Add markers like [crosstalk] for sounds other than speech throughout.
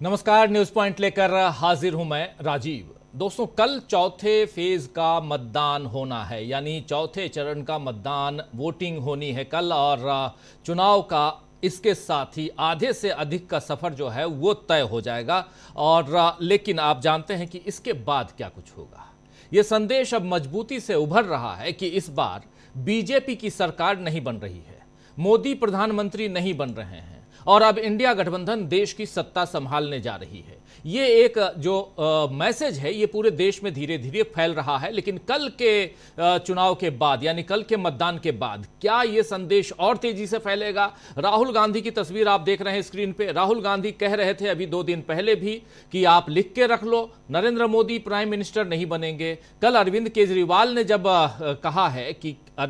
नमस्कार, news point लेकर हाजिर हूँ मैं राजीव। दोस्तों, कल चौथे फ़ेज़ का मतदान होना है, यानी चौथे चरण का मतदान वोटिंग होनी है कल, और चुनाव का इसके साथ ही आधे से अधिक का सफ़र जो है वो तय हो जाएगा। और लेकिन आप जानते हैं कि इसके बाद क्या कुछ होगा। ये संदेश अब मजबूती से उभर रहा है कि इस बार बीजेपी की सरकार नहीं बन रही है, मोदी प्रधानमंत्री नहीं बन रहे हैं। और अब इंडिया गठबंधन देश की सत्ता संभालने जा रही है। ये एक जो मैसेज है ये पूरे देश में धीरे धीरे फैल रहा है लेकिन कल के चुनाव के बाद यानी कल के मतदान के बाद क्या ये संदेश और तेज़ी से फैलेगा? राहुल गांधी की तस्वीर आप देख रहे हैं स्क्रीन पे। राहुल गांधी कह रहे थे अभी दो दिन पहले भी कि आप लिख के रख लो नरेंद्र मोदी प्राइम मिनिस्टर नहीं बनेंगे। कल अरविंद केजरीवाल ने जब कहा है कि आ,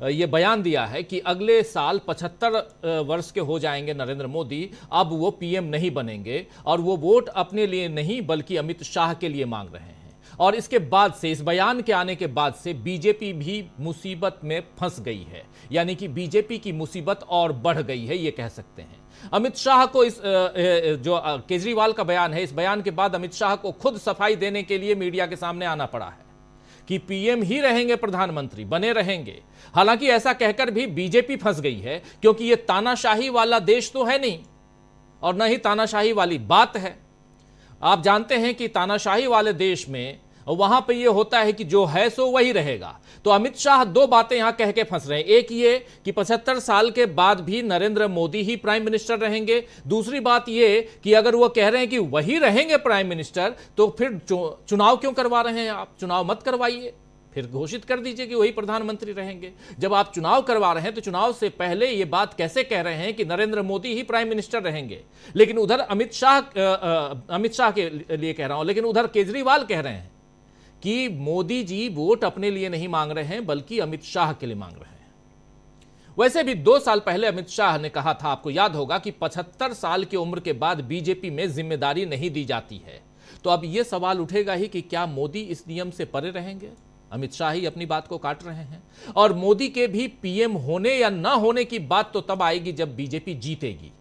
ये बयान दिया है कि अगले साल 75 वर्ष के हो जाएँगे नरेंद्र मोदी। अब वो पीएम नहीं बनेंगे और वो वोट अपने लिए नहीं, बल्कि अमित शाह के लिए मांग रहे हैं। और इसके बाद से, इस बयान के आने के बाद से बीजेपी भी मुसीबत में फंस गई है। यानी कि बीजेपी की मुसीबत और बढ़ गई है, ये कह सकते हैं। अमित शाह को इस जो केजरीवाल का बयान है, इस बयान के बाद अमित शाह को खुद सफ़ाई देने के लिए मीडिया के सामने आना पड़ा है। कि पीएम ही रहेंगे प्रधानमंत्री, बने रहेंगे। हालाँकि ऐसा कहकर भी बीजेपी फंस गई है, क्योंकि यह तानाशाही वाला देश तो है नहीं, और न ही तानाशाही वाली बात है। आप जानते हैं कि तानाशाही वाले देश में वहाँ पे ये होता है कि जो है सो वही रहेगा। तो अमित शाह दो बातें यहाँ कह के फंस रहे हैं। एक ये कि पचहत्तर साल के बाद भी नरेंद्र मोदी ही प्राइम मिनिस्टर रहेंगे। दूसरी बात ये कि अगर वो कह रहे हैं कि वही रहेंगे प्राइम मिनिस्टर तो फिर चुनाव क्यों करवा रहे हैं आप? चुनाव मत करवाइए। फिर घोषित कर दीजिए कि वही प्रधानमंत्री रहेंगे। जब आप चुनाव करवा रहे हैं तो चुनाव से पहले ये बात कैसे कह रहे हैं कि नरेंद्र मोदी ही प्राइम मिनिस्टर रहेंगे? लेकिन उधर अमित शाह अमित शाह के लिए कह रहा हूँ, लेकिन उधर केजरीवाल कह रहे हैं। कि मोदी जी वोट अपने लिए नहीं मांग रहे हैं, बल्कि अमित शाह के लिए मांग रहे हैं। वैसे भी दो साल पहले अमित शाह ने कहा था, आपको याद होगा कि 75 साल की उम्र के बाद बीजेपी में ज़िम्मेदारी नहीं दी जाती है। तो अब यह सवाल उठेगा ही कि क्या मोदी इस नियम से परे रहेंगे? अमित शाह ही अपनी बात को काट रहे हैं। और मोदी के भी पीएम होने या ना होने की बात तो तब आएगी जब बीजेपी जीतेगी।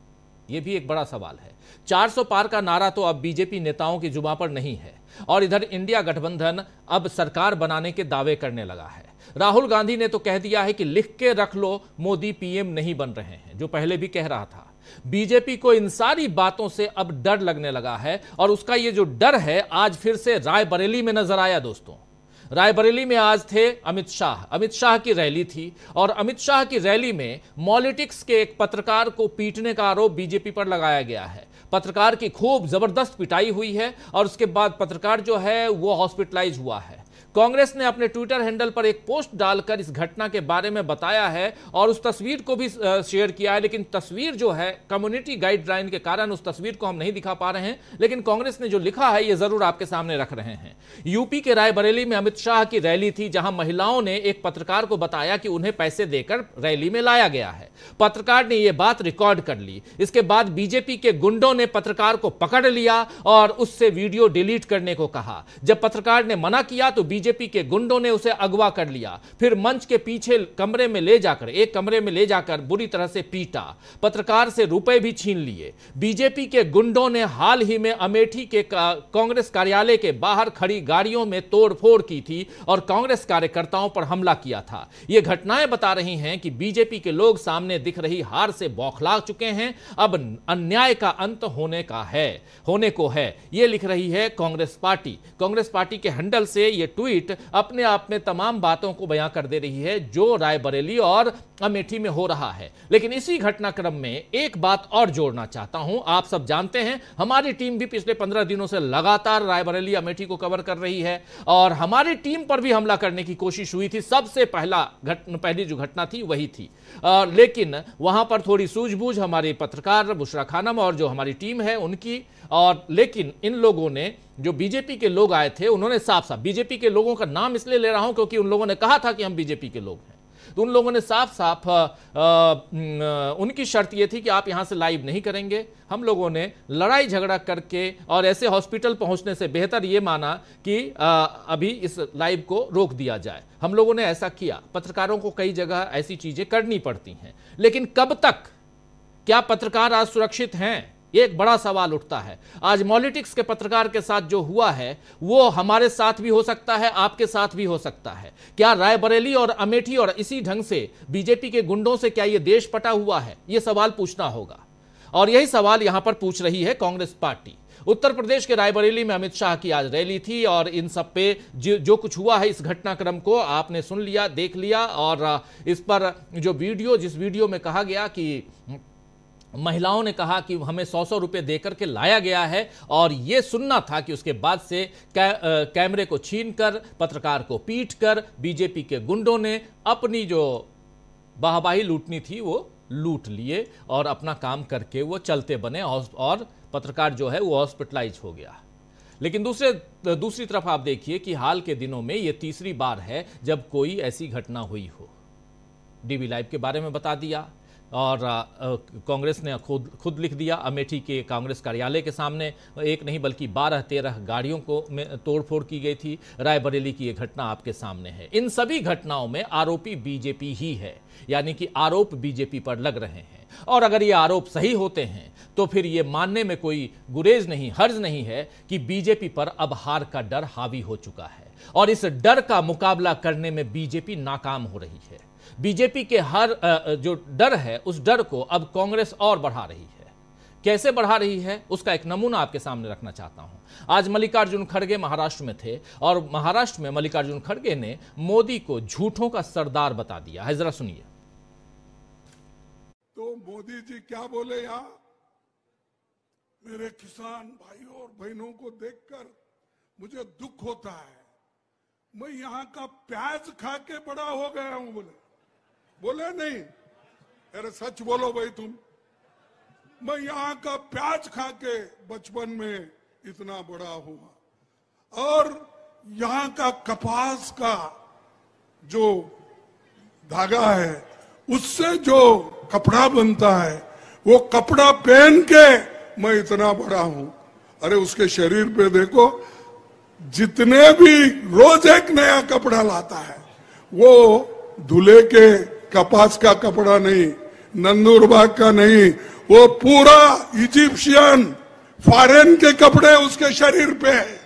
यह भी एक बड़ा सवाल है। 400 पार का नारा तो अब बीजेपी नेताओं की जुबा पर नहीं है। और इधर इंडिया गठबंधन अब सरकार बनाने के दावे करने लगा है। राहुल गांधी ने तो कह दिया है कि लिख के रख लो, मोदी पीएम नहीं बन रहे हैं, जो पहले भी कह रहा था। बीजेपी को इन सारी बातों से अब डर लगने लगा है और उसका ये जो डर है, आज फिर से रायबरेली में नज़र आया दोस्तों। रायबरेली में आज थे अमित शाह। अमित शाह की रैली थी और अमित शाह की रैली में मॉलिटिक्स के एक पत्रकार को पीटने का आरोप बीजेपी पर लगाया गया है। पत्रकार की खूब ज़बरदस्त पिटाई हुई है और उसके बाद पत्रकार जो है वो हॉस्पिटलाइज हुआ है। कांग्रेस ने अपने ट्विटर हैंडल पर एक पोस्ट डालकर इस घटना के बारे में बताया है और उस तस्वीर को भी शेयर किया है। लेकिन तस्वीर जो है, कम्युनिटी गाइडलाइन के कारण उस तस्वीर को हम नहीं दिखा पा रहे हैं। लेकिन कांग्रेस ने जो लिखा है, ये ज़रूर आपके सामने रख रहे हैं। यूपी के रायबरेली में अमित शाह की रैली थी, जहाँ महिलाओं ने एक पत्रकार को बताया कि उन्हें पैसे देकर रैली में लाया गया है। पत्रकार ने यह बात रिकॉर्ड कर ली। इसके बाद बीजेपी के गुंडों ने पत्रकार को पकड़ लिया और उससे वीडियो डिलीट करने को कहा। जब पत्रकार ने मना किया तो बीजेपी बीजेपी के गुंडों ने उसे अगवा कर लिया। फिर मंच के पीछे कमरे में ले जाकर, एक कमरे में ले जाकर बुरी तरह से पीटा। पत्रकार से रुपए भी छीन लिए। बीजेपी के गुंडों ने हाल ही में अमेठी के कांग्रेस कार्यालय के बाहर खड़ी गाड़ियों में तोड़फोड़ की थी और कांग्रेस कार्यकर्ताओं पर हमला किया था। ये घटनाएँ बता रही हैं कि बीजेपी के लोग सामने दिख रही हार से बौखला चुके हैं। अब अन्याय का अंत होने का है, होने को है। ये लिख रही है कांग्रेस पार्टी। कांग्रेस पार्टी के हैंडल से ये ट्वीट ट्वीट अपने आप में तमाम बातों को बयां कर दे रही है जो रायबरेली और अमेठी में हो रहा है। लेकिन इसी घटनाक्रम में एक बात और जोड़ना चाहता हूँ। आप सब जानते हैं हमारी टीम भी पिछले पंद्रह दिनों से लगातार रायबरेली अमेठी को कवर कर रही है और हमारी टीम पर भी हमला करने की कोशिश हुई थी। सबसे पहला घटना पहली जो घटना थी वही थी। आ, लेकिन वहाँ पर थोड़ी सूझबूझ हमारे पत्रकार बुशरा खानम और जो हमारी टीम है उनकी और लेकिन इन लोगों ने जो बीजेपी के लोग आए थे उन्होंने साफ़ साफ़ बीजेपी के लोगों का नाम इसलिए ले रहा हूँ क्योंकि उन लोगों ने कहा था कि हम बीजेपी के लोग हैं। तो उन लोगों ने साफ़ साफ़ आ, आ, उनकी शर्त ये थी कि आप यहाँ से लाइव नहीं करेंगे। हम लोगों ने लड़ाई झगड़ा करके और ऐसे हॉस्पिटल पहुँचने से बेहतर ये माना कि आ, अभी इस लाइव को रोक दिया जाए। हम लोगों ने ऐसा किया। पत्रकारों को कई जगह ऐसी चीज़ें करनी पड़ती हैं। लेकिन कब तक? क्या पत्रकार आज सुरक्षित हैं? ये एक बड़ा सवाल उठता है। आज मॉलिटिक्स के पत्रकार के साथ जो हुआ है वो हमारे साथ भी हो सकता है आपके साथ भी हो सकता है। क्या रायबरेली और अमेठी और इसी ढंग से बीजेपी के गुंडों से क्या ये देश पटा हुआ है? ये सवाल पूछना होगा। और यही सवाल यहाँ पर पूछ रही है कांग्रेस पार्टी। उत्तर प्रदेश के रायबरेली में अमित शाह की आज रैली थी और इन सब पे जो, कुछ हुआ है इस घटनाक्रम को आपने सुन लिया देख लिया और इस पर जो वीडियो जिस वीडियो में कहा गया कि महिलाओं ने कहा कि हमें सौ सौ रुपये देकर के लाया गया है और ये सुनना था कि उसके बाद से कै, कैमरे को छीनकर पत्रकार को पीट कर बीजेपी के गुंडों ने अपनी जो वाहवाही लूटनी थी वो लूट लिए और अपना काम करके वो चलते बने और पत्रकार जो है वो हॉस्पिटलाइज हो गया। लेकिन दूसरे दूसरी तरफ़ आप देखिए कि हाल के दिनों में ये तीसरी बार है जब कोई ऐसी घटना हुई हो। डीबी लाइव के बारे में बता दिया। और कांग्रेस ने खुद खुद लिख दिया। अमेठी के कांग्रेस कार्यालय के सामने एक नहीं बल्कि बारह तेरह गाड़ियों को तोड़फोड़ की गई थी। रायबरेली की यह घटना आपके सामने है। इन सभी घटनाओं में आरोपी बीजेपी ही है, यानी कि आरोप बीजेपी पर लग रहे हैं। और अगर ये आरोप सही होते हैं तो फिर ये मानने में कोई गुरेज नहीं, हर्ज नहीं है कि बीजेपी पर अब हार का डर हावी हो चुका है। और इस डर का मुकाबला करने में बीजेपी नाकाम हो रही है। बीजेपी के हर जो डर है, उस डर को अब कांग्रेस और बढ़ा रही है। कैसे बढ़ा रही है, उसका एक नमूना आपके सामने रखना चाहता हूँ। आज मल्लिकार्जुन खड़गे महाराष्ट्र में थे और महाराष्ट्र में मल्लिकार्जुन खड़गे ने मोदी को झूठों का सरदार बता दिया है। जरा सुनिए। तो मोदी जी क्या बोले यहाँ? मेरे किसान भाइयों और बहनों को देखकर मुझे दुख होता है। मैं यहाँ का प्याज खा के बड़ा हो गया हूँ बोले। बोले, नहीं, अरे सच बोलो भाई तुम। मैं यहाँ का प्याज खा के बचपन में इतना बड़ा हुआ। और यहाँ का कपास का जो धागा है, उससे जो कपड़ा बनता है, वो कपड़ा पहन के मैं इतना बड़ा हूँ। अरे उसके शरीर पे देखो, जितने भी रोज एक नया कपड़ा लाता है, वो धुले के कपास का कपड़ा नहीं नंदूरबाग का नहीं, वो पूरा इजिप्शियन फॉरेन के कपड़े उसके शरीर पे है।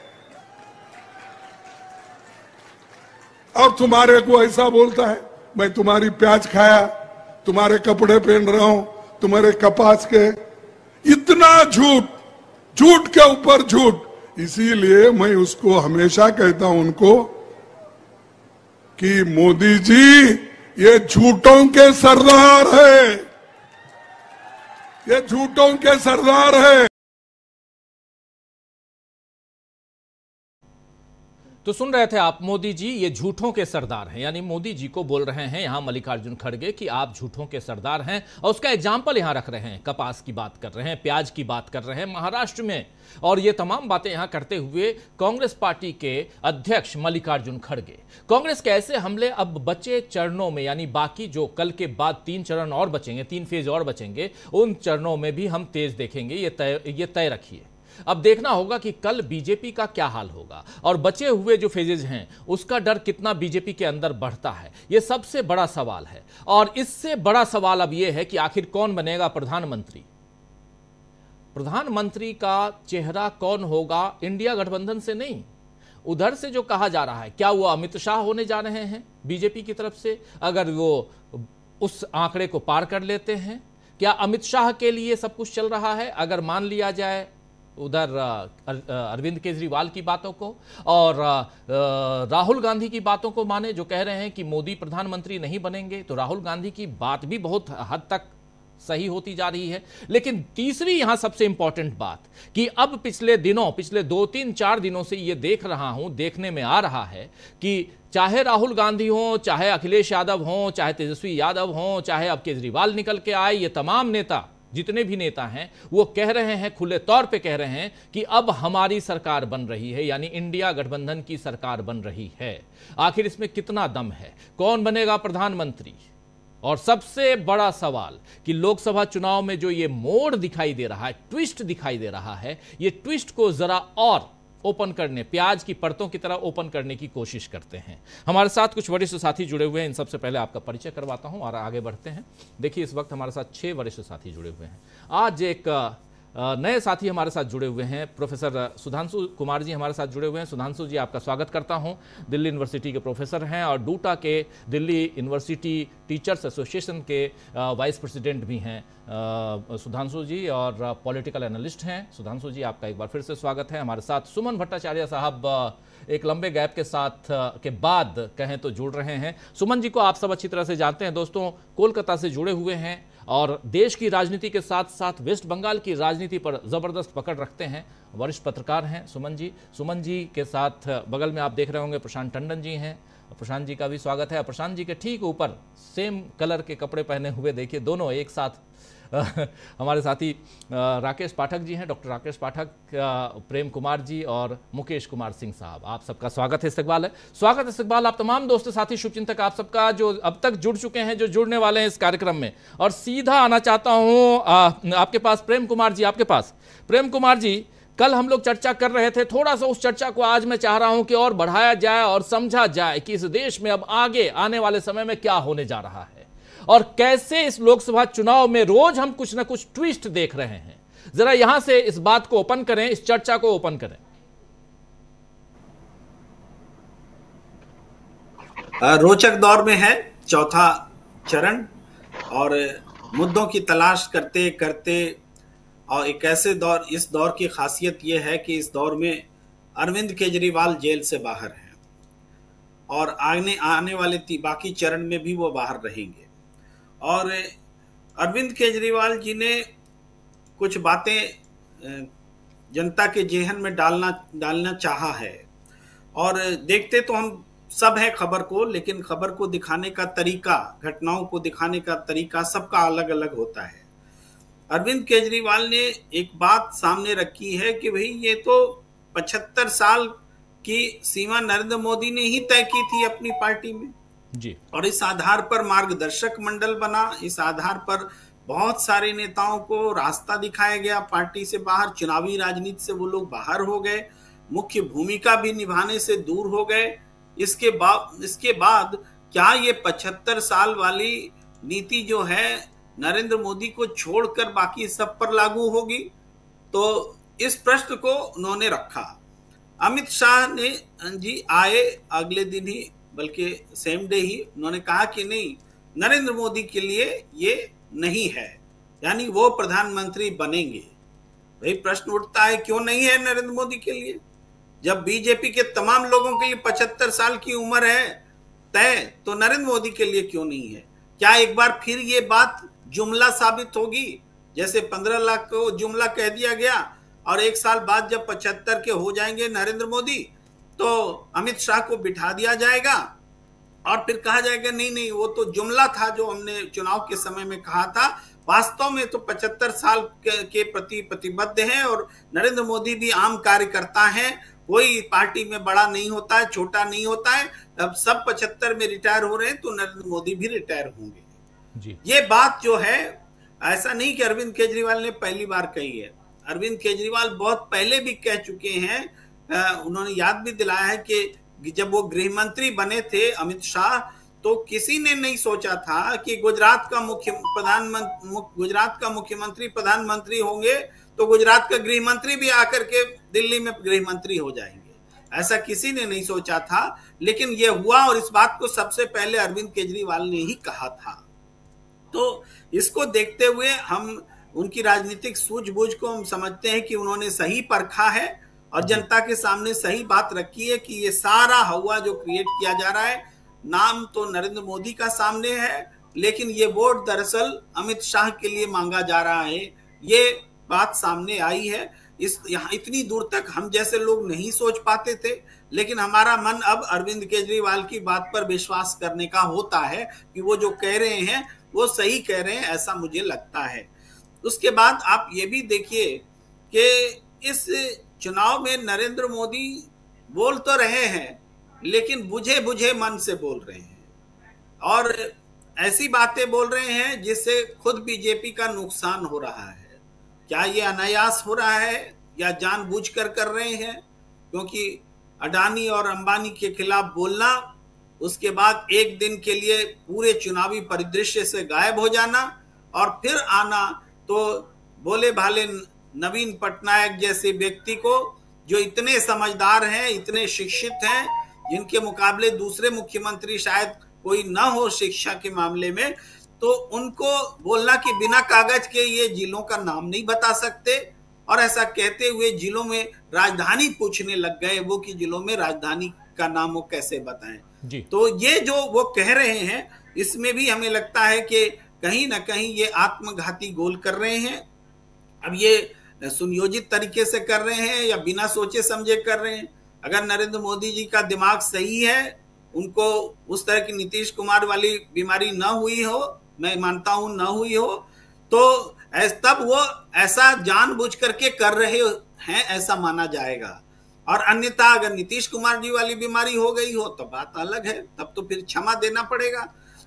और तुम्हारे को ऐसा बोलता है, मैं तुम्हारी प्याज खाया, तुम्हारे कपड़े पहन रहा हूँ, तुम्हारे कपास के, इतना झूठ झूठ के ऊपर झूठ। इसीलिए मैं उसको हमेशा कहता हूँ उनको कि मोदी जी ये झूठों के सरदार है। ये झूठों के सरदार है। तो सुन रहे थे आप, मोदी जी, ये झूठों के सरदार हैं। यानी मोदी जी को बोल रहे हैं यहाँ मल्लिकार्जुन खड़गे कि आप झूठों के सरदार हैं और उसका एग्ज़ाम्पल यहाँ रख रहे हैं। कपास की बात कर रहे हैं, प्याज की बात कर रहे हैं, महाराष्ट्र में। और ये तमाम बातें यहाँ करते हुए कांग्रेस पार्टी के अध्यक्ष मल्लिकार्जुन खड़गे। कांग्रेस के ऐसे हमले अब बचे चरणों में, यानी बाकी जो कल के बाद तीन चरण और बचेंगे, तीन फ़ेज़ और बचेंगे, उन चरणों में भी हम तेज देखेंगे। ये तय ये तय रखिए। अब देखना होगा कि कल बीजेपी का क्या हाल होगा। और बचे हुए जो फेजेज हैं, उसका डर कितना बीजेपी के अंदर बढ़ता है यह सबसे बड़ा सवाल है। और इससे बड़ा सवाल अब यह है कि आखिर कौन बनेगा प्रधानमंत्री? प्रधानमंत्री का चेहरा कौन होगा? इंडिया गठबंधन से नहीं। उधर से जो कहा जा रहा है, क्या वो अमित शाह होने जा रहे हैं बीजेपी की तरफ़ से? अगर वो उस आंकड़े को पार कर लेते हैं, क्या अमित शाह के लिए सब कुछ चल रहा है? अगर मान लिया जाए उधर अरविंद केजरीवाल की बातों को और राहुल गांधी की बातों को माने, जो कह रहे हैं कि मोदी प्रधानमंत्री नहीं बनेंगे तो राहुल गांधी की बात भी बहुत हद तक सही होती जा रही है। लेकिन तीसरी यहाँ सबसे इंपॉर्टेंट बात, कि अब पिछले दिनों, पिछले दो तीन चार दिनों से यह देख रहा हूँ, देखने में आ रहा है कि चाहे राहुल गांधी हो, चाहे अखिलेश यादव हो, चाहे तेजस्वी यादव हो, चाहे अब केजरीवाल निकल के आए, ये तमाम नेता जितने भी नेता हैं, वो कह रहे हैं, खुले तौर पे कह रहे हैं कि अब हमारी सरकार बन रही है, यानी इंडिया गठबंधन की सरकार बन रही है। आखिर इसमें कितना दम है? कौन बनेगा प्रधानमंत्री? और सबसे बड़ा सवाल कि लोकसभा चुनाव में जो ये मोड़ दिखाई दे रहा है, ट्विस्ट दिखाई दे रहा है, ये ट्विस्ट को जरा और ओपन करने, प्याज की परतों की तरह ओपन करने की कोशिश करते हैं। हमारे साथ कुछ वरिष्ठ साथी जुड़े हुए हैं, इन सबसे पहले आपका परिचय करवाता हूँ और आगे बढ़ते हैं। देखिए, इस वक्त हमारे साथ छह वरिष्ठ साथी जुड़े हुए हैं। आज एक नए साथी हमारे साथ जुड़े हुए हैं। प्रोफेसर सुधांशु कुमार जी हमारे साथ जुड़े हुए हैं। सुधांशु जी, आपका स्वागत करता हूँ। दिल्ली यूनिवर्सिटी के प्रोफेसर हैं और डूटा के दिल्ली यूनिवर्सिटी टीचर्स एसोसिएशन के वाइस प्रेसिडेंट भी हैं। सुधांशु जी और पॉलिटिकल एनालिस्ट हैं। सुधांशु जी, आपका एक बार फिर से स्वागत है। हमारे साथ सुमन भट्टाचार्य साहब एक लंबे गैप के साथ के बाद कहें तो जुड़ रहे हैं। सुमन जी को आप सब अच्छी तरह से जानते हैं। दोस्तों, कोलकाता से जुड़े हुए हैं। और देश की राजनीति के साथ साथ वेस्ट बंगाल की राजनीति पर ज़बरदस्त पकड़ रखते हैं। वरिष्ठ पत्रकार हैं सुमन जी। सुमन जी के साथ बगल में आप देख रहे होंगे प्रशांत टंडन जी हैं। प्रशांत जी का भी स्वागत है। प्रशांत जी के ठीक ऊपर सेम कलर के कपड़े पहने हुए देखिए, दोनों एक साथ [laughs] हमारे साथी राकेश पाठक जी हैं, डॉक्टर राकेश पाठक प्रेम कुमार जी और मुकेश कुमार सिंह साहब। आप सबका स्वागत है इस्तकबाल है स्वागत है इस्तकबाल आप तमाम दोस्त साथी, शुभचिंतक आप सबका, जो अब तक जुड़ चुके हैं, जो जुड़ने वाले हैं इस कार्यक्रम में। और सीधा आना चाहता हूँ आपके पास प्रेम कुमार जी, आपके पास। प्रेम कुमार जी, कल हम लोग चर्चा कर रहे थे, थोड़ा सा उस चर्चा को आज मैं चाह रहा हूँ कि और बढ़ाया जाए और समझा जाए कि इस देश में अब आगे, आने वाले समय में क्या होने जा रहा है। और कैसे इस लोकसभा चुनाव में रोज हम कुछ ना कुछ ट्विस्ट देख रहे हैं। जरा यहाँ से इस बात को ओपन करें, इस चर्चा को ओपन करें। रोचक दौर में है, चौथा चरण, और मुद्दों की तलाश करते करते, और एक ऐसे दौर, इस दौर की खासियत यह है कि इस दौर में अरविंद केजरीवाल जेल से बाहर हैं, और आने आने वाले बाकी चरण में भी वो बाहर रहेंगे। और अरविंद केजरीवाल जी ने कुछ बातें जनता के जेहन में डालना डालना चाहा है। और देखते तो हम सब है खबर को, लेकिन खबर को दिखाने का तरीका, घटनाओं को दिखाने का तरीका सबका अलग अलग होता है। अरविंद केजरीवाल ने एक बात सामने रखी है कि भाई, ये तो 75 साल की सीमा नरेंद्र मोदी ने ही तय की थी अपनी पार्टी में। जी। और इस आधार पर मार्गदर्शक मंडल बना, इस आधार पर बहुत सारे नेताओं को रास्ता दिखाया गया पार्टी से बाहर, चुनावी राजनीति से वो लोग बाहर हो गए, मुख्य भूमिका भी निभाने से दूर हो गए। इसके बाद इसके बाद क्या ये पचहत्तर साल वाली नीति जो है, नरेंद्र मोदी को छोड़कर बाकी सब पर लागू होगी? तो इस प्रश्न को उन्होंने रखा। अमित शाह ने, जी, आए अगले दिन ही बल्कि सेम डे ही उन्होंने कहा कि नहीं, नरेंद्र मोदी के लिए ये नहीं है। यानी वो प्रधानमंत्री बनेंगे। भाई प्रश्न उठता है, क्यों नहीं है नरेंद्र मोदी के लिए? जब बीजेपी के तमाम लोगों के लिए पचहत्तर साल की उम्र है, तय तो नरेंद्र मोदी के लिए क्यों नहीं है? क्या एक बार फिर ये बात जुमला साबित होगी? जैसे पंद्रह लाख को जुमला कह दिया गया, और एक साल बाद जब पचहत्तर के हो जाएँगे नरेंद्र मोदी तो अमित शाह को बिठा दिया जाएगा। और फिर कहा जाएगा नहीं नहीं वो तो जुमला था जो हमने चुनाव के समय में कहा था। वास्तव में तो 75 साल के, के प्रति प्रतिबद्ध हैं और नरेंद्र मोदी भी आम कार्यकर्ता हैं। कोई पार्टी में बड़ा नहीं होता है छोटा नहीं होता है। अब सब पचहत्तर में रिटायर हो रहे हैं तो नरेंद्र मोदी भी रिटायर होंगे। जी। ये बात जो है ऐसा नहीं कि अरविंद केजरीवाल ने पहली बार कही है। अरविंद केजरीवाल बहुत पहले भी कह चुके हैं उन्होंने याद भी दिलाया है कि जब वो गृह मंत्री बने थे अमित शाह तो किसी ने नहीं सोचा था कि गुजरात का मुख्य प्रधानमंत्री गुजरात का मुख्यमंत्री, प्रधानमंत्री होंगे तो गुजरात का गृह मंत्री भी आकर के दिल्ली में गृह मंत्री हो जाएँगे। ऐसा किसी ने नहीं सोचा था, लेकिन ये हुआ और इस बात को सबसे पहले अरविंद केजरीवाल ने ही कहा था। तो इसको देखते हुए हम उनकी राजनीतिक सूझबूझ को हम समझते हैं कि उन्होंने सही परखा है और जनता के सामने सही बात रखी है कि ये सारा हवा जो क्रिएट किया जा रहा है, नाम तो नरेंद्र मोदी का सामने है, लेकिन ये वोट दरअसल अमित शाह के लिए मांगा जा रहा है। ये बात सामने आई है। इस यहाँ इतनी दूर तक हम जैसे लोग नहीं सोच पाते थे, लेकिन हमारा मन अब अरविंद केजरीवाल की बात पर विश्वास करने का होता है कि वो जो कह रहे हैं, वो सही कह रहे हैं, ऐसा मुझे लगता है। उसके बाद आप ये भी देखिए कि इस चुनाव में नरेंद्र मोदी बोल तो रहे हैं, लेकिन बुझे बुझे मन से बोल रहे हैं। और ऐसी बातें बोल रहे हैं जिससे खुद बीजेपी का नुकसान हो रहा है। क्या ये अनायास हो रहा है या जानबूझकर कर रहे हैं? क्योंकि अडानी और अंबानी के खिलाफ बोलना, उसके बाद एक दिन के लिए पूरे चुनावी परिदृश्य से गायब हो जाना और फिर आना तो बोले भाले नवीन पटनायक जैसे व्यक्ति को जो इतने समझदार हैं इतने शिक्षित हैं जिनके मुकाबले दूसरे मुख्यमंत्री शायद कोई ना हो शिक्षा के मामले में तो उनको बोलना कि बिना कागज़ के ये जिलों का नाम नहीं बता सकते। और ऐसा कहते हुए जिलों में राजधानी पूछने लग गए वो कि जिलों में राजधानी का नाम वो कैसे बताएँ। तो ये जो वो कह रहे हैं इसमें भी हमें लगता है कि कहीं ना कहीं ये आत्मघाती गोल कर रहे हैं। अब ये सुनियोजित तरीके से कर रहे हैं या बिना सोचे समझे कर रहे हैं। अगर नरेंद्र मोदी जी का दिमाग सही है, उनको उस तरह की नीतीश कुमार वाली बीमारी ना हुई हो, मैं मानता हूँ ना हुई हो तो तब वो ऐसा जानबूझ करके कर रहे हैं, ऐसा माना जाएगा। और अन्यथा अगर नीतीश कुमार जी वाली बीमारी हो गई हो तो बात अलग है। तब तो फिर क्षमा देना पड़ेगा।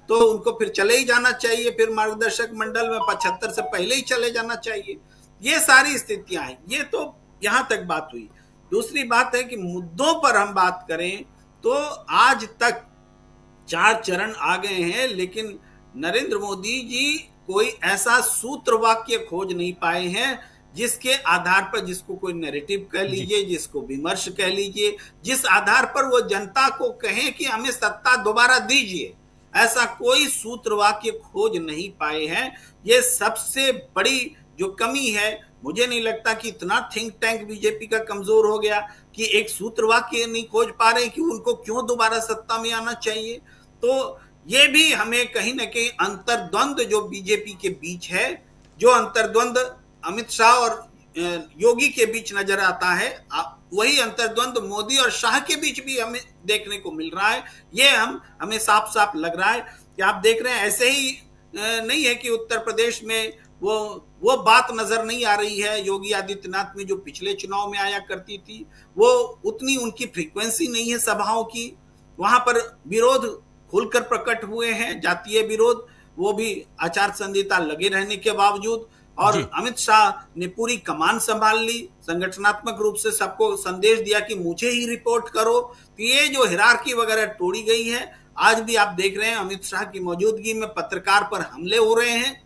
तो उनको फिर चले ही जाना चाहिए, फिर मार्गदर्शक मंडल में पचहत्तर से पहले ही चले जाना चाहिए। ये सारी स्थितियाँ हैं। ये तो यहाँ तक बात हुई। दूसरी बात है कि मुद्दों पर हम बात करें तो आज तक चार चरण आ गए हैं लेकिन नरेंद्र मोदी जी कोई ऐसा सूत्र वाक्य खोज नहीं पाए हैं जिसके आधार पर जिसको कोई नैरेटिव कह लीजिए जिसको विमर्श कह लीजिए जिस आधार पर वो जनता को कहे कि हमें सत्ता दोबारा दीजिए ऐसा कोई सूत्र वाक्य खोज नहीं पाए हैं। ये सबसे बड़ी जो कमी है, मुझे नहीं लगता कि इतना थिंक टैंक बीजेपी का कमज़ोर हो गया कि एक सूत्र वाक्य नहीं खोज पा रहे कि उनको क्यों दोबारा सत्ता में आना चाहिए। तो ये भी हमें कहीं ना कहीं अंतर्द्वंद जो बीजेपी के बीच है, जो अंतर्द्वंद अमित शाह और योगी के बीच नज़र आता है वही अंतर्द्वंद मोदी और शाह के बीच भी हमें देखने को मिल रहा है। ये हम, हमें साफ़ साफ़ लग रहा है कि आप देख रहे हैं, ऐसे ही नहीं है कि उत्तर प्रदेश में वो वो बात नज़र नहीं आ रही है। योगी आदित्यनाथ में जो पिछले चुनाव में आया करती थी वो उतनी उनकी फ्रीक्वेंसी नहीं है सभाओं की। वहाँ पर विरोध खुलकर प्रकट हुए हैं जातीय विरोध वो भी आचार संहिता लगे रहने के बावजूद। और अमित शाह ने पूरी कमान संभाल ली संगठनात्मक रूप से सबको संदेश दिया कि मुझे ही रिपोर्ट करो तो ये जो हिरारकी वगैरह तोड़ी गई है आज भी आप देख रहे हैं अमित शाह की मौजूदगी में पत्रकार पर हमले हो रहे हैं।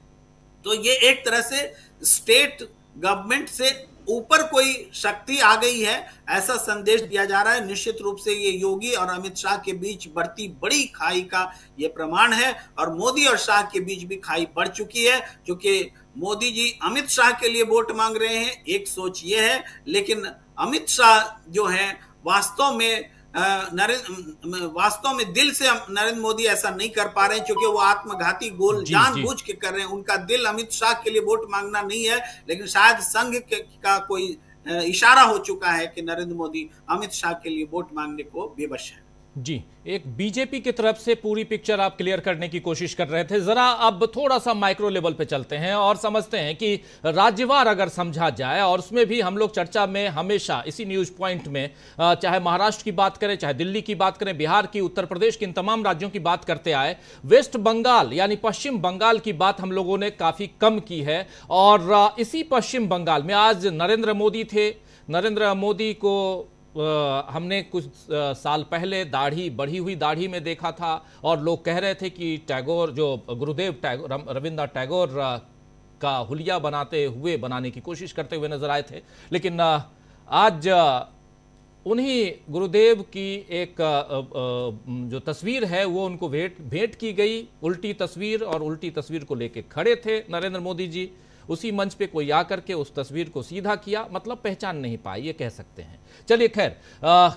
तो ये एक तरह से स्टेट गवर्नमेंट से ऊपर कोई शक्ति आ गई है, ऐसा संदेश दिया जा रहा है। निश्चित रूप से ये योगी और अमित शाह के बीच बढ़ती बड़ी खाई का ये प्रमाण है और मोदी और शाह के बीच भी खाई बढ़ चुकी है क्योंकि मोदी जी अमित शाह के लिए वोट मांग रहे हैं। एक सोच ये है, लेकिन अमित शाह जो है, वास्तव में नरेंद्र वास्तव में दिल से नरेंद्र मोदी ऐसा नहीं कर पा रहे हैं क्योंकि वो आत्मघाती गोल जान जानबूझ के कर रहे हैं। उनका दिल अमित शाह के लिए वोट मांगना नहीं है लेकिन शायद संघ का कोई इशारा हो चुका है कि नरेंद्र मोदी अमित शाह के लिए वोट मांगने को बेबस है। जी, एक बीजेपी की तरफ़ से पूरी पिक्चर आप क्लियर करने की कोशिश कर रहे थे। जरा अब थोड़ा सा माइक्रो लेवल पे चलते हैं और समझते हैं कि राज्यवार अगर समझा जाए और उसमें भी हम लोग चर्चा में हमेशा इसी न्यूज़ पॉइंट में चाहे महाराष्ट्र की बात करें, चाहे दिल्ली की बात करें, बिहार की, उत्तर प्रदेश की, इन तमाम राज्यों की बात करते आए, वेस्ट बंगाल यानी पश्चिम बंगाल की बात हम लोगों ने काफ़ी कम की है और इसी पश्चिम बंगाल में आज नरेंद्र मोदी थे। नरेंद्र मोदी को हमने कुछ साल पहले दाढ़ी, बढ़ी हुई दाढ़ी में देखा था और लोग कह रहे थे कि टैगोर, जो गुरुदेव टैगोर रविंद्रनाथ टैगोर का हुलिया बनाते हुए, बनाने की कोशिश करते हुए नज़र आए थे। लेकिन आज उन्हीं गुरुदेव की एक जो तस्वीर है, वो उनको भेंट भेंट की गई, उल्टी तस्वीर और उल्टी तस्वीर को लेके खड़े थे नरेंद्र मोदी जी। उसी मंच पे कोई आकर के उस तस्वीर को सीधा किया मतलब पहचान नहीं पाई, ये कह सकते हैं। चलिए खैर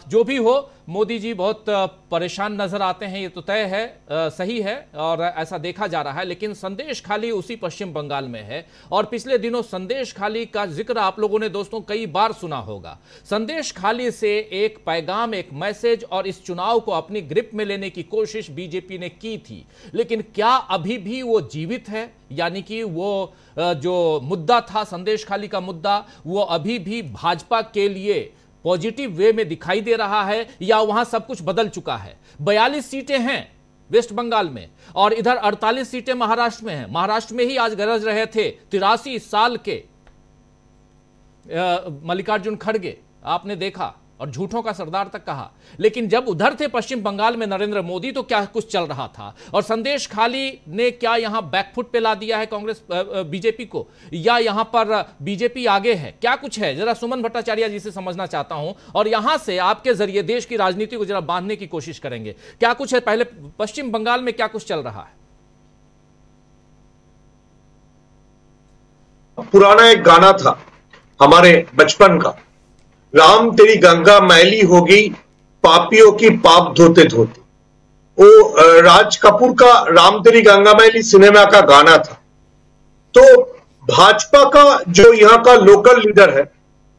जो भी हो, मोदी जी बहुत परेशान नज़र आते हैं ये तो तय है आ, सही है और ऐसा देखा जा रहा है लेकिन संदेश खाली उसी पश्चिम बंगाल में है और पिछले दिनों संदेश खाली का ज़िक्र आप लोगों ने दोस्तों कई बार सुना होगा। संदेश खाली से एक पैगाम एक मैसेज और इस चुनाव को अपनी ग्रिप में लेने की कोशिश बीजेपी ने की थी लेकिन क्या अभी भी वो जीवित है? यानी कि वो जो मुद्दा था संदेश खाली का मुद्दा वो अभी भी भाजपा के लिए पॉजिटिव वे में दिखाई दे रहा है या वहाँ सब कुछ बदल चुका है। बयालीस सीटें हैं वेस्ट बंगाल में और इधर 48 सीटें महाराष्ट्र में हैं। महाराष्ट्र में ही आज गरज रहे थे तिरासी साल के मल्लिकार्जुन खड़गे। आपने देखा और झूठों का सरदार तक कहा। लेकिन जब उधर थे पश्चिम बंगाल में नरेंद्र मोदी तो क्या कुछ चल रहा था? और संदेश खाली ने क्या यहाँ बैकफुट पे ला दिया है कांग्रेस बीजेपी को? या यहाँ पर बीजेपी आगे है? क्या कुछ है? जरा सुमन भट्टाचार्य जी से समझना चाहता हूँ। और यहाँ से आपके ज़रिए देश की राजनीति को जरा बांधने की कोशिश करेंगे। क्या कुछ है? पहले पश्चिम बंगाल में क्या कुछ चल रहा है? पुराना एक गाना था, हमारे बचपन का। राम, तेरी गंगा मैली हो गई पापियों की पाप धोते धोते। वो राज कपूर का राम, तेरी गंगा मैली सिनेमा का गाना था। तो भाजपा का जो यहाँ का लोकल लीडर है,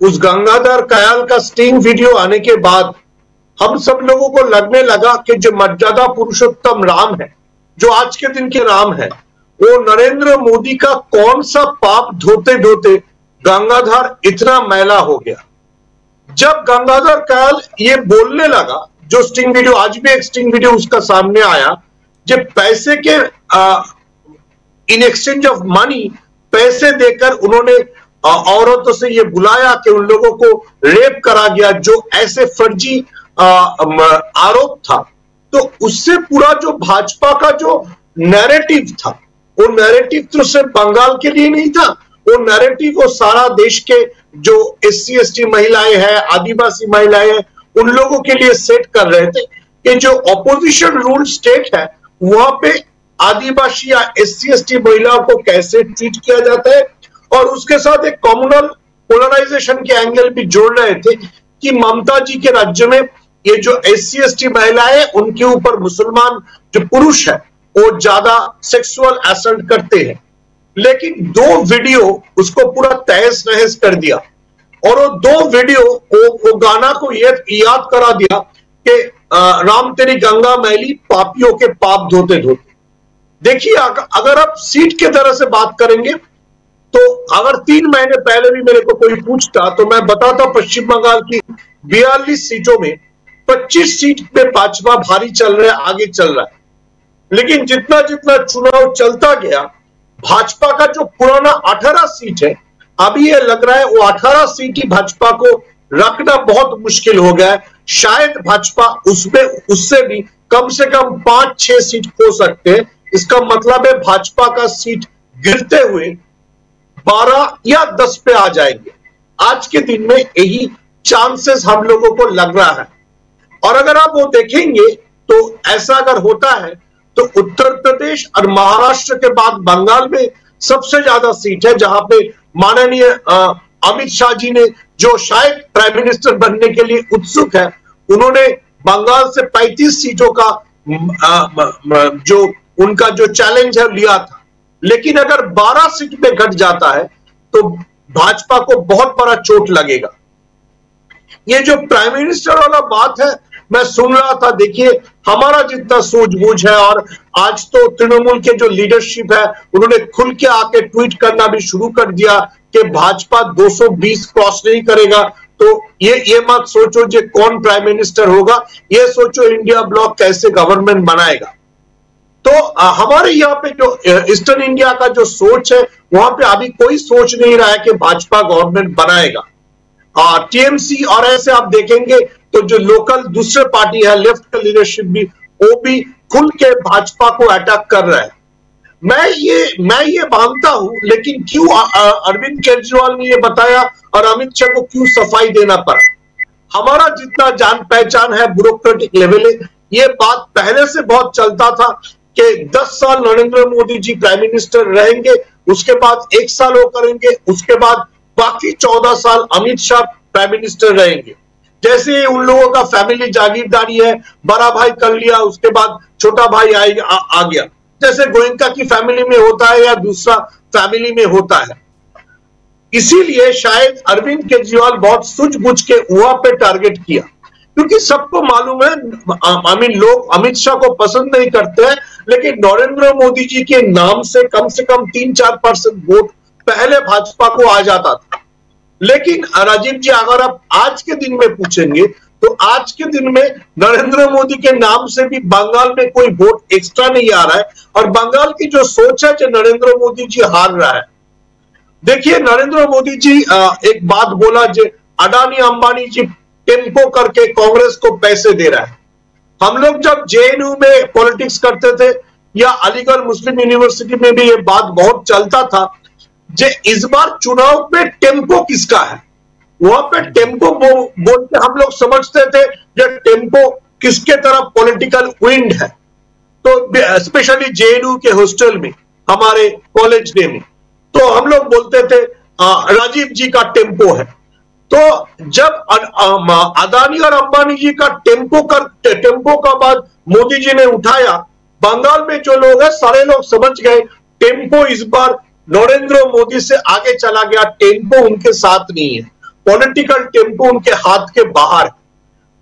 उस गंगाधर कयाल का स्टिंग वीडियो आने के बाद, हम सब लोगों को लगने लगा कि जो मर्यादा पुरुषोत्तम राम है, जो आज के दिन के राम है, वो नरेंद्र मोदी का कौन सा पाप धोते धोते गंगाधर इतना मैला हो गया। जब गंगाधर काल ये बोलने लगा, जो स्टिंग वीडियो आज भी एक स्टिंग वीडियो उसका सामने आया जब पैसे के इन एक्सचेंज ऑफ़ मनी पैसे देकर उन्होंने औरतों से ये बुलाया कि उन लोगों को रेप करा गया, जो ऐसे फर्जी आरोप था। तो उससे पूरा जो भाजपा का जो नैरेटिव था, वो नैरेटिव तो सिर्फ़ बंगाल के लिए नहीं था, वो नैरेटिव वो सारा देश के जो एस सी महिलाएँ हैं, आदिवासी महिलाएँ हैं, उन लोगों के लिए सेट कर रहे थे कि जो ऑपोजिशन रूल स्टेट है, वहाँ पे आदिवासी या एस सी महिलाओं को कैसे ट्रीट किया जाता है? और उसके साथ एक कॉम्युनल पोलराइजेशन के एंगल भी जोड़ रहे थे कि ममता जी के राज्य में ये जो एस सी महिलाएँ उनके ऊपर मुसलमान जो पुरुष है, वो ज़्यादा सेक्सुअल असल्ट करते हैं। लेकिन दो वीडियो उसको पूरा तहस नहस कर दिया। और वो दो वीडियो वो, वो गाना को ये याद करा दिया कि राम तेरी गंगा मैली पापियों के पाप धोते धोते। देखिए अगर आप सीट के तरह से बात करेंगे तो अगर तीन महीने पहले भी मेरे को कोई पूछता तो मैं बताता पश्चिम बंगाल की बयालीस सीटों में 25 सीट पे भाजपा भारी चल रहा है आगे चल रहा है। लेकिन जितना जितना चुनाव चलता गया भाजपा का जो पुराना 18 सीट है, अभी ये लग रहा है वो 18 सीट ही भाजपा को रखना बहुत मुश्किल हो गया है। शायद भाजपा उसमें, उससे भी कम से कम पाँच छह सीट खो सकते हैं। इसका मतलब है भाजपा का सीट गिरते हुए 12 या 10 पे आ जाएँगे। आज के दिन में यही चांसेस हम लोगों को लग रहा है। और अगर आप वो देखेंगे तो ऐसा अगर होता है तो उत्तर प्रदेश और महाराष्ट्र के बाद बंगाल में सबसे ज़्यादा सीट है, जहाँ पे माननीय अमित शाह जी ने, जो शायद प्राइम मिनिस्टर बनने के लिए उत्सुक है, उन्होंने बंगाल से 35 सीटों का जो उनका जो चैलेंज है, लिया था। लेकिन अगर 12 सीट में घट जाता है तो भाजपा को बहुत बड़ा चोट लगेगा। ये जो प्राइम मिनिस्टर वाला बात है मैं सुन रहा था, देखिए, हमारा जितना सूझबूझ है और आज तो तृणमूल के जो लीडरशिप है, उन्होंने खुल के आके ट्वीट करना भी शुरू कर दिया कि भाजपा 220 क्रॉस नहीं करेगा। तो ये ये मत सोचो जो कौन प्राइम मिनिस्टर होगा, ये सोचो इंडिया ब्लॉक कैसे गवर्नमेंट बनाएगा। तो हमारे यहाँ पे जो ईस्टर्न इंडिया का जो सोच है, वहाँ पे अभी कोई सोच नहीं रहा है कि भाजपा गवर्नमेंट बनाएगा। टीएमसी और ऐसे आप देखेंगे तो जो लोकल दूसरे पार्टी है, लेफ़्ट का लीडरशिप भी, वो भी खुल के भाजपा को अटैक कर रहा है। मैं ये मैं ये मानता हूँ, लेकिन क्यों अरविंद केजरीवाल ने ये बताया और अमित शाह को क्यों सफ़ाई देना पड़ा? हमारा जितना जान पहचान है ब्यूरोक्रेटिक लेवल ये बात पहले से बहुत चलता था कि 10 साल नरेंद्र मोदी जी प्राइम मिनिस्टर रहेंगे, उसके बाद एक साल वो करेंगे, उसके बाद बाकी 14 साल अमित शाह प्राइम मिनिस्टर रहेंगे। जैसे ही उन लोगों का फैमिली जागीरदारी है बड़ा भाई कर लिया उसके बाद छोटा भाई आ, आ, गया। जैसे गोयंका की फैमिली में होता है या दूसरा फैमिली में होता है। इसीलिए शायद अरविंद केजरीवाल बहुत सूझबूझ के वहाँ पे टारगेट किया। क्योंकि सबको मालूम है आई मीन लोग अमित शाह को पसंद नहीं करते हैं लेकिन नरेंद्र मोदी जी के नाम से कम से कम तीन चार परसेंट वोट पहले भाजपा को आ जाता था। लेकिन राजीव जी, अगर आप आज के दिन में पूछेंगे तो आज के दिन में नरेंद्र मोदी के नाम से भी बंगाल में कोई वोट एक्स्ट्रा नहीं आ रहा है। और बंगाल की जो सोच है जो नरेंद्र मोदी जी हार रहा है। देखिए, नरेंद्र मोदी जी एक बात बोला जो, अडानी अंबानी जी टेंपो करके कांग्रेस को पैसे दे रहा है। हम लोग जब जेएनयू में पॉलिटिक्स करते थे, या अलीगढ़ मुस्लिम यूनिवर्सिटी में भी ये बात बहुत चलता था जे इस बार चुनाव पे टेंपो किसका है? वहाँ पे टेंपो बो, बोल के हम लोग समझते थे जो टेंपो किसके तरफ़ पॉलिटिकल विंड है। तो स्पेशली जेएनयू के हॉस्टल में हमारे कॉलेज डे में। तो हम लोग बोलते थे राजीव जी का टेंपो है। तो जब अदानी और अंबानी जी का टेंपो कर टेंपो का बाद मोदी जी ने उठाया बंगाल में जो लोग है सारे लोग समझ गए टेंपो इस बार नरेंद्र मोदी से आगे चला गया टेंपो उनके साथ नहीं है। पॉलिटिकल टेंपो उनके हाथ के बाहर है।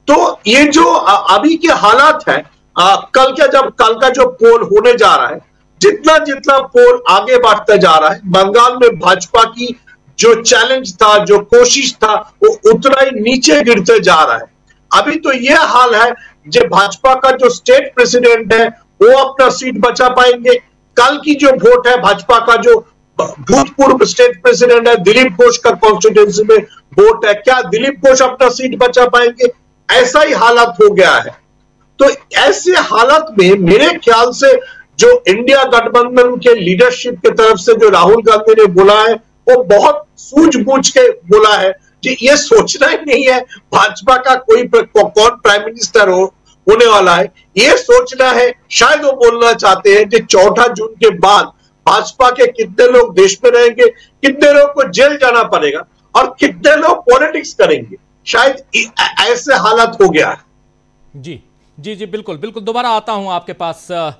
तो ये जो अभी के हालात है आ, कल का जब कल का जो पोल होने जा रहा है जितना जितना पोल आगे बढ़ता जा रहा है बंगाल में भाजपा की जो चैलेंज था जो कोशिश था वो उतना ही नीचे गिरते जा रहा है। अभी तो यह हाल है जो भाजपा का जो स्टेट प्रेसिडेंट है वो अपना सीट बचा पाएँगे कल की जो वोट है, भाजपा का जो भूतपूर्व स्टेट प्रेसिडेंट है, दिलीप घोष का कॉन्स्टिट्यूंसी में वोट है। क्या दिलीप घोष अपना सीट बचा पाएँगे? ऐसा ही हालत हो गया है। तो ऐसे हालत में मेरे ख्याल से जो इंडिया गठबंधन के लीडरशिप की तरफ़ से जो राहुल गांधी ने बोला है, वो बहुत सूझबूझ के बोला है कि ये सोचना ही नहीं है, भाजपा का कोई कौन प्राइम मिनिस्टर हो होने वाला है। ये सोचना है शायद वो बोलना चाहते हैं कि चौथा जून के बाद भाजपा के कितने लोग देश में रहेंगे कितने लोग को जेल जाना पड़ेगा और कितने लोग पॉलिटिक्स करेंगे। शायद ऐसे हालत हो गया है। जी जी जी बिल्कुल बिल्कुल। दोबारा आता हूँ आपके पास आ, आ,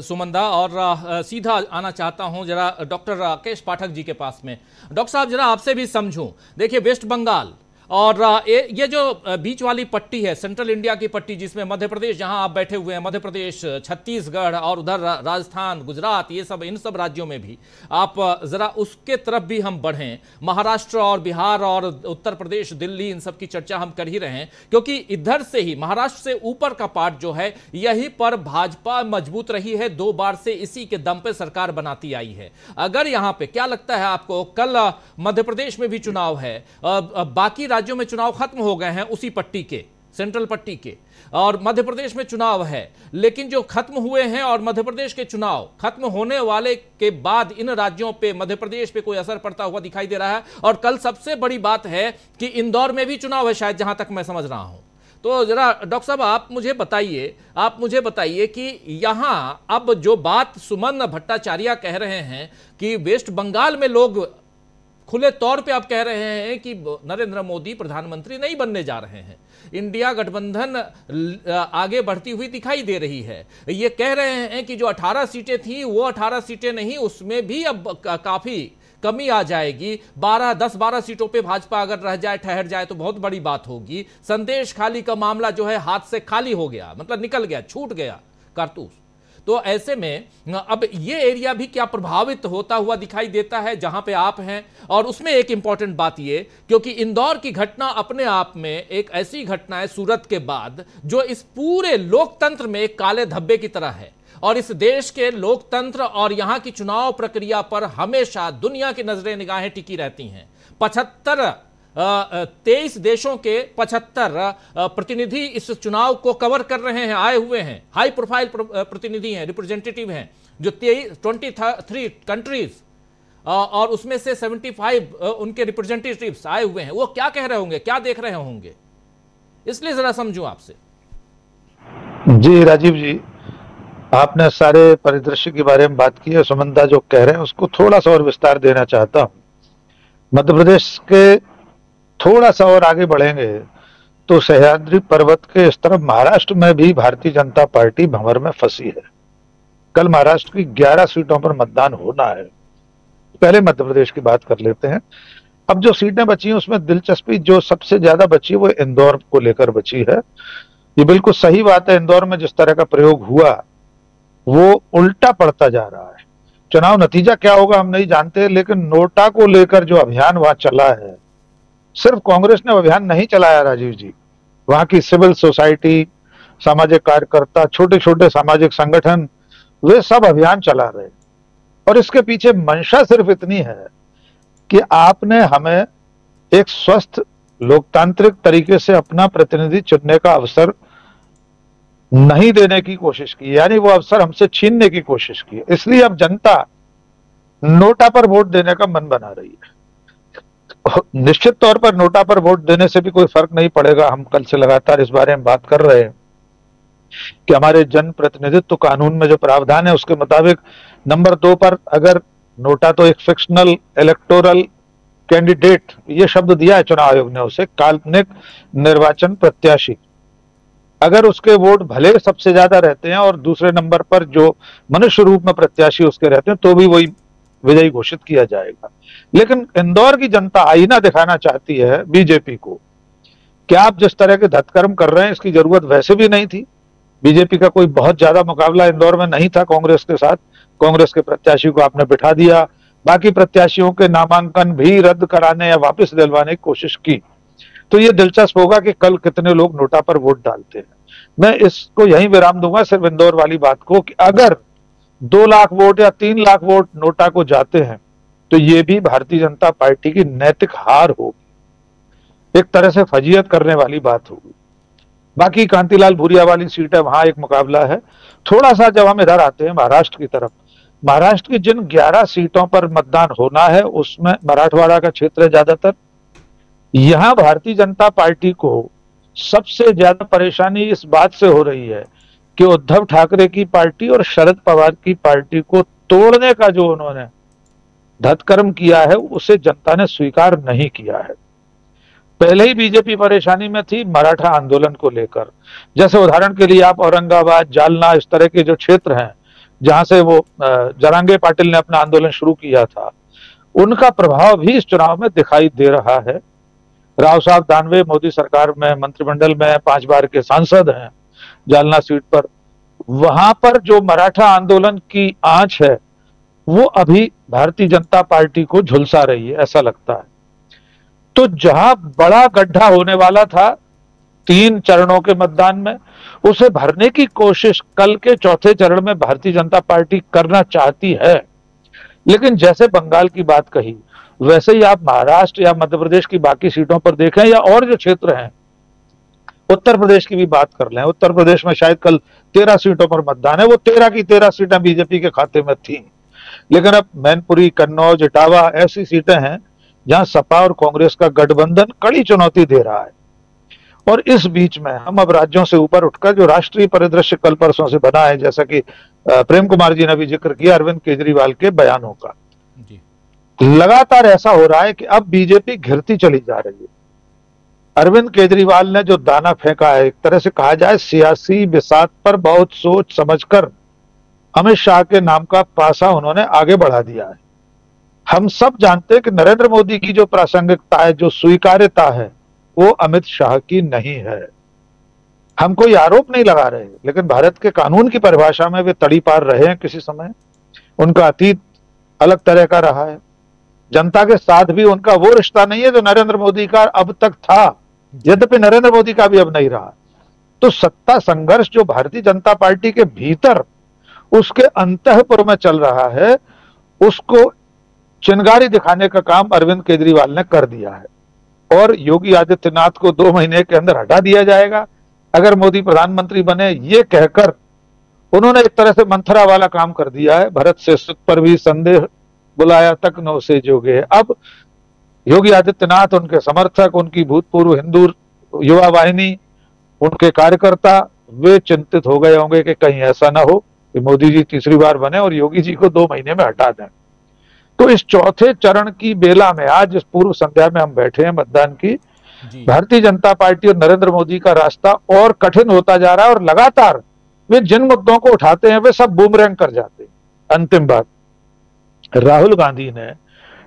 सुमंदा और आ, सीधा आना चाहता हूँ जरा डॉक्टर राकेश पाठक जी के पास में। डॉक्टर साहब जरा आपसे भी समझूं। देखिए वेस्ट बंगाल और ये जो बीच वाली पट्टी है, सेंट्रल इंडिया की पट्टी जिसमें मध्य प्रदेश, जहाँ आप बैठे हुए हैं, मध्य प्रदेश, छत्तीसगढ़ और उधर राजस्थान, गुजरात, ये सब, इन सब राज्यों में भी, आप ज़रा उसके तरफ़ भी हम बढ़ें। महाराष्ट्र और बिहार और उत्तर प्रदेश, दिल्ली, इन सब की चर्चा हम कर ही रहे हैं, क्योंकि इधर से ही, महाराष्ट्र से ऊपर का पार्ट जो है, यही पर भाजपा मज़बूत रही है, दो बार से इसी के दम पे सरकार बनाती आई है। अगर यहाँ पर क्या लगता है आपको, कल मध्य प्रदेश में भी चुनाव है बाकी राज्यों में चुनाव खत्म हो गए हैं उसी पट्टी के सेंट्रल पट्टी के। और मध्य प्रदेश में चुनाव है, लेकिन जो खत्म हुए हैं और मध्य प्रदेश के चुनाव खत्म होने वाले के बाद इन राज्यों पे, मध्य प्रदेश पे कोई असर पड़ता हुआ दिखाई दे रहा है। और कल सबसे बड़ी बात है कि इंदौर में भी चुनाव है, शायद जहाँ तक मैं समझ रहा हूँ। तो जरा, डॉक्टर साहब, आप मुझे बताइए, आप मुझे बताइए कि यहाँ अब जो बात सुमन भट्टाचार्य कह रहे हैं कि वेस्ट बंगाल में लोग खुले तौर पे आप कह रहे हैं कि नरेंद्र मोदी प्रधानमंत्री नहीं बनने जा रहे हैं। इंडिया गठबंधन आगे बढ़ती हुई दिखाई दे रही है। ये कह रहे हैं कि जो 18 सीटें थी, वो 18 सीटें नहीं, उसमें भी अब काफ़ी कमी आ जाएगी। 12 10 12 सीटों पे भाजपा अगर रह जाए, ठहर जाए तो बहुत बड़ी बात होगी। संदेश खाली का मामला जो है हाथ से खाली हो गया मतलब निकल गया, छूट गया, कारतूस। तो ऐसे में अब ये एरिया भी क्या प्रभावित होता हुआ दिखाई देता है जहाँ पे आप हैं? और उसमें एक इंपॉर्टेंट बात ये, क्योंकि इंदौर की घटना अपने आप में एक ऐसी घटना है सूरत के बाद, जो इस पूरे लोकतंत्र में एक काले धब्बे की तरह है। और इस देश के लोकतंत्र और यहाँ की चुनाव प्रक्रिया पर हमेशा दुनिया की नज़रें निगाहें टिकी रहती हैं। पचहत्तर तेईस देशों के पचहत्तर प्रतिनिधि इस चुनाव को कवर कर रहे हैं, आए हुए हैं। हाई प्रोफ़ाइल प्रतिनिधि हैं रिप्रेजेंटेटिव हैं, जो ट्वेंटी थ्री कंट्रीज़ और उसमें से 75 उनके रिप्रेजेंटेटिव्स आए हुए हैं। वो क्या कह रहे होंगे, क्या देख रहे होंगे? इसलिए जरा समझू आपसे। जी, राजीव जी, आपने सारे परिदृश्य के बारे में बात की है सुमंदा जो कह रहे हैं, उसको थोड़ा सा और विस्तार देना चाहता हूँ। मध्य प्रदेश के थोड़ा सा और आगे बढ़ेंगे तो सह्याद्री पर्वत के इस तरफ़ महाराष्ट्र में भी भारतीय जनता पार्टी भंवर में फंसी है। कल महाराष्ट्र की 11 सीटों पर मतदान होना है। पहले मध्य प्रदेश की बात कर लेते हैं। अब जो सीटें बची हैं, उसमें दिलचस्पी जो सबसे ज़्यादा बची है, वो इंदौर को लेकर बची है। ये बिल्कुल सही बात है, इंदौर में जिस तरह का प्रयोग हुआ, वो उल्टा पड़ता जा रहा है। चुनाव नतीजा क्या होगा, हम नहीं जानते, लेकिन नोटा को लेकर जो अभियान वहाँ चला है सिर्फ़ कांग्रेस ने अभियान नहीं चलाया, राजीव जी। वहाँ की सिविल सोसाइटी, सामाजिक कार्यकर्ता छोटे छोटे सामाजिक संगठन, वे सब अभियान चला रहे और इसके पीछे मंशा सिर्फ़ इतनी है कि आपने हमें एक स्वस्थ, लोकतांत्रिक तरीके से अपना प्रतिनिधि चुनने का अवसर नहीं देने की कोशिश की, यानी वो अवसर हमसे छीनने की कोशिश की। इसलिए अब जनता नोटा पर वोट देने का मन बना रही है। निश्चित तौर पर नोटा पर वोट देने से भी कोई फ़र्क नहीं पड़ेगा। हम कल से लगातार इस बारे में बात कर रहे हैं कि हमारे जन प्रतिनिधित्व कानून में जो प्रावधान है, उसके मुताबिक नंबर दो पर अगर नोटा तो एक फिक्शनल इलेक्टोरल कैंडिडेट ये शब्द दिया है चुनाव आयोग ने उसे, काल्पनिक निर्वाचन प्रत्याशी। अगर उसके वोट भले सबसे ज़्यादा रहते हैं और दूसरे नंबर पर जो मनुष्य रूप में प्रत्याशी उसके रहते हैं तो भी वही विजयी घोषित किया जाएगा। लेकिन इंदौर की जनता आईना दिखाना चाहती है बीजेपी को। क्या आप जिस तरह के धतकर्म कर रहे हैं, इसकी ज़रूरत वैसे भी नहीं थी? बीजेपी का कोई बहुत ज़्यादा मुकाबला इंदौर में नहीं था कांग्रेस के साथ। कांग्रेस के प्रत्याशी को आपने बिठा दिया। बाकी प्रत्याशियों के नामांकन भी रद्द कराने या वापस दिलवाने की कोशिश की। तो ये दिलचस्प होगा कि कल कितने लोग नोटा पर वोट डालते हैं। मैं इसको यही विराम दूँगा, सिर्फ़ इंदौर वाली बात को कि अगर दो लाख वोट या तीन लाख वोट नोटा को जाते हैं तो ये भी भारतीय जनता पार्टी की नैतिक हार होगी। एक तरह से फजीयत करने वाली बात होगी। बाकी कांतिलाल भूरिया वाली सीट है, वहाँ एक मुकाबला है। थोड़ा सा जब हम इधर आते हैं महाराष्ट्र की तरफ़, महाराष्ट्र की जिन 11 सीटों पर मतदान होना है, उसमें मराठवाड़ा का क्षेत्र है ज़्यादातर। यहाँ भारतीय जनता पार्टी को सबसे ज़्यादा परेशानी इस बात से हो रही है कि उद्धव ठाकरे की पार्टी और शरद पवार की पार्टी को तोड़ने का जो उन्होंने धतकर्म किया है, उसे जनता ने स्वीकार नहीं किया है। पहले ही बीजेपी परेशानी में थी मराठा आंदोलन को लेकर। जैसे उदाहरण के लिए आप औरंगाबाद, जालना, इस तरह के जो क्षेत्र हैं, जहाँ से वो जरांगे पाटिल ने अपना आंदोलन शुरू किया था, उनका प्रभाव भी इस चुनाव में दिखाई दे रहा है। राव साहब दानवे, मोदी सरकार में, मंत्रिमंडल में, पाँच बार के सांसद हैं। जालना सीट पर। वहाँ पर जो मराठा आंदोलन की आँच है, वो अभी भारतीय जनता पार्टी को झुलसा रही है, ऐसा लगता है। तो जहाँ बड़ा गड्ढा होने वाला था, तीन चरणों के मतदान में, उसे भरने की कोशिश कल के चौथे चरण में भारतीय जनता पार्टी करना चाहती है। लेकिन जैसे बंगाल की बात कही, वैसे ही आप महाराष्ट्र या मध्य प्रदेश की बाकी सीटों पर देखें, या और जो क्षेत्र हैं उत्तर प्रदेश की भी बात कर लें उत्तर प्रदेश में शायद कल तेरह सीटों पर मतदान है वो तेरह की तेरह सीटें बीजेपी के खाते में थी। लेकिन अब मैनपुरी कन्नौज इटावा ऐसी सीटें हैं जहाँ सपा और कांग्रेस का गठबंधन कड़ी चुनौती दे रहा है। और इस बीच में हम अब राज्यों से ऊपर उठकर जो राष्ट्रीय परिदृश्य कल परसों से बना है जैसा कि प्रेम कुमार जी ने भी ज़िक्र किया अरविंद केजरीवाल के बयानों का। लगातार ऐसा हो रहा है कि अब बीजेपी घिरती चली जा रही है। अरविंद केजरीवाल ने जो दाना फेंका है, एक तरह से कहा जाए सियासी बिसात पर बहुत सोच समझकर अमित शाह के नाम का पासा उन्होंने आगे बढ़ा दिया है। हम सब जानते हैं कि नरेंद्र मोदी की जो प्रासंगिकता है, जो स्वीकार्यता है, वो अमित शाह की नहीं है। हम कोई आरोप नहीं लगा रहे लेकिन भारत के कानून की परिभाषा में वे तड़ी पार रहे हैं किसी समय। उनका अतीत अलग तरह का रहा है। जनता के साथ भी उनका वो रिश्ता नहीं है जो नरेंद्र मोदी का अब तक था। यद्यपि नरेंद्र मोदी का भी अब नहीं रहा तो सत्ता संघर्ष जो भारतीय जनता पार्टी के भीतर उसके अंतपुर में चल रहा है, उसको चिनगारी दिखाने का काम अरविंद केजरीवाल ने कर दिया है। और योगी आदित्यनाथ को दो महीने के अंदर हटा दिया जाएगा। अगर मोदी प्रधानमंत्री बने, ये कहकर उन्होंने एक तरह से मंथरा वाला काम कर दिया है। भरत से पर भी संदेह बुलाया तक नो से जोगे अब योगी आदित्यनाथ उनके समर्थक उनकी भूतपूर्व हिंदू युवा वाहिनी उनके कार्यकर्ता वे चिंतित हो गए होंगे कि कहीं ऐसा ना हो कि मोदी जी तीसरी बार बने और योगी जी को दो महीने में हटा दें। तो इस चौथे चरण की बेला में आज इस पूर्व संध्या में हम बैठे हैं मतदान की। भारतीय जनता पार्टी और नरेंद्र मोदी का रास्ता और कठिन होता जा रहा है और लगातार वे जिन मुद्दों को उठाते हैं वे सब बूमरैंग कर जाते हैं। अंतिम बात राहुल गांधी ने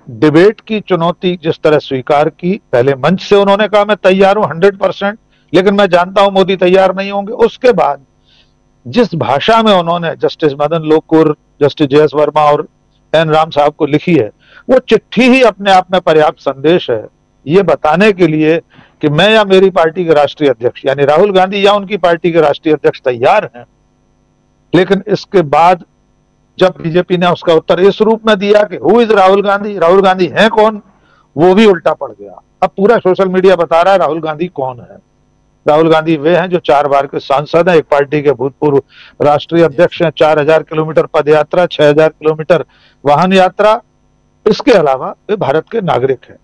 डिबेट की चुनौती जिस तरह स्वीकार की, पहले मंच से उन्होंने कहा, मैं तैयार हूँ हंड्रेड परसेंट, लेकिन मैं जानता हूँ मोदी तैयार नहीं होंगे। उसके बाद जिस भाषा में उन्होंने जस्टिस मदन लोकुर, जस्टिस जयस वर्मा और एन राम साहब को लिखी है, वो चिट्ठी ही अपने आप में पर्याप्त संदेश है, ये बताने के लिए कि मैं या मेरी पार्टी के राष्ट्रीय अध्यक्ष, यानी राहुल गांधी या उनकी पार्टी के राष्ट्रीय अध्यक्ष तैयार हैं, लेकिन इसके बाद जब बीजेपी ने उसका उत्तर इस रूप में दिया कि हु इज़ राहुल गांधी राहुल गांधी है कौन? वो भी उल्टा पड़ गया। अब पूरा सोशल मीडिया बता रहा है राहुल गांधी कौन है। राहुल गांधी वे हैं जो चार बार के सांसद हैं, एक पार्टी के भूतपूर्व राष्ट्रीय अध्यक्ष हैं, चार हज़ार किलोमीटर पद यात्रा, छह हज़ार किलोमीटर वाहन यात्रा। इसके अलावा वे भारत के नागरिक हैं।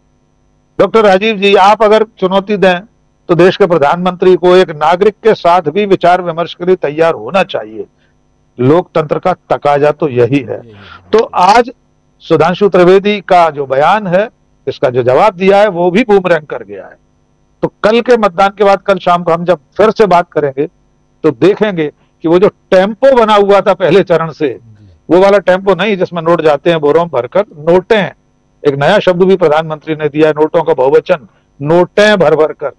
डॉक्टर राजीव जी, आप अगर चुनौती दें तो देश के प्रधानमंत्री को एक नागरिक के साथ भी विचार विमर्श के लिए तैयार होना चाहिए। लोकतंत्र का तकाजा तो यही है। तो आज सुधांशु त्रिवेदी का जो बयान है इसका जो जवाब दिया है वो भी बूमरैंग कर गया है। तो कल के मतदान के बाद कल शाम को हम जब फिर से बात करेंगे तो देखेंगे कि वो जो टेंपो बना हुआ था पहले चरण से वो वाला टेंपो नहीं जिसमें नोट जाते हैं बोरों भरकर नोटें। एक नया शब्द भी प्रधानमंत्री ने दिया नोटों का बहुवचन नोटें भर भर कर।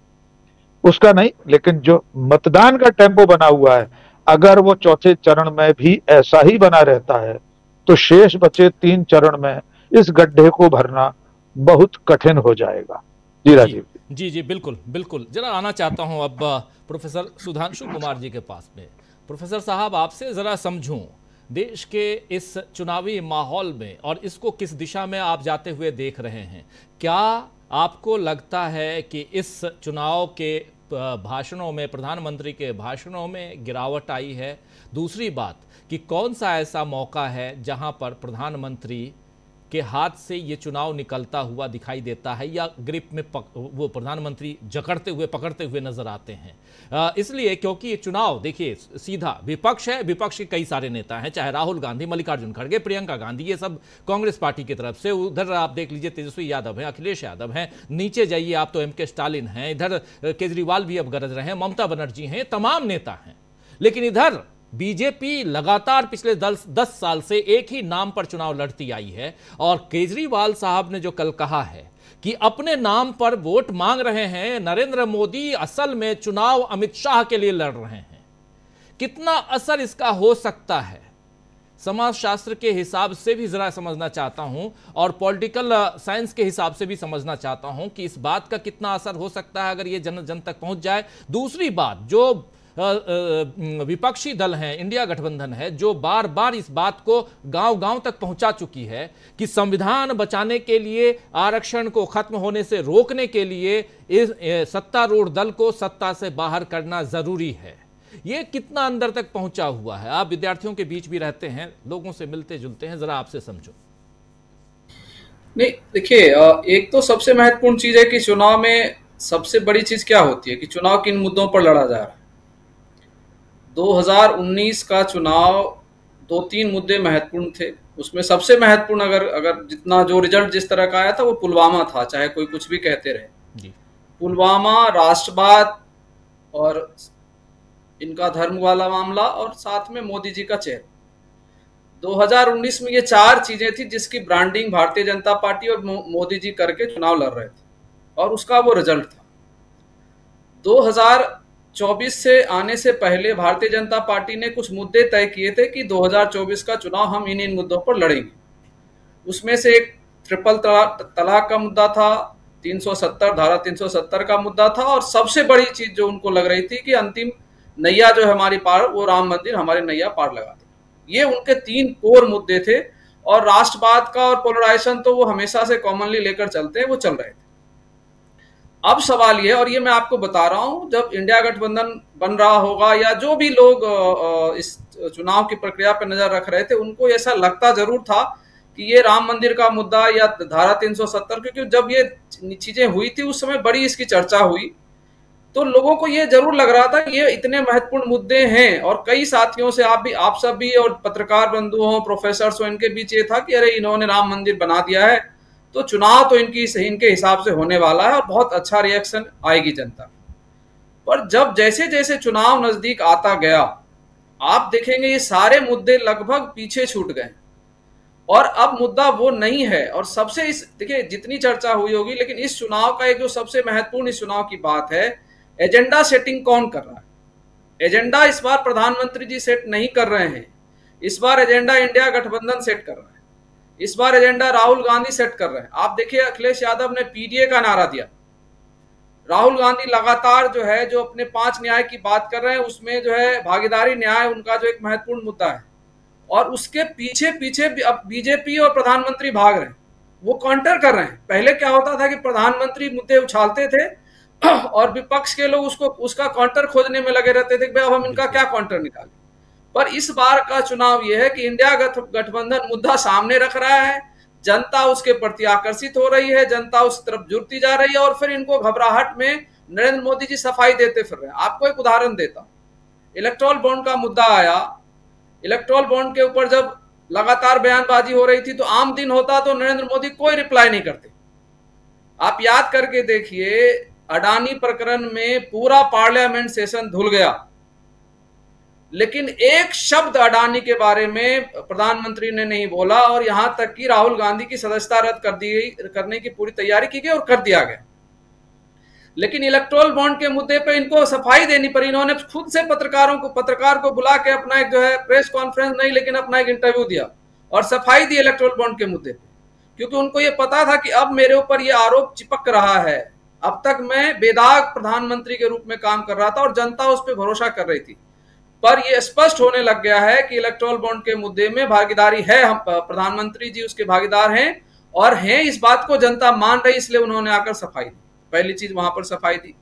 उसका नहीं लेकिन जो मतदान का टेंपो बना हुआ है अगर वो चौथे चरण में भी ऐसा ही बना रहता है तो शेष बचे तीन चरण में इस गड्ढे को भरना बहुत कठिन हो जाएगा। जी राजीव जी। जी बिल्कुल बिल्कुल। जरा आना चाहता हूँ अब प्रोफेसर सुधांशु कुमार जी के पास में। प्रोफेसर साहब, आपसे ज़रा समझूं, देश के इस चुनावी माहौल में और इसको किस दिशा में आप जाते हुए देख रहे हैं, क्या आपको लगता है कि इस चुनाव के भाषणों में, प्रधानमंत्री के भाषणों में गिरावट आई है। दूसरी बात कि कौन सा ऐसा मौका है जहाँ पर प्रधानमंत्री के हाथ से ये चुनाव निकलता हुआ दिखाई देता है या ग्रिप में पक, वो प्रधानमंत्री जकड़ते हुए पकड़ते हुए नज़र आते हैं। इसलिए क्योंकि ये चुनाव देखिए सीधा विपक्ष है विपक्ष के कई सारे नेता हैं चाहे राहुल गांधी मल्लिकार्जुन खड़गे प्रियंका गांधी ये सब कांग्रेस पार्टी की तरफ़ से उधर आप देख लीजिए तेजस्वी यादव हैं अखिलेश यादव हैं नीचे जाइए आप तो एम के स्टालिन हैं इधर केजरीवाल भी अब गरज रहे हैं ममता बनर्जी हैं तमाम नेता हैं। लेकिन इधर बीजेपी लगातार पिछले दस दस साल से एक ही नाम पर चुनाव लड़ती आई है और केजरीवाल साहब ने जो कल कहा है कि अपने नाम पर वोट मांग रहे हैं, नरेंद्र मोदी असल में चुनाव अमित शाह के लिए लड़ रहे हैं। कितना असर इसका हो सकता है? समाज शास्त्र के हिसाब से भी जरा समझना चाहता हूँ और पॉलिटिकल साइंस के हिसाब से भी समझना चाहता हूँ कि इस बात का कितना असर हो सकता है अगर ये जन जन तक पहुँच जाए। दूसरी बात, जो विपक्षी दल हैं, इंडिया गठबंधन है, जो बार बार इस बात को गाँव गाँव तक पहुँचा चुकी है कि संविधान बचाने के लिए, आरक्षण को खत्म होने से रोकने के लिए इस सत्तारूढ़ दल को सत्ता से बाहर करना ज़रूरी है। ये कितना अंदर तक पहुँचा हुआ है? आप विद्यार्थियों के बीच भी रहते हैं, लोगों से मिलते जुलते हैं, जरा आपसे समझो। नहीं, देखिए एक तो सबसे महत्वपूर्ण चीज़ है कि चुनाव में सबसे बड़ी चीज़ क्या होती है कि चुनाव किन मुद्दों पर लड़ा जा रहा है। 2019 का चुनाव दो तीन मुद्दे महत्वपूर्ण थे। उसमें सबसे महत्वपूर्ण अगर अगर जितना जो रिज़ल्ट जिस तरह का आया था वो पुलवामा था चाहे कोई कुछ भी कहते रहे। पुलवामा राष्ट्रवाद और इनका धर्म वाला मामला और साथ में मोदी जी का चेहरा। 2019 में ये चार चीज़ें थी जिसकी ब्रांडिंग भारतीय जनता पार्टी और मोदी जी करके चुनाव लड़ रहे थे और उसका वो रिज़ल्ट था। 24 से आने से पहले भारतीय जनता पार्टी ने कुछ मुद्दे तय किए थे कि 2024 का चुनाव हम इन इन मुद्दों पर लड़ेंगे। उसमें से एक ट्रिपल तलाक का मुद्दा था 370 धारा 370 का मुद्दा था और सबसे बड़ी चीज़ जो उनको लग रही थी कि अंतिम नैया जो है हमारी पार, वो राम मंदिर हमारे नैया पार लगा दे। ये उनके तीन कोर मुद्दे थे और राष्ट्रवाद का और पोलराइजेशन तो वो हमेशा से कॉमनली लेकर चलते हैं, वो चल रहे थे। अब सवाल ये और ये मैं आपको बता रहा हूँ, जब इंडिया गठबंधन बन रहा होगा या जो भी लोग इस चुनाव की प्रक्रिया पर नज़र रख रहे थे, उनको ऐसा लगता ज़रूर था कि ये राम मंदिर का मुद्दा या धारा 370 क्योंकि जब ये चीज़ें हुई थी, उस समय बड़ी इसकी चर्चा हुई तो लोगों को ये ज़रूर लग रहा था ये इतने महत्वपूर्ण मुद्दे हैं, और कई साथियों से आप भी, आप सब भी, और पत्रकार बंधु हो प्रोफेसर हो, इनके बीच ये था कि अरे, इन्होंने राम मंदिर बना दिया है तो चुनाव तो इनकी इनके हिसाब से होने वाला है और बहुत अच्छा रिएक्शन आएगी जनता। पर जब जैसे जैसे चुनाव नज़दीक आता गया, आप देखेंगे ये सारे मुद्दे लगभग पीछे छूट गए और अब मुद्दा वो नहीं है और सबसे इस, देखिए, जितनी चर्चा हुई होगी, लेकिन इस चुनाव का एक जो सबसे महत्वपूर्ण इस चुनाव की बात है, एजेंडा सेटिंग कौन कर रहा है? एजेंडा इस बार प्रधानमंत्री जी सेट नहीं कर रहे हैं। इस बार एजेंडा इंडिया गठबंधन सेट कर रहा है। इस बार एजेंडा राहुल गांधी सेट कर रहे हैं। आप देखिए अखिलेश यादव ने पीडीए का नारा दिया। राहुल गांधी लगातार जो है जो अपने पाँच न्याय की बात कर रहे हैं उसमें जो है भागीदारी न्याय उनका जो एक महत्वपूर्ण मुद्दा है। और उसके पीछे पीछे अब बीजेपी और प्रधानमंत्री भाग रहे हैं। वो काउंटर कर रहे हैं। पहले क्या होता था कि प्रधानमंत्री मुद्दे उछालते थे [clears throat] और विपक्ष के लोग उसको उसका काउंटर खोजने में लगे रहते थे कि भाई अब हम इनका क्या काउंटर निकालें? पर इस बार का चुनाव यह है कि इंडिया गठबंधन मुद्दा सामने रख रहा है। जनता उसके प्रति आकर्षित हो रही है, जनता उस तरफ़ जुड़ती जा रही है और फिर इनको घबराहट में नरेंद्र मोदी जी सफ़ाई देते फिर रहे हैं। आपको एक उदाहरण देता हूँ। इलेक्ट्रॉल बॉन्ड का मुद्दा आया। इलेक्ट्रॉल बॉन्ड के ऊपर जब लगातार बयानबाजी हो रही थी तो आम दिन होता तो नरेंद्र मोदी कोई रिप्लाई नहीं करते। आप याद करके देखिए, अडानी प्रकरण में पूरा पार्लियामेंट सेशन धुल गया। लेकिन एक शब्द अडानी के बारे में प्रधानमंत्री ने नहीं बोला और यहाँ तक कि राहुल गांधी की सदस्यता रद्द कर दी गई, करने की पूरी तैयारी की गई और कर दिया गया। लेकिन इलेक्ट्रोल बॉन्ड के मुद्दे पे इनको सफ़ाई देनी पड़ी। इन्होंने खुद से पत्रकारों को पत्रकार को बुला के अपना एक जो है प्रेस कॉन्फ्रेंस नहीं, लेकिन अपना एक इंटरव्यू दिया और सफ़ाई दी इलेक्ट्रोल बॉन्ड के मुद्दे पे। क्योंकि उनको ये पता था कि अब मेरे ऊपर ये आरोप चिपक रहा है। अब तक मैं बेदाग प्रधानमंत्री के रूप में काम कर रहा था और जनता उस पर भरोसा कर रही थी। पर यह स्पष्ट होने लग गया है कि इलेक्ट्रोल बॉन्ड के मुद्दे में भागीदारी है हम प्रधानमंत्री जी उसके भागीदार हैं और हैं इस बात को जनता मान रही इसलिए उन्होंने आकर सफ़ाई दी। पहली चीज़ वहाँ पर सफ़ाई दी।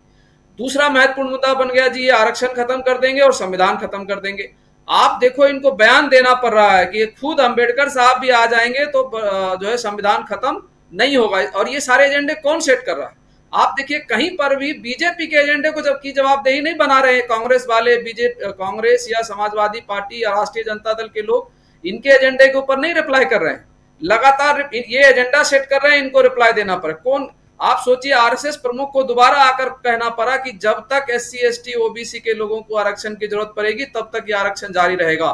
दूसरा महत्वपूर्ण मुद्दा बन गया, जी ये आरक्षण खत्म कर देंगे और संविधान खत्म कर देंगे। आप देखो, इनको बयान देना पड़ रहा है कि खुद अंबेडकर साहब भी आ जाएँगे तो जो है संविधान खत्म नहीं होगा। और ये सारे एजेंडे कौन सेट कर रहा है? आप देखिए कहीं पर भी बीजेपी के एजेंडे को जबकि जवाबदेही नहीं बना रहे कांग्रेस वाले बीजेपी कांग्रेस या समाजवादी पार्टी या राष्ट्रीय जनता दल के लोग इनके एजेंडे के ऊपर नहीं रिप्लाई कर रहे हैं। लगातार ये एजेंडा सेट कर रहे हैं इनको रिप्लाई देना पड़े। कौन आप सोचिए आरएसएस प्रमुख को दोबारा आकर कहना पड़ा कि जब तक S C S T OBC के लोगों को आरक्षण की ज़रूरत पड़ेगी तब तक ये आरक्षण जारी रहेगा।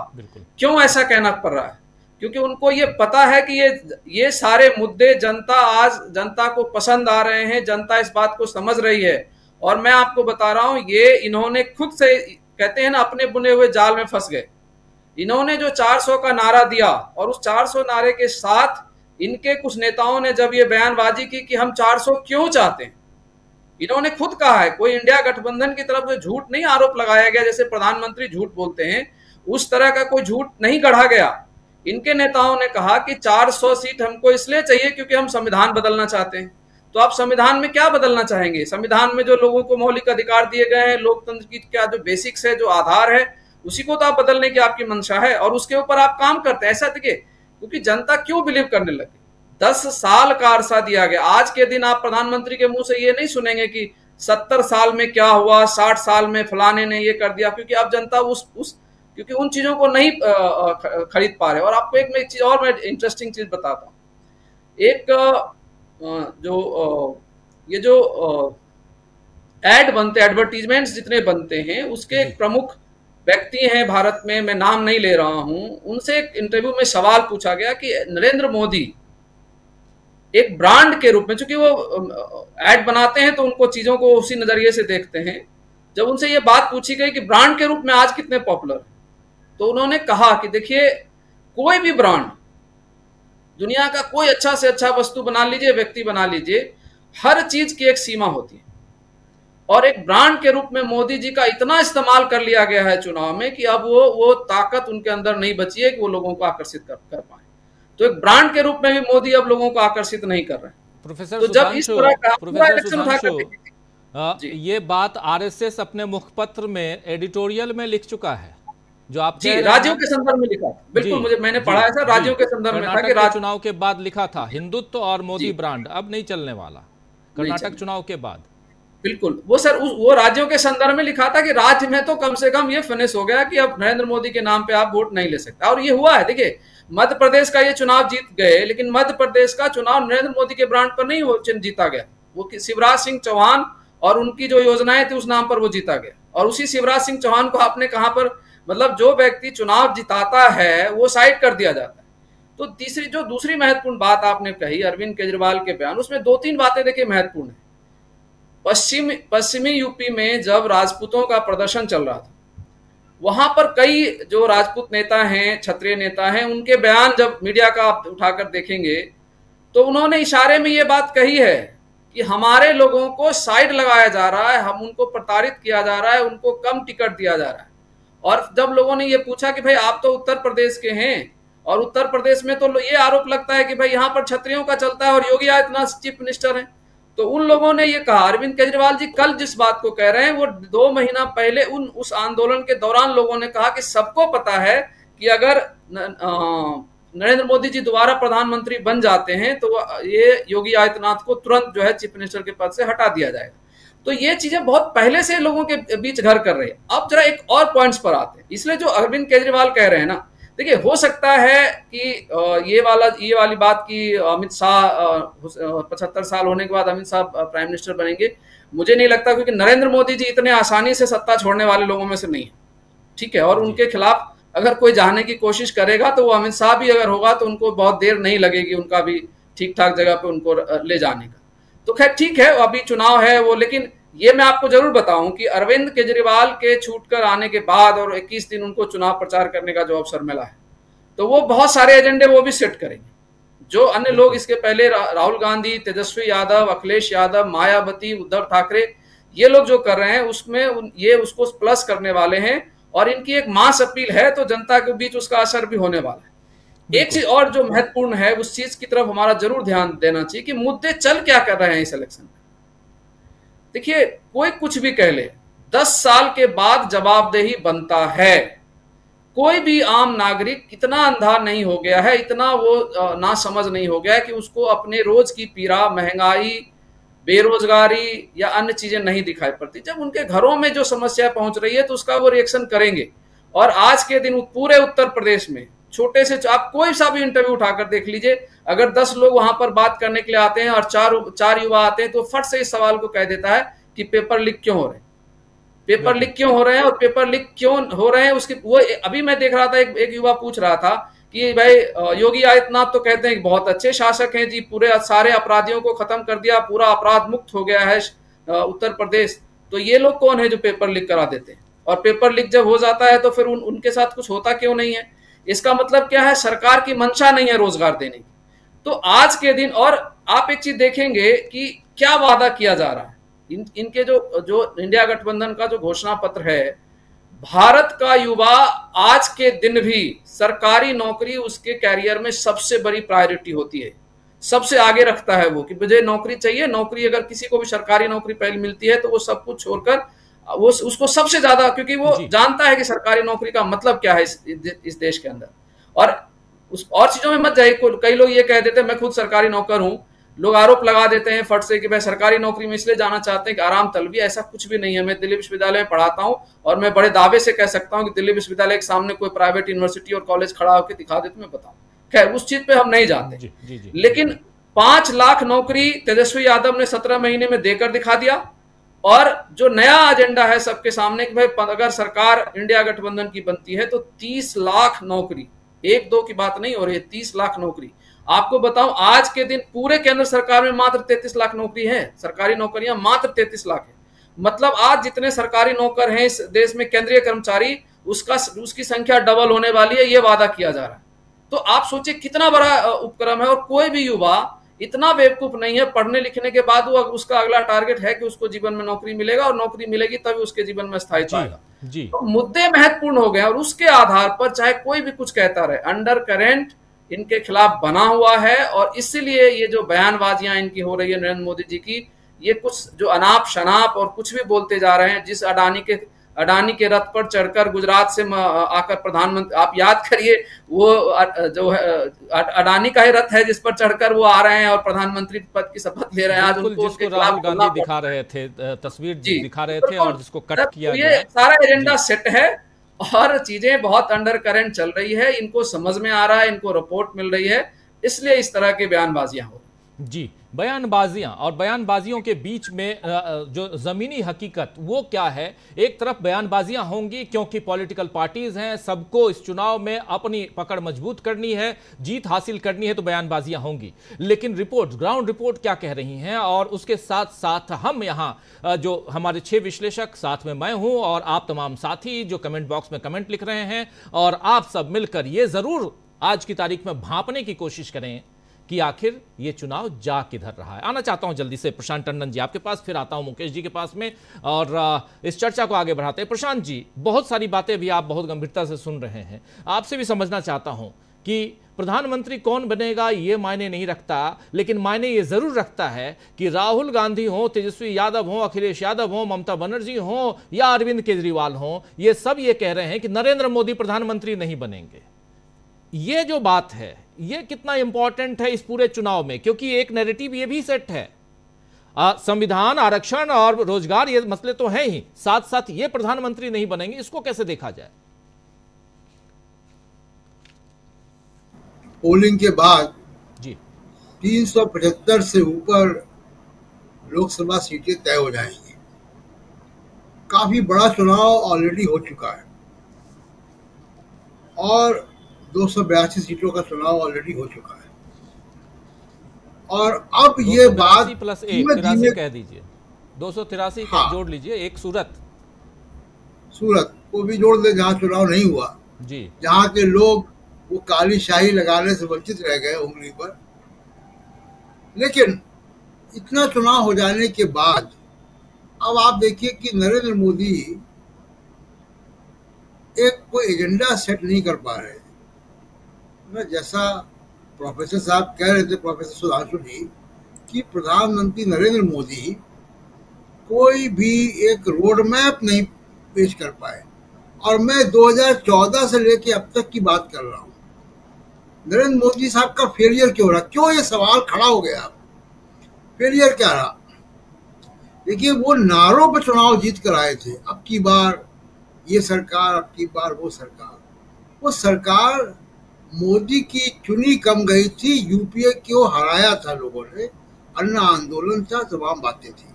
क्यों ऐसा कहना पड़ रहा है? क्योंकि उनको ये पता है कि ये ये सारे मुद्दे जनता आज, जनता को पसंद आ रहे हैं, जनता इस बात को समझ रही है। और मैं आपको बता रहा हूँ, ये इन्होंने खुद से, कहते हैं ना, अपने बुने हुए जाल में फंस गए। इन्होंने जो 400 का नारा दिया, और उस 400 नारे के साथ इनके कुछ नेताओं ने जब ये बयानबाजी की कि हम 400 क्यों चाहते हैं, इन्होंने खुद कहा है, कोई इंडिया गठबंधन की तरफ़ से झूठ नहीं आरोप लगाया गया, जैसे प्रधानमंत्री झूठ बोलते हैं, उस तरह का कोई झूठ नहीं गढ़ा गया। इनके नेताओं ने कहा कि 400 सीट हमको इसलिए चाहिए क्योंकि हम संविधान बदलना चाहते हैं। तो आप संविधान में क्या बदलना चाहेंगे? संविधान में जो लोगों को मौलिक अधिकार दिए गए हैं, लोकतंत्र की क्या जो बेसिक्स है, जो आधार है, उसी को तो आप बदलने की आपकी मंशा है और उसके ऊपर आप काम करते हैं। ऐसा देखिए क्योंकि जनता क्यों बिलीव करने लगी? दस साल का अरसा दिया गया। आज के दिन आप प्रधानमंत्री के मुँह से ये नहीं सुनेंगे कि सत्तर साल में क्या हुआ, साठ साल में फलाने ने ये कर दिया, क्योंकि आप जनता उस उस क्योंकि उन चीज़ों को नहीं खरीद पा रहे और आपको एक मैं चीज़ और मैं इंटरेस्टिंग चीज़ बताता हूँ। एक जो ये जो एड बनते एडवर्टीजमेंट्स जितने बनते हैं उसके एक प्रमुख व्यक्ति हैं भारत में मैं नाम नहीं ले रहा हूँ। उनसे एक इंटरव्यू में सवाल पूछा गया कि नरेंद्र मोदी एक ब्रांड के रूप में चूँकि वो एड बनाते हैं तो उनको चीज़ों को उसी नज़रिए से देखते हैं। जब उनसे ये बात पूछी गई कि ब्रांड के रूप में आज कितने पॉपुलर तो उन्होंने कहा कि देखिए कोई भी ब्रांड दुनिया का कोई अच्छा से अच्छा वस्तु बना लीजिए व्यक्ति बना लीजिए हर चीज़ की एक सीमा होती है। और एक ब्रांड के रूप में मोदी जी का इतना इस्तेमाल कर लिया गया है चुनाव में कि अब वो वो ताकत उनके अंदर नहीं बची है कि वो लोगों को आकर्षित कर, कर पाए। तो एक ब्रांड के रूप में भी मोदी अब लोगों को आकर्षित नहीं कर रहे प्रोफेसर तो जब इस तरह का इलेक्शन उठा ये बात आरएसएस अपने मुखपत्र में एडिटोरियल में लिख चुका है। जो आप जी राज्यों के संदर्भ में लिखा। बिल्कुल मुझे मैंने पढ़ा है सर राज्यों के संदर्भ में था कि राज... चुनाव के बाद लिखा था हिंदुत्व और मोदी ब्रांड अब नहीं चलने वाला। कर्नाटक चुनाव के बाद। बिल्कुल वो सर उस वो राज्यों के संदर्भ में लिखा था कि राज्य में तो कम से कम ये फिनिश हो गया कि अब नरेंद्र मोदी के नाम पे आप वोट नहीं ले सकते। और ये हुआ है देखिए मध्य प्रदेश का ये चुनाव जीत गए लेकिन मध्य प्रदेश का चुनाव नरेंद्र मोदी के ब्रांड पर नहीं जीता गया। वो शिवराज सिंह चौहान और उनकी जो योजनाएँ थी उस नाम पर वो जीता गया। और उसी शिवराज सिंह चौहान को आपने कहा पर मतलब जो व्यक्ति चुनाव जिताता है, वो साइड कर दिया जाता है। तो तीसरी, जो दूसरी महत्वपूर्ण बात आपने कही, अरविंद केजरीवाल के बयान, उसमें दो तीन बातें देखिए महत्वपूर्ण है। पश्चिम, पश्चिमी यूपी में जब राजपूतों का प्रदर्शन चल रहा था, वहाँ पर कई जो राजपूत नेता हैं, क्षत्रिय नेता हैं, उनके बयान जब मीडिया का आप उठाकर देखेंगे तो उन्होंने इशारे में ये बात कही है कि हमारे लोगों को साइड लगाया जा रहा है, हम उनको प्रताड़ित किया जा रहा है, उनको कम टिकट दिया जा रहा है। और जब लोगों ने ये पूछा कि भाई आप तो उत्तर प्रदेश के हैं, और उत्तर प्रदेश में तो ये आरोप लगता है कि भाई यहाँ पर छत्रियों का चलता है और योगी आदित्यनाथ चीफ मिनिस्टर है। तो उन लोगों ने ये कहा, अरविंद केजरीवाल जी कल जिस बात को कह रहे हैं, वो दो महीना पहले उन, उस आंदोलन के दौरान लोगों ने कहा कि सबको पता है कि अगर नरेंद्र मोदी जी दोबारा प्रधानमंत्री बन जाते हैं तो ये योगी आदित्यनाथ को तुरंत जो है चीफ मिनिस्टर के पद से हटा दिया जाएगा। तो ये चीज़ें बहुत पहले से लोगों के बीच घर कर रही है। अब जरा एक और पॉइंट्स पर आते हैं। इसलिए जो अरविंद केजरीवाल कह रहे हैं ना देखिए हो सकता है कि ये वाला ये वाली बात की अमित शाह पचहत्तर साल होने के बाद अमित शाह प्राइम मिनिस्टर बनेंगे। मुझे नहीं लगता क्योंकि नरेंद्र मोदी जी इतने आसानी से सत्ता छोड़ने वाले लोगों में से नहीं है। ठीक है और उनके खिलाफ अगर कोई जाने की कोशिश करेगा तो वो अमित शाह भी अगर होगा तो उनको बहुत देर नहीं लगेगी उनका भी ठीक ठाक जगह पे उनको ले जाने का। तो खैर ठीक है अभी चुनाव है वो लेकिन ये मैं आपको ज़रूर बताऊँ कि अरविंद केजरीवाल के छूट कर आने के बाद और 21 दिन उनको चुनाव प्रचार करने का जो अवसर मिला है तो वो बहुत सारे एजेंडे वो भी सेट करेंगे। जो अन्य लोग इसके पहले रा, राहुल गांधी तेजस्वी यादव अखिलेश यादव मायावती उद्धव ठाकरे ये लोग जो कर रहे हैं उसमें ये उसको प्लस करने वाले हैं और इनकी एक मास अपील है तो जनता के बीच उसका असर भी होने वाला है। एक चीज़ और जो महत्वपूर्ण है उस चीज़ की तरफ़ हमारा ज़रूर ध्यान देना चाहिए कि मुद्दे चल क्या कर रहे हैं इस इलेक्शन में। देखिए कोई कुछ भी कह ले दस साल के बाद जवाबदेही बनता है। कोई भी आम नागरिक इतना अंधा नहीं हो गया है इतना वो ना समझ नहीं हो गया कि उसको अपने रोज की पीड़ा महँगाई बेरोजगारी या अन्य चीज़ें नहीं दिखाई पड़ती। जब उनके घरों में जो समस्या पहुँच रही है तो उसका वो रिएक्शन करेंगे। और आज के दिन पूरे उत्तर प्रदेश में छोटे से आप कोई सा भी इंटरव्यू उठाकर देख लीजिए। अगर दस लोग वहाँ पर बात करने के लिए आते हैं और चार चार युवा आते हैं तो फट से इस सवाल को कह देता है कि पेपर लीक क्यों हो रहे हैं? पेपर लीक क्यों हो रहे हैं और पेपर लीक क्यों हो रहे हैं? उसके वो अभी मैं देख रहा था एक, एक युवा पूछ रहा था कि भाई योगी आदित्यनाथ तो कहते हैं कि बहुत अच्छे शासक हैं जी पूरे सारे अपराधियों को खत्म कर दिया पूरा अपराध मुक्त हो गया है उत्तर प्रदेश। तो ये लोग कौन है जो पेपर लीक करा देते हैं? और पेपर लीक जब हो जाता है तो फिर उन, उनके साथ कुछ होता क्यों नहीं है? इसका मतलब क्या है? सरकार की मंशा नहीं है रोज़गार देने की। तो आज के दिन, और आप एक चीज़ देखेंगे कि क्या वादा किया जा रहा है। इन, इनके जो जो इंडिया गठबंधन का जो घोषणा पत्र है, भारत का युवा आज के दिन भी सरकारी नौकरी उसके कैरियर में सबसे बड़ी प्रायोरिटी होती है। सबसे आगे रखता है वो कि मुझे नौकरी चाहिए, नौकरी अगर किसी को भी सरकारी नौकरी पहले मिलती है तो वो सब कुछ छोड़कर वो उसको सबसे ज़्यादा क्योंकि वो जानता है कि सरकारी नौकरी का मतलब क्या है इस, इस देश के अंदर। और उस और चीज़ों में मत जाइए कई लोग ये कह देते हैं मैं खुद सरकारी नौकर हूँ। लोग आरोप लगा देते हैं फट से कि भाई सरकारी नौकरी में इसलिए जाना चाहते हैं कि आराम तलबी ऐसा कुछ भी नहीं है। मैं दिल्ली विश्वविद्यालय में पढ़ाता हूँ और मैं बड़े दावे से कह सकता हूँ कि दिल्ली विश्वविद्यालय के सामने कोई प्राइवेट यूनिवर्सिटी और कॉलेज खड़ा होकर दिखा दे तो मैं बताऊँ। खैर उस चीज़ पे हम नहीं जाते। जी, जी, जी, लेकिन पाँच लाख नौकरी तेजस्वी यादव ने सत्रह महीने में देकर दिखा दिया। और जो नया एजेंडा है सबके सामने कि भाई अगर सरकार इंडिया गठबंधन की बनती है तो तीस लाख नौकरी, एक दो की बात नहीं हो रही है, तीस लाख नौकरी। आपको बताऊँ, आज के दिन पूरे केंद्र सरकार में मात्र तैतीस लाख नौकरी है, सरकारी नौकरियाँ मात्र तैतीस लाख है। मतलब आज जितने सरकारी नौकर हैं इस देश में केंद्रीय कर्मचारी, उसका उसकी संख्या डबल होने वाली है, ये वादा किया जा रहा है। तो आप सोचिए कितना बड़ा उपक्रम है और कोई भी युवा इतना बेवकूफ़ नहीं है पढ़ने लिखने के बाद वो उसका अगला टारगेट है कि उसको जीवन में नौकरी मिलेगा और नौकरी मिलेगी तभी उसके जीवन में स्थायी आएगा जी। तो मुद्दे महत्वपूर्ण हो गए और उसके आधार पर चाहे कोई भी कुछ कहता रहे अंडर करेंट इनके खिलाफ बना हुआ है और इसीलिए ये जो बयानबाजियाँ इनकी हो रही है नरेंद्र मोदी जी की ये कुछ जो अनाप शनाप और कुछ भी बोलते जा रहे हैं जिस अडानी के अडानी के रथ पर चढ़कर गुजरात से आकर प्रधानमंत्री आप याद करिए वो जो है अडानी का ही रथ है जिस पर चढ़कर वो आ रहे हैं और प्रधानमंत्री पद की शपथ ले रहे हैं। आज उनको उसके राहुल गांधी दिखा रहे थे तस्वीर दिखा रहे थे और जिसको कट किया ये सारा एजेंडा सेट है और चीज़ें बहुत अंडर करेंट चल रही है इनको समझ में आ रहा है इनको रिपोर्ट मिल रही है इसलिए इस तरह की बयानबाजियाँ हो। जी, बयानबाजियाँ और बयानबाजियों के बीच में जो ज़मीनी हकीकत, वो क्या है? एक तरफ़ बयानबाजियाँ होंगी क्योंकि पॉलिटिकल पार्टीज़ हैं, सबको इस चुनाव में अपनी पकड़ मज़बूत करनी है, जीत हासिल करनी है तो बयानबाजियाँ होंगी। लेकिन रिपोर्ट, ग्राउंड रिपोर्ट क्या कह रही हैं? और उसके साथ साथ हम यहाँ जो हमारे छह विश्लेषक, साथ में मैं हूँ और आप तमाम साथी जो कमेंट बॉक्स में कमेंट लिख रहे हैं और आप सब मिलकर ये ज़रूर आज की तारीख में भापने की कोशिश करें। कि आखिर ये चुनाव जा किधर रहा है? आना चाहता हूँ जल्दी से। प्रशांत टंडन जी आपके पास, फिर आता हूँ मुकेश जी के पास में। और इस चर्चा को आगे बढ़ाते हैं। प्रशांत जी, बहुत सारी बातें भी आप बहुत गंभीरता से सुन रहे हैं। आपसे भी समझना चाहता हूँ कि प्रधानमंत्री कौन बनेगा ये मायने नहीं रखता, लेकिन मायने ये ज़रूर रखता है कि राहुल गांधी हो, तेजस्वी यादव हो, अखिलेश यादव हो, ममता बनर्जी हो या अरविंद केजरीवाल हो, ये सब ये कह रहे हैं कि नरेंद्र मोदी प्रधानमंत्री नहीं बनेंगे। ये जो बात है ये कितना इंपॉर्टेंट है इस पूरे चुनाव में? क्योंकि एक नेरेटिव ये भी सेट है। संविधान आरक्षण और रोज़गार ये मसले तो हैं ही। साथ साथ ये प्रधानमंत्री नहीं बनेंगे इसको कैसे देखा जाए? पोलिंग के बाद जी। तीन सौ पचहत्तर से ऊपर लोकसभा सीटें तय हो जाएँगी। काफ़ी बड़ा चुनाव ऑलरेडी हो चुका है। और दो सीटों का चुनाव ऑलरेडी हो चुका है। और अब ये बात प्लस एक तिरासी कह दीजिए। दो सौ तिरासी हाँ, जोड़ लीजिए एक सूरत। सूरत को भी जोड़ दे जहाँ चुनाव नहीं हुआ। जी। जहाँ के लोग वो काली शाही लगाने से वंचित रह गए उंगली पर। लेकिन इतना चुनाव हो जाने के बाद अब आप देखिए कि नरेंद्र मोदी एक कोई एजेंडा सेट नहीं कर पा रहे। मैं जैसा प्रोफेसर साहब कह रहे थे प्रोफेसर सुधांशु जी, कि प्रधानमंत्री नरेंद्र मोदी कोई भी एक रोड मैप नहीं पेश कर पाए। और मैं 2014 से लेके अब तक की बात कर रहा हूँ। नरेंद्र मोदी साहब का फेलियर क्यों रहा? क्यों ये सवाल खड़ा हो गया? फेलियर क्या रहा? देखिए, वो नारों पर चुनाव जीत कर आए थे। अब की बार ये सरकार, अब की बार वो सरकार। वो सरकार मोदी की चुनी कम गई थी यूपीए को हराया था लोगों ने, अन्ना आंदोलन था तमाम बातें थी।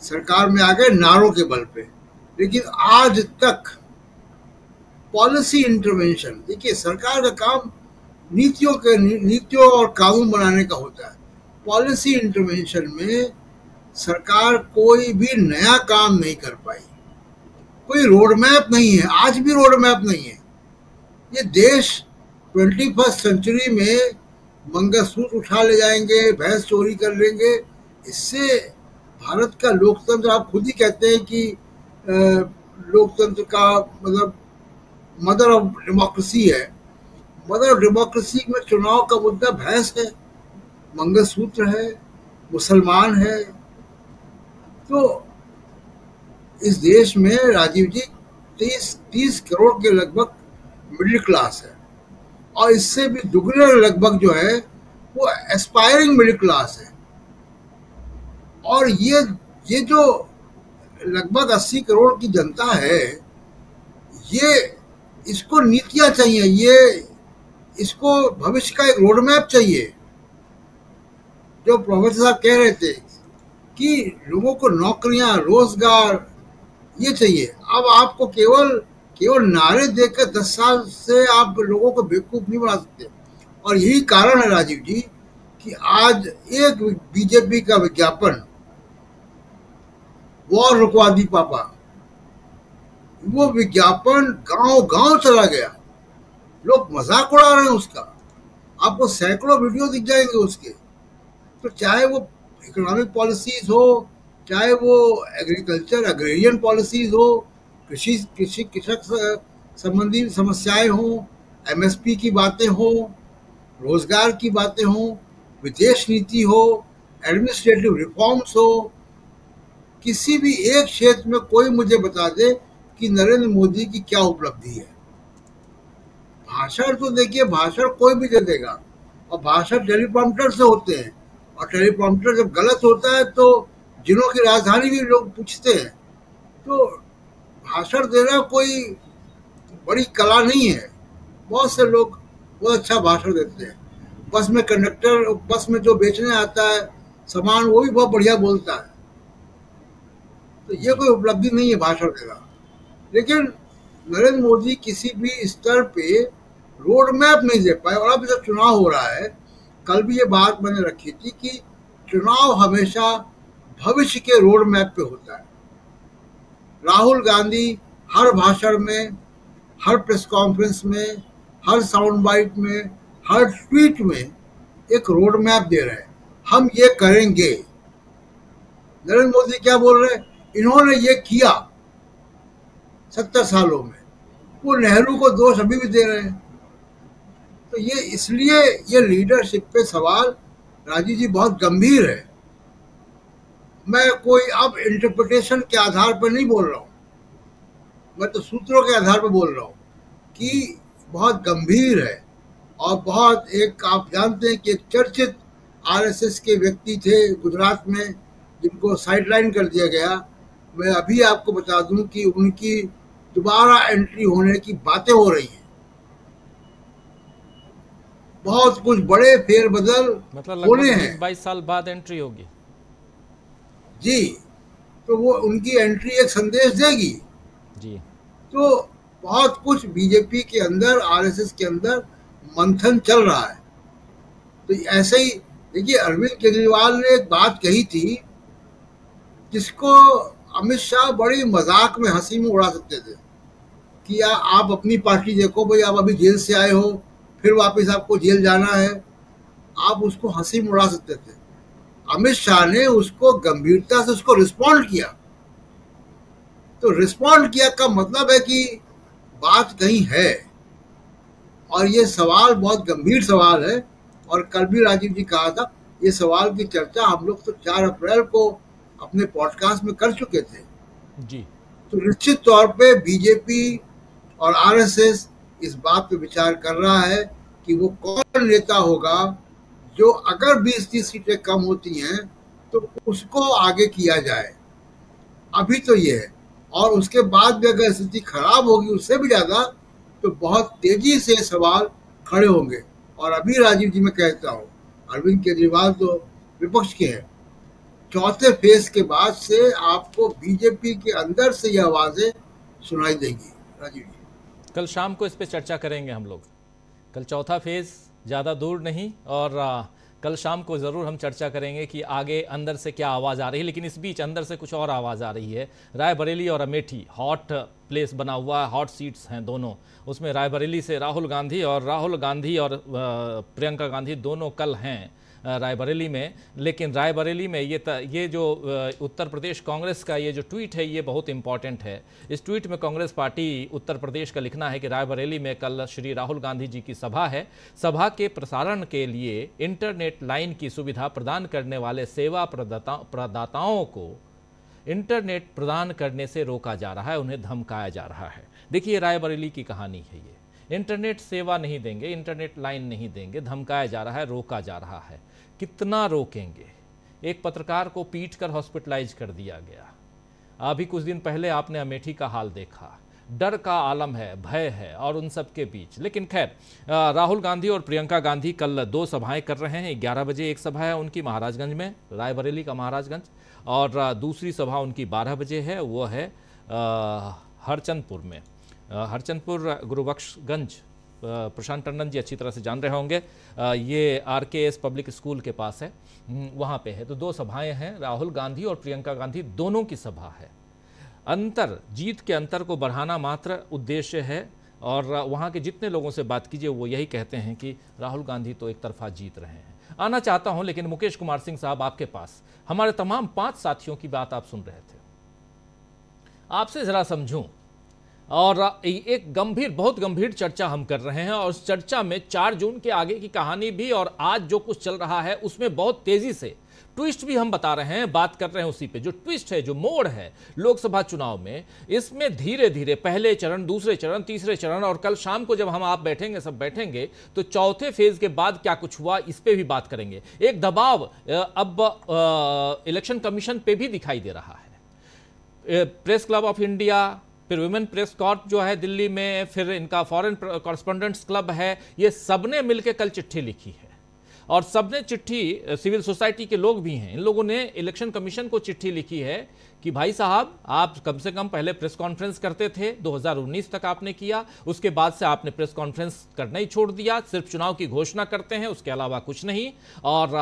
सरकार में आ गए नारों के बल पे। लेकिन आज तक पॉलिसी इंटरवेंशन देखिए, सरकार का काम नीतियों के, नीतियों और कानून बनाने का होता है। पॉलिसी इंटरवेंशन में सरकार कोई भी नया काम नहीं कर पाई। कोई रोड मैप नहीं है, आज भी रोड मैप नहीं है। ये देश ट्वेंटी फ़र्स्ट सेंचुरी में मंगलसूत्र उठा ले जाएँगे, भैंस चोरी कर लेंगे। इससे भारत का लोकतंत्र, आप खुद ही कहते हैं कि लोकतंत्र का मतलब मदर ऑफ़ डेमोक्रेसी है। मदर ऑफ़ डेमोक्रेसी में चुनाव का मुद्दा भैंस है मंगलसूत्र है, मुसलमान है। तो इस देश में राजीव जी, तीस तीस करोड़ के लगभग मिडिल क्लास है। और इससे भी दुगने लगभग जो है, वो एस्पायरिंग मिडिल क्लास है। और ये ये जो लगभग 80 करोड़ की जनता है, ये, इसको नीतियाँ चाहिए, ये, इसको भविष्य का एक रोड मैप चाहिए। जो प्रोफेसर साहब कह रहे थे कि लोगों को नौकरियाँ, रोज़गार, ये चाहिए। अब आपको केवल केवल नारे देकर दस साल से आप लोगों को बेवकूफ़ नहीं बना सकते। और यही कारण है राजीव जी कि आज एक बीजेपी का विज्ञापन, वॉर रुकवा दी पापा, वो विज्ञापन गाँव गाँव चला गया। लोग मज़ाक उड़ा रहे हैं उसका। आपको सैकड़ों वीडियो दिख जाएँगे उसके। तो चाहे वो इकोनॉमिक पॉलिसीज़ हो, चाहे वो एग्रीकल्चर एग्रेरियन पॉलिसीज़ हो कृषि कृषि कृषक संबंधी समस्याएँ हो एमएसपी की बातें हो, रोज़गार की बातें हो, विदेश नीति हो एडमिनिस्ट्रेटिव रिफॉर्म्स हो, किसी भी एक क्षेत्र में कोई मुझे बता दे कि नरेंद्र मोदी की क्या उपलब्धि है। भाषण तो देखिए, भाषण कोई भी दे देगा। और भाषण टेलीप्रॉम्प्टर से होते हैं। और टेलीप्रॉम्प्टर जब गलत होता है तो जिलों की राजधानी भी लोग पूछते हैं। तो भाषण देना कोई बड़ी कला नहीं है। बहुत से लोग बहुत अच्छा भाषण देते हैं। बस में कंडक्टर, बस में जो बेचने आता है, सामान, वो भी बहुत बढ़िया बोलता है। तो ये कोई उपलब्धि नहीं है भाषण देना। लेकिन नरेंद्र मोदी किसी भी स्तर पे रोड मैप नहीं दे पाए, और अब जब चुनाव हो रहा है, कल भी ये बात मैंने रखी थी कि चुनाव हमेशा भविष्य के रोड मैप पे होता है। राहुल गांधी हर भाषण में, हर प्रेस कॉन्फ्रेंस में, हर साउंड बाइट में, हर ट्वीट में एक रोड मैप दे रहे हैं। हम ये करेंगे। नरेंद्र मोदी क्या बोल रहे हैं? इन्होंने ये किया सत्तर सालों में। वो नेहरू को दोष अभी भी दे रहे हैं। तो ये इसलिए ये लीडरशिप पे सवाल राजीव जी बहुत गंभीर है। मैं कोई अब इंटरप्रिटेशन के आधार पर नहीं बोल रहा हूँ। मैं तो सूत्रों के आधार पर बोल रहा हूँ कि बहुत गंभीर है और बहुत एक आप जानते हैं कि एक चर्चित आरएसएस के व्यक्ति थे गुजरात में जिनको साइडलाइन कर दिया गया। मैं अभी आपको बता दूँ कि उनकी दोबारा एंट्री होने की बातें हो रही हैं। बहुत कुछ बड़े फेरबदल मतलब होने हैं। बाईस साल बाद एंट्री होगी। जी तो वो उनकी एंट्री एक संदेश देगी। जी। तो बहुत कुछ बीजेपी के अंदर आरएसएस के अंदर मंथन चल रहा है। तो ऐसे ही देखिए अरविंद केजरीवाल ने एक बात कही थी जिसको अमित शाह बड़ी मज़ाक में हँसी में उड़ा सकते थे कि या आप अपनी पार्टी देखो भाई आप अभी जेल से आए हो फिर वापस आपको जेल जाना है। आप उसको हँसी में उड़ा सकते थे। अमित शाह ने उसको गंभीरता से उसको रिस्पॉन्ड किया। तो रिस्पॉन्ड किया का मतलब है कि बात कहीं है। और ये सवाल बहुत गंभीर सवाल है। और कल भी राजीव जी कहा था ये सवाल की चर्चा हम लोग तो चार अप्रैल को अपने पॉडकास्ट में कर चुके थे। जी। तो निश्चित तौर पे बीजेपी और आरएसएस इस बात पे विचार कर रहा है कि वो कौन नेता होगा जो अगर 20-30 सीटें कम होती हैं तो उसको आगे किया जाए। अभी तो ये है। और उसके बाद भी अगर स्थिति खराब होगी, उससे भी ज़्यादा तो बहुत तेज़ी से सवाल खड़े होंगे। और अभी राजीव जी, मैं कहता हूँ, अरविंद केजरीवाल तो विपक्ष के हैं। चौथे फ़ेज़ के बाद से आपको बीजेपी के अंदर से ये आवाज़ें सुनाई देंगी। राजीव जी। कल शाम को इस पर चर्चा करेंगे हम लोग। कल चौथा फ़ेज़ ज़्यादा दूर नहीं और कल शाम को ज़रूर हम चर्चा करेंगे कि आगे अंदर से क्या आवाज़ आ रही है, लेकिन इस बीच अंदर से कुछ और आवाज़ आ रही है। रायबरेली और अमेठी हॉट प्लेस बना हुआ है, हॉट सीट्स हैं दोनों। उसमें रायबरेली से राहुल गांधी और राहुल गांधी और प्रियंका गांधी दोनों कल हैं। रायबरेली में। लेकिन रायबरेली में ये ये जो उत्तर प्रदेश कांग्रेस का ये जो ट्वीट है, ये बहुत इंपॉर्टेंट है। इस ट्वीट में कांग्रेस पार्टी उत्तर प्रदेश का लिखना है कि रायबरेली में कल श्री राहुल गांधी जी की सभा है। सभा के प्रसारण के लिए इंटरनेट लाइन की सुविधा प्रदान करने वाले सेवा प्रदाता, प्रदाताओं को इंटरनेट प्रदान करने से रोका जा रहा है, उन्हें धमकाया जा रहा है। देखिए, रायबरेली की कहानी है ये। इंटरनेट सेवा नहीं देंगे इंटरनेट लाइन नहीं देंगे, धमकाया जा रहा है, रोका जा रहा है। कितना रोकेंगे? एक पत्रकार को पीट कर हॉस्पिटलाइज कर दिया गया। अभी कुछ दिन पहले आपने अमेठी का हाल देखा। डर का आलम है भय है और उन सब के बीच। लेकिन खैर राहुल गांधी और प्रियंका गांधी कल दो सभाएँ कर रहे हैं। ग्यारह बजे एक सभा है उनकी महाराजगंज में रायबरेली का महाराजगंज। और दूसरी सभा उनकी बारह बजे है वो है हरचंदपुर में। हरचंदपुर गुरुबख्शगंज अ, प्रशांत टंडन जी अच्छी तरह से जान रहे होंगे। ये आर के एस पब्लिक स्कूल के पास है। हम्म, वहाँ पे है। तो दो सभाएँ हैं राहुल गांधी और प्रियंका गांधी। दोनों की सभा है। अंतर जीत के अंतर को बढ़ाना मात्र उद्देश्य है और वहाँ के जितने लोगों से बात कीजिए वो यही कहते हैं कि राहुल गांधी तो एक तरफा जीत रहे हैं। आना चाहता हूँ लेकिन मुकेश कुमार सिंह साहब आपके पास। हमारे तमाम पाँच साथियों की बात आप सुन रहे थे। आपसे जरा समझूं और एक गंभीर, बहुत गंभीर चर्चा हम कर रहे हैं और उस चर्चा में चार जून के आगे की कहानी भी और आज जो कुछ चल रहा है उसमें बहुत तेज़ी से ट्विस्ट भी हम बता रहे हैं, बात कर रहे हैं उसी पे। जो ट्विस्ट है, जो मोड़ है लोकसभा चुनाव में, इसमें धीरे धीरे पहले चरण, दूसरे चरण, तीसरे चरण और कल शाम को जब हम आप बैठेंगे, सब बैठेंगे तो चौथे फ़ेज़ के बाद क्या कुछ हुआ, इस पर भी बात करेंगे। एक दबाव अब इलेक्शन कमीशन पे भी दिखाई दे रहा है। प्रेस क्लब ऑफ़ इंडिया फिर वुमेन प्रेस कॉर्प जो है दिल्ली में, फिर इनका फॉरेन कॉरस्पॉन्डेंट्स क्लब है, ये सबने मिलकर कल चिट्ठी लिखी है। और सबने चिट्ठी, सिविल सोसाइटी के लोग भी हैं। इन लोगों ने इलेक्शन कमीशन को चिट्ठी लिखी है कि, भाई साहब, आप कम से कम पहले प्रेस कॉन्फ्रेंस करते थे 2019 तक आपने किया, उसके बाद से आपने प्रेस कॉन्फ्रेंस करना ही छोड़ दिया, सिर्फ़ चुनाव की घोषणा करते हैं, उसके अलावा कुछ नहीं। और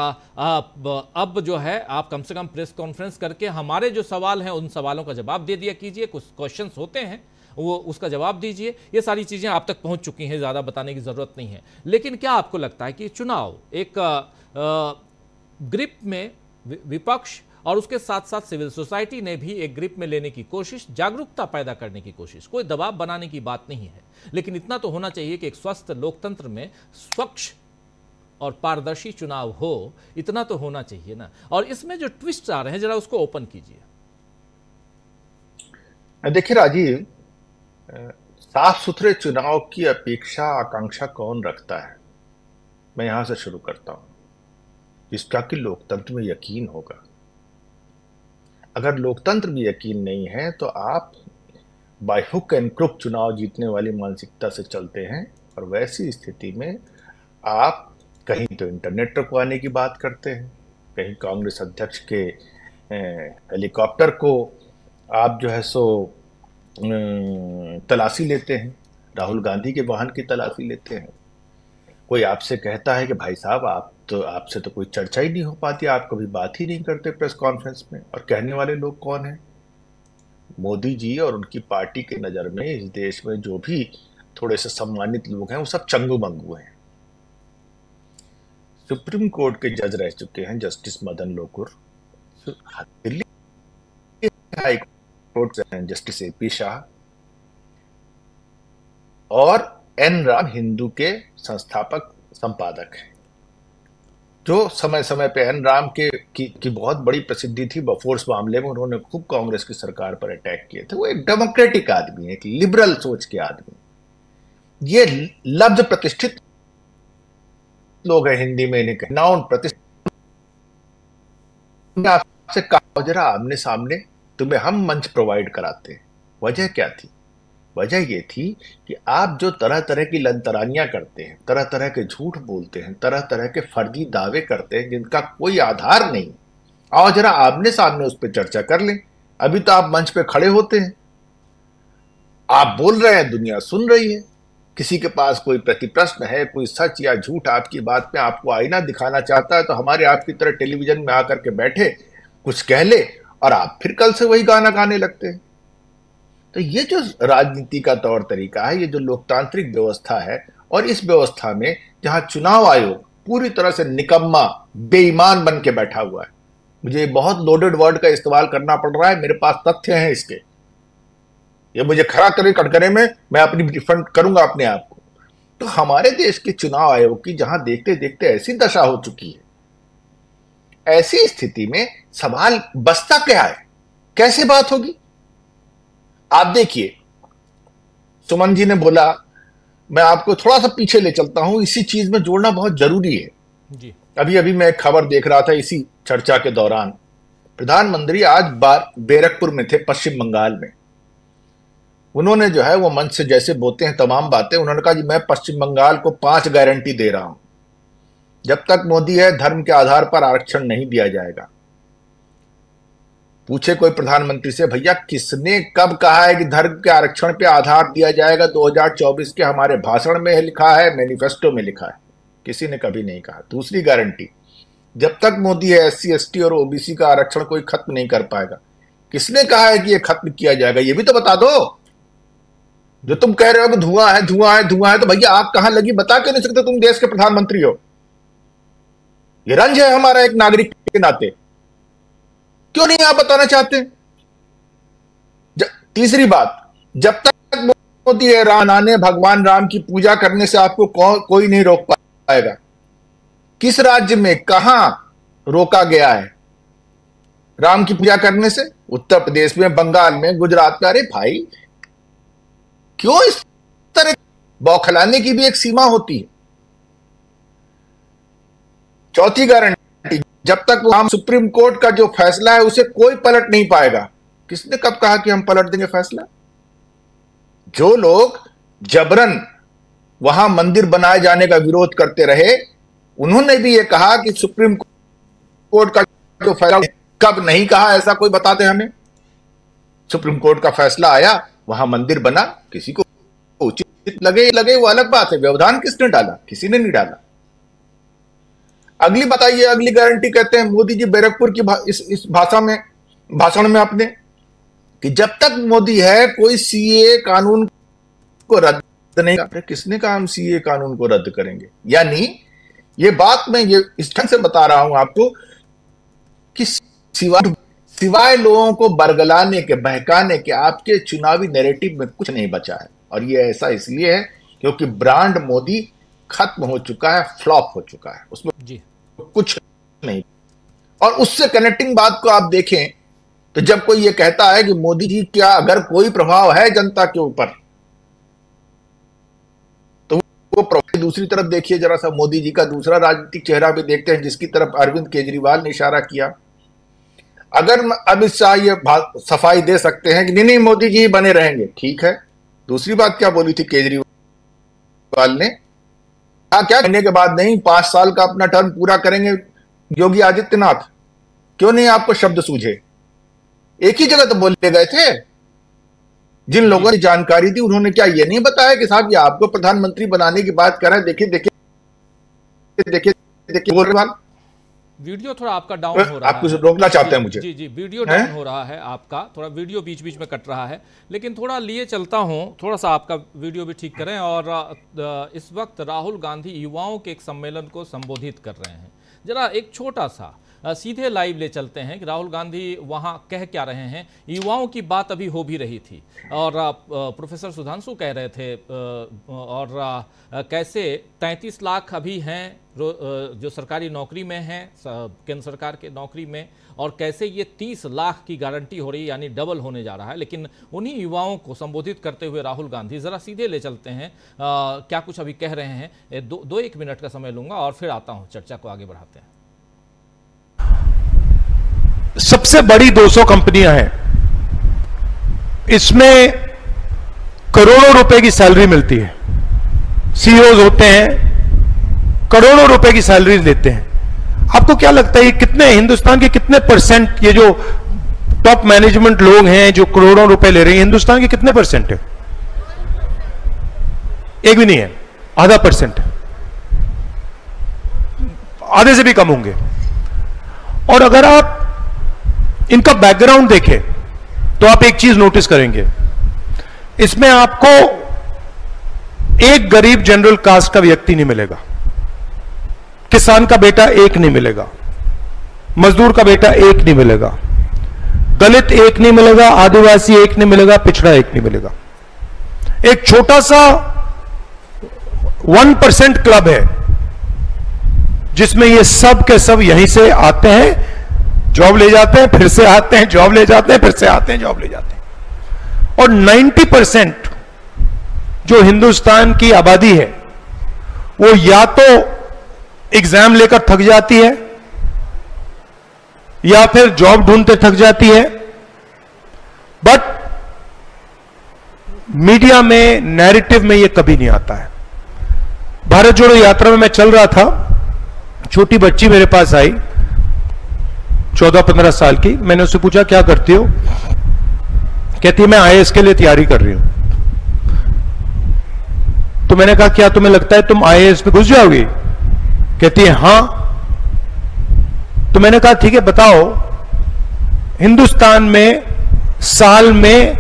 अब जो है, आप कम से कम प्रेस कॉन्फ्रेंस करके हमारे जो सवाल हैं, उन सवालों का जवाब दे दिया कीजिए, कुछ क्वेश्चन होते हैं। वो उसका जवाब दीजिए। ये सारी चीज़ें आप तक पहुँच चुकी हैं, ज़्यादा बताने की ज़रूरत नहीं है। लेकिन क्या आपको लगता है कि चुनाव एक ग्रिप में विपक्ष और उसके साथ साथ सिविल सोसाइटी ने भी एक ग्रिप में लेने की कोशिश, जागरूकता पैदा करने की कोशिश, कोई दबाव बनाने की बात नहीं है। लेकिन इतना तो होना चाहिए कि एक स्वस्थ लोकतंत्र में स्वच्छ और पारदर्शी चुनाव हो, इतना तो होना चाहिए ना। और इसमें जो ट्विस्ट आ रहे हैं, जरा उसको ओपन कीजिए। देखिए राजीव साफ़ सुथरे चुनाव की अपेक्षा, आकांक्षा कौन रखता है? मैं यहाँ से शुरू करता हूँ। जिसका कि लोकतंत्र में यकीन होगा। अगर लोकतंत्र में यकीन नहीं है तो आप बाय हुक एंड क्रुक चुनाव जीतने वाली मानसिकता से चलते हैं और वैसी स्थिति में आप कहीं तो इंटरनेट रुकवाने की बात करते हैं, कहीं कांग्रेस अध्यक्ष के हेलीकॉप्टर को आप जो है सो तलाशी लेते हैं। राहुल गांधी के वाहन की तलाशी लेते हैं। कोई आपसे कहता है कि भाई साहब आप तो आपसे तो कोई चर्चा ही नहीं हो पाती आप कभी बात ही नहीं करते प्रेस कॉन्फ्रेंस में। और कहने वाले लोग कौन हैं? मोदी जी और उनकी पार्टी के नज़र में इस देश में जो भी थोड़े से सम्मानित लोग हैं वो सब चंगू मंगू हैं। सुप्रीम कोर्ट के जज रह चुके हैं जस्टिस मदन लोकुर। दिल्ली हाई हैं जस्टिस ए पी शाह और एन राम हिंदू के संस्थापक संपादक हैं। जो समय समय पे एन राम के की, की बहुत बड़ी प्रसिद्धि थी बफोर्स मामले में उन्होंने खूब कांग्रेस की सरकार पर अटैक किए थे। वो एक डेमोक्रेटिक आदमी है एक लिबरल सोच के आदमी। ये लब्ध प्रतिष्ठित लोग हैं हिंदी में इन्हें नाउन प्रतिष्ठित। आपसे कहा आमने सामने तुम्हें हम मंच प्रोवाइड कराते हैं। वजह क्या थी? वजह यह थी कि आप जो तरह तरह की लंतरानियाँ करते हैं तरह तरह के झूठ बोलते हैं तरह तरह के फर्जी दावे करते हैं, जिनका कोई आधार नहीं, आओ जरा आमने सामने उस पर चर्चा कर लें। अभी तो आप मंच पे खड़े होते हैं। आप बोल रहे हैं, दुनिया सुन रही है। किसी के पास कोई प्रति प्रश्न है, कोई सच या झूठ आपकी बात में आपको आईना दिखाना चाहता है तो हमारे आपकी तरह टेलीविज़न में आकर के बैठे, कुछ कह ले और आप फिर कल से वही गाना गाने लगते हैं। तो ये जो राजनीति का तौर तरीका है, ये जो लोकतांत्रिक व्यवस्था है, और इस व्यवस्था में जहाँ चुनाव आयोग पूरी तरह से निकम्मा, बेईमान बन के बैठा हुआ है। मुझे बहुत लोडेड वर्ड का इस्तेमाल करना पड़ रहा है, मेरे पास तथ्य हैं इसके। ये मुझे खड़ा करे कटकरे में मैं अपनी डिफेंड करूँगा अपने आप को। तो हमारे देश के चुनाव आयोग की जहाँ देखते देखते ऐसी दशा हो चुकी है ऐसी स्थिति में सवाल बसता क्या है? कैसे बात होगी? आप देखिए सुमन जी ने बोला मैं आपको थोड़ा सा पीछे ले चलता हूँ इसी चीज़ में जोड़ना बहुत ज़रूरी है। जी। अभी अभी मैं एक खबर देख रहा था इसी चर्चा के दौरान। प्रधानमंत्री आज बार बैरकपुर में थे पश्चिम बंगाल में। उन्होंने जो है वो मंच से जैसे बोलते हैं तमाम बातें उन्होंने कहा कि मैं पश्चिम बंगाल को पाँच गारंटी दे रहा हूँ। जब तक मोदी है, धर्म के आधार पर आरक्षण नहीं दिया जाएगा। पूछे कोई प्रधानमंत्री से, भैया, किसने कब कहा है कि धर्म के आरक्षण पे आधार दिया जाएगा? 2024 के हमारे भाषण में लिखा है, मैनिफेस्टो में लिखा है। किसी ने कभी नहीं कहा। दूसरी गारंटी, जब तक मोदी है एस सी और ओबीसी का आरक्षण कोई खत्म नहीं कर पाएगा। किसने कहा है कि ये खत्म किया जाएगा? ये भी तो बता दो। जो तुम कह रहे हो कि धुआँ है धुआँ है धुआँ है तो भैया आप कहाँ लगी? बता क्यों नहीं सकते तुम देश के प्रधानमंत्री हो? ये रंज है हमारा एक नागरिक के नाते। क्यों नहीं आप बताना चाहते? तीसरी बात जब तक मोदी है रानाने भगवान राम की पूजा करने से आपको को, कोई नहीं रोक पाएगा। किस राज्य में कहा रोका गया है? राम की पूजा करने से? उत्तर प्रदेश में बंगाल में गुजरात में। अरे भाई क्यों इस तरह बौखलाने की भी एक सीमा होती है? चौथी गारंटी, जब तक हम सुप्रीम कोर्ट का जो फैसला है, उसे कोई पलट नहीं पाएगा। किसने कब कहा कि हम पलट देंगे फैसला? जो लोग जबरन वहाँ मंदिर बनाए जाने का विरोध करते रहे, उन्होंने भी यह कहा कि सुप्रीम कोर्ट का जो फैसला, कब नहीं कहा, ऐसा कोई बताते हमें? सुप्रीम कोर्ट का फैसला आया, वहाँ मंदिर बना, किसी को उचित लगे लगे, वो अलग बात है। व्यवधान किसने डाला? किसी ने नहीं डाला। अगली बताइए अगली गारंटी कहते हैं मोदी जी बैरकपुर की भा, इस इस भाषा में भाषण में आपने कि जब तक मोदी है कोई सीए कानून को रद्द नहीं कर किसने कहा हम सीए कानून को रद्द करेंगे? यानी ये बात मैं ये इस ढंग से बता रहा हूँ आपको कि सिवाय सिवाय लोगों को बरगलाने के बहकाने के आपके चुनावी नैरेटिव में कुछ नहीं बचा है। और ये ऐसा इसलिए है क्योंकि ब्रांड मोदी खत्म हो चुका है फ्लॉप हो चुका है। उसमें जी। कुछ नहीं। और उससे कनेक्टिंग बात को आप देखें तो जब कोई ये कहता है कि मोदी जी क्या अगर कोई प्रभाव है जनता के ऊपर तो वो प्रभाव दूसरी तरफ़ देखिए जरा सा मोदी जी का दूसरा राजनीतिक चेहरा भी देखते हैं जिसकी तरफ़ अरविंद केजरीवाल ने इशारा किया। अगर अमित शाह ये सफ़ाई दे सकते हैं कि नहीं नहीं मोदी जी बने रहेंगे ठीक है। दूसरी बात क्या बोली थी केजरीवाल ने? क्या क्या करने के बाद? नहीं, पाँच साल का अपना टर्म पूरा करेंगे योगी आदित्यनाथ। क्यों नहीं आपको शब्द सूझे? एक ही जगह तो बोले गए थे। जिन लोगों ने जानकारी दी, उन्होंने क्या ये नहीं बताया कि साहब, ये आपको प्रधानमंत्री बनाने की बात करें हैं? देखिए देखिए देखिए देखिए बोल रहे वीडियो थोड़ा आपका डाउन हो रहा है। रोकना चाहते हैं मुझे। जी जी वीडियो डाउन हो रहा है आपका। थोड़ा वीडियो बीच बीच में कट रहा है लेकिन थोड़ा लिए चलता हूँ। थोड़ा सा आपका वीडियो भी ठीक करें और इस वक्त राहुल गांधी युवाओं के एक सम्मेलन को संबोधित कर रहे हैं। जरा एक छोटा सा सीधे लाइव ले चलते हैं कि राहुल गांधी वहाँ कह क्या रहे हैं? युवाओं की बात अभी हो भी रही थी। और प्रोफेसर सुधांशु कह रहे थे और कैसे 33 लाख अभी हैं जो सरकारी नौकरी में हैं केंद्र सरकार के नौकरी में और कैसे ये 30 लाख की गारंटी हो रही है यानी डबल होने जा रहा है। लेकिन उन्हीं युवाओं को संबोधित करते हुए राहुल गांधी ज़रा सीधे ले चलते हैं। आ, क्या कुछ अभी कह रहे हैं? दो दो एक मिनट का समय लूँगा और फिर आता हूँ। चर्चा को आगे बढ़ाते हैं। सबसे बड़ी 200 कंपनियाँ हैं। इसमें करोड़ों रुपए की सैलरी मिलती है। सीईओ होते हैं, करोड़ों रुपए की सैलरी लेते हैं। आपको क्या लगता है कितने, हिंदुस्तान के कितने परसेंट ये जो टॉप मैनेजमेंट लोग हैं जो करोड़ों रुपए ले रहे हैं, हिंदुस्तान के कितने परसेंट है? एक भी नहीं है, आधा परसेंट आधे से भी कम होंगे। और अगर आप इनका बैकग्राउंड देखें तो आप एक चीज़ नोटिस करेंगे। इसमें आपको एक गरीब जनरल कास्ट का व्यक्ति नहीं मिलेगा। किसान का बेटा एक नहीं मिलेगा। मजदूर का बेटा एक नहीं मिलेगा। दलित एक नहीं मिलेगा, आदिवासी एक नहीं मिलेगा, पिछड़ा एक नहीं मिलेगा। एक छोटा सा वन परसेंट क्लब है, जिसमें ये सब के सब यहीं से आते हैं। जॉब ले जाते हैं, फिर से आते हैं, जॉब ले जाते हैं, फिर से आते हैं, जॉब ले जाते हैं। और 90 परसेंट जो हिंदुस्तान की आबादी है, वो या तो एग्ज़ाम लेकर थक जाती है, या फिर जॉब ढूंढते थक जाती है। बट मीडिया में नैरेटिव में ये कभी नहीं आता है। भारत जोड़ो यात्रा में मैं चल रहा था, छोटी बच्ची मेरे पास आई। चौदह पंद्रह साल की, मैंने उससे पूछा, क्या करती हो? कहती है, मैं आईएएस के लिए तैयारी कर रही हूँ। तो मैंने कहा, क्या तुम्हें लगता है तुम आईएएस में घुस जाओगी? कहती है, हाँ। तो मैंने कहा, ठीक है, बताओ। हिंदुस्तान में साल में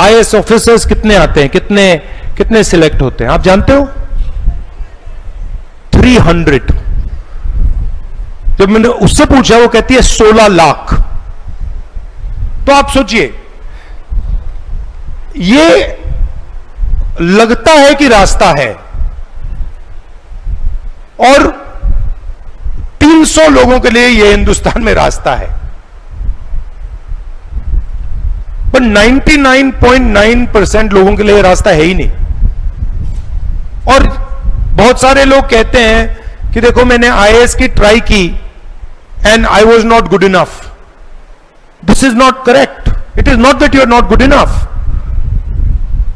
आईएएस ऑफिसर्स कितने आते हैं? कितने कितने सिलेक्ट होते हैं? आप जानते हो? 300 जब मैंने उससे पूछा, वो कहती है 16 लाख। तो आप सोचिए, ये लगता है कि रास्ता है और 300 लोगों के लिए यह हिंदुस्तान में रास्ता है। पर 99.9 परसेंट लोगों के लिए रास्ता है ही नहीं। और बहुत सारे लोग कहते हैं कि देखो, मैंने आईएएस की ट्राई की and I was not good enough. This is not correct. It is not that you are not good enough.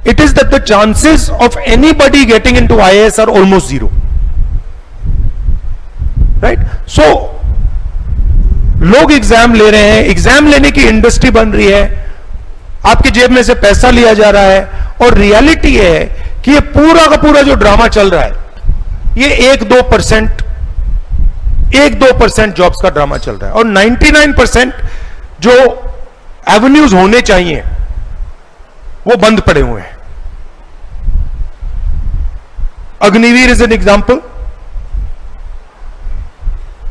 It is that the chances of anybody getting into IAS are almost zero. Right? So, लोग exam ले रहे हैं exam लेने की industry बन रही है आपकी जेब में से पैसा लिया जा रहा है और रियलिटी है कि ये पूरा का पूरा जो ड्रामा चल रहा है ये एक दो परसेंट एक दो परसेंट जॉब्स का ड्रामा चल रहा है। और 99 परसेंट जो एवेन्यूज होने चाहिए, वो बंद पड़े हुए हैं। Agniveer is an example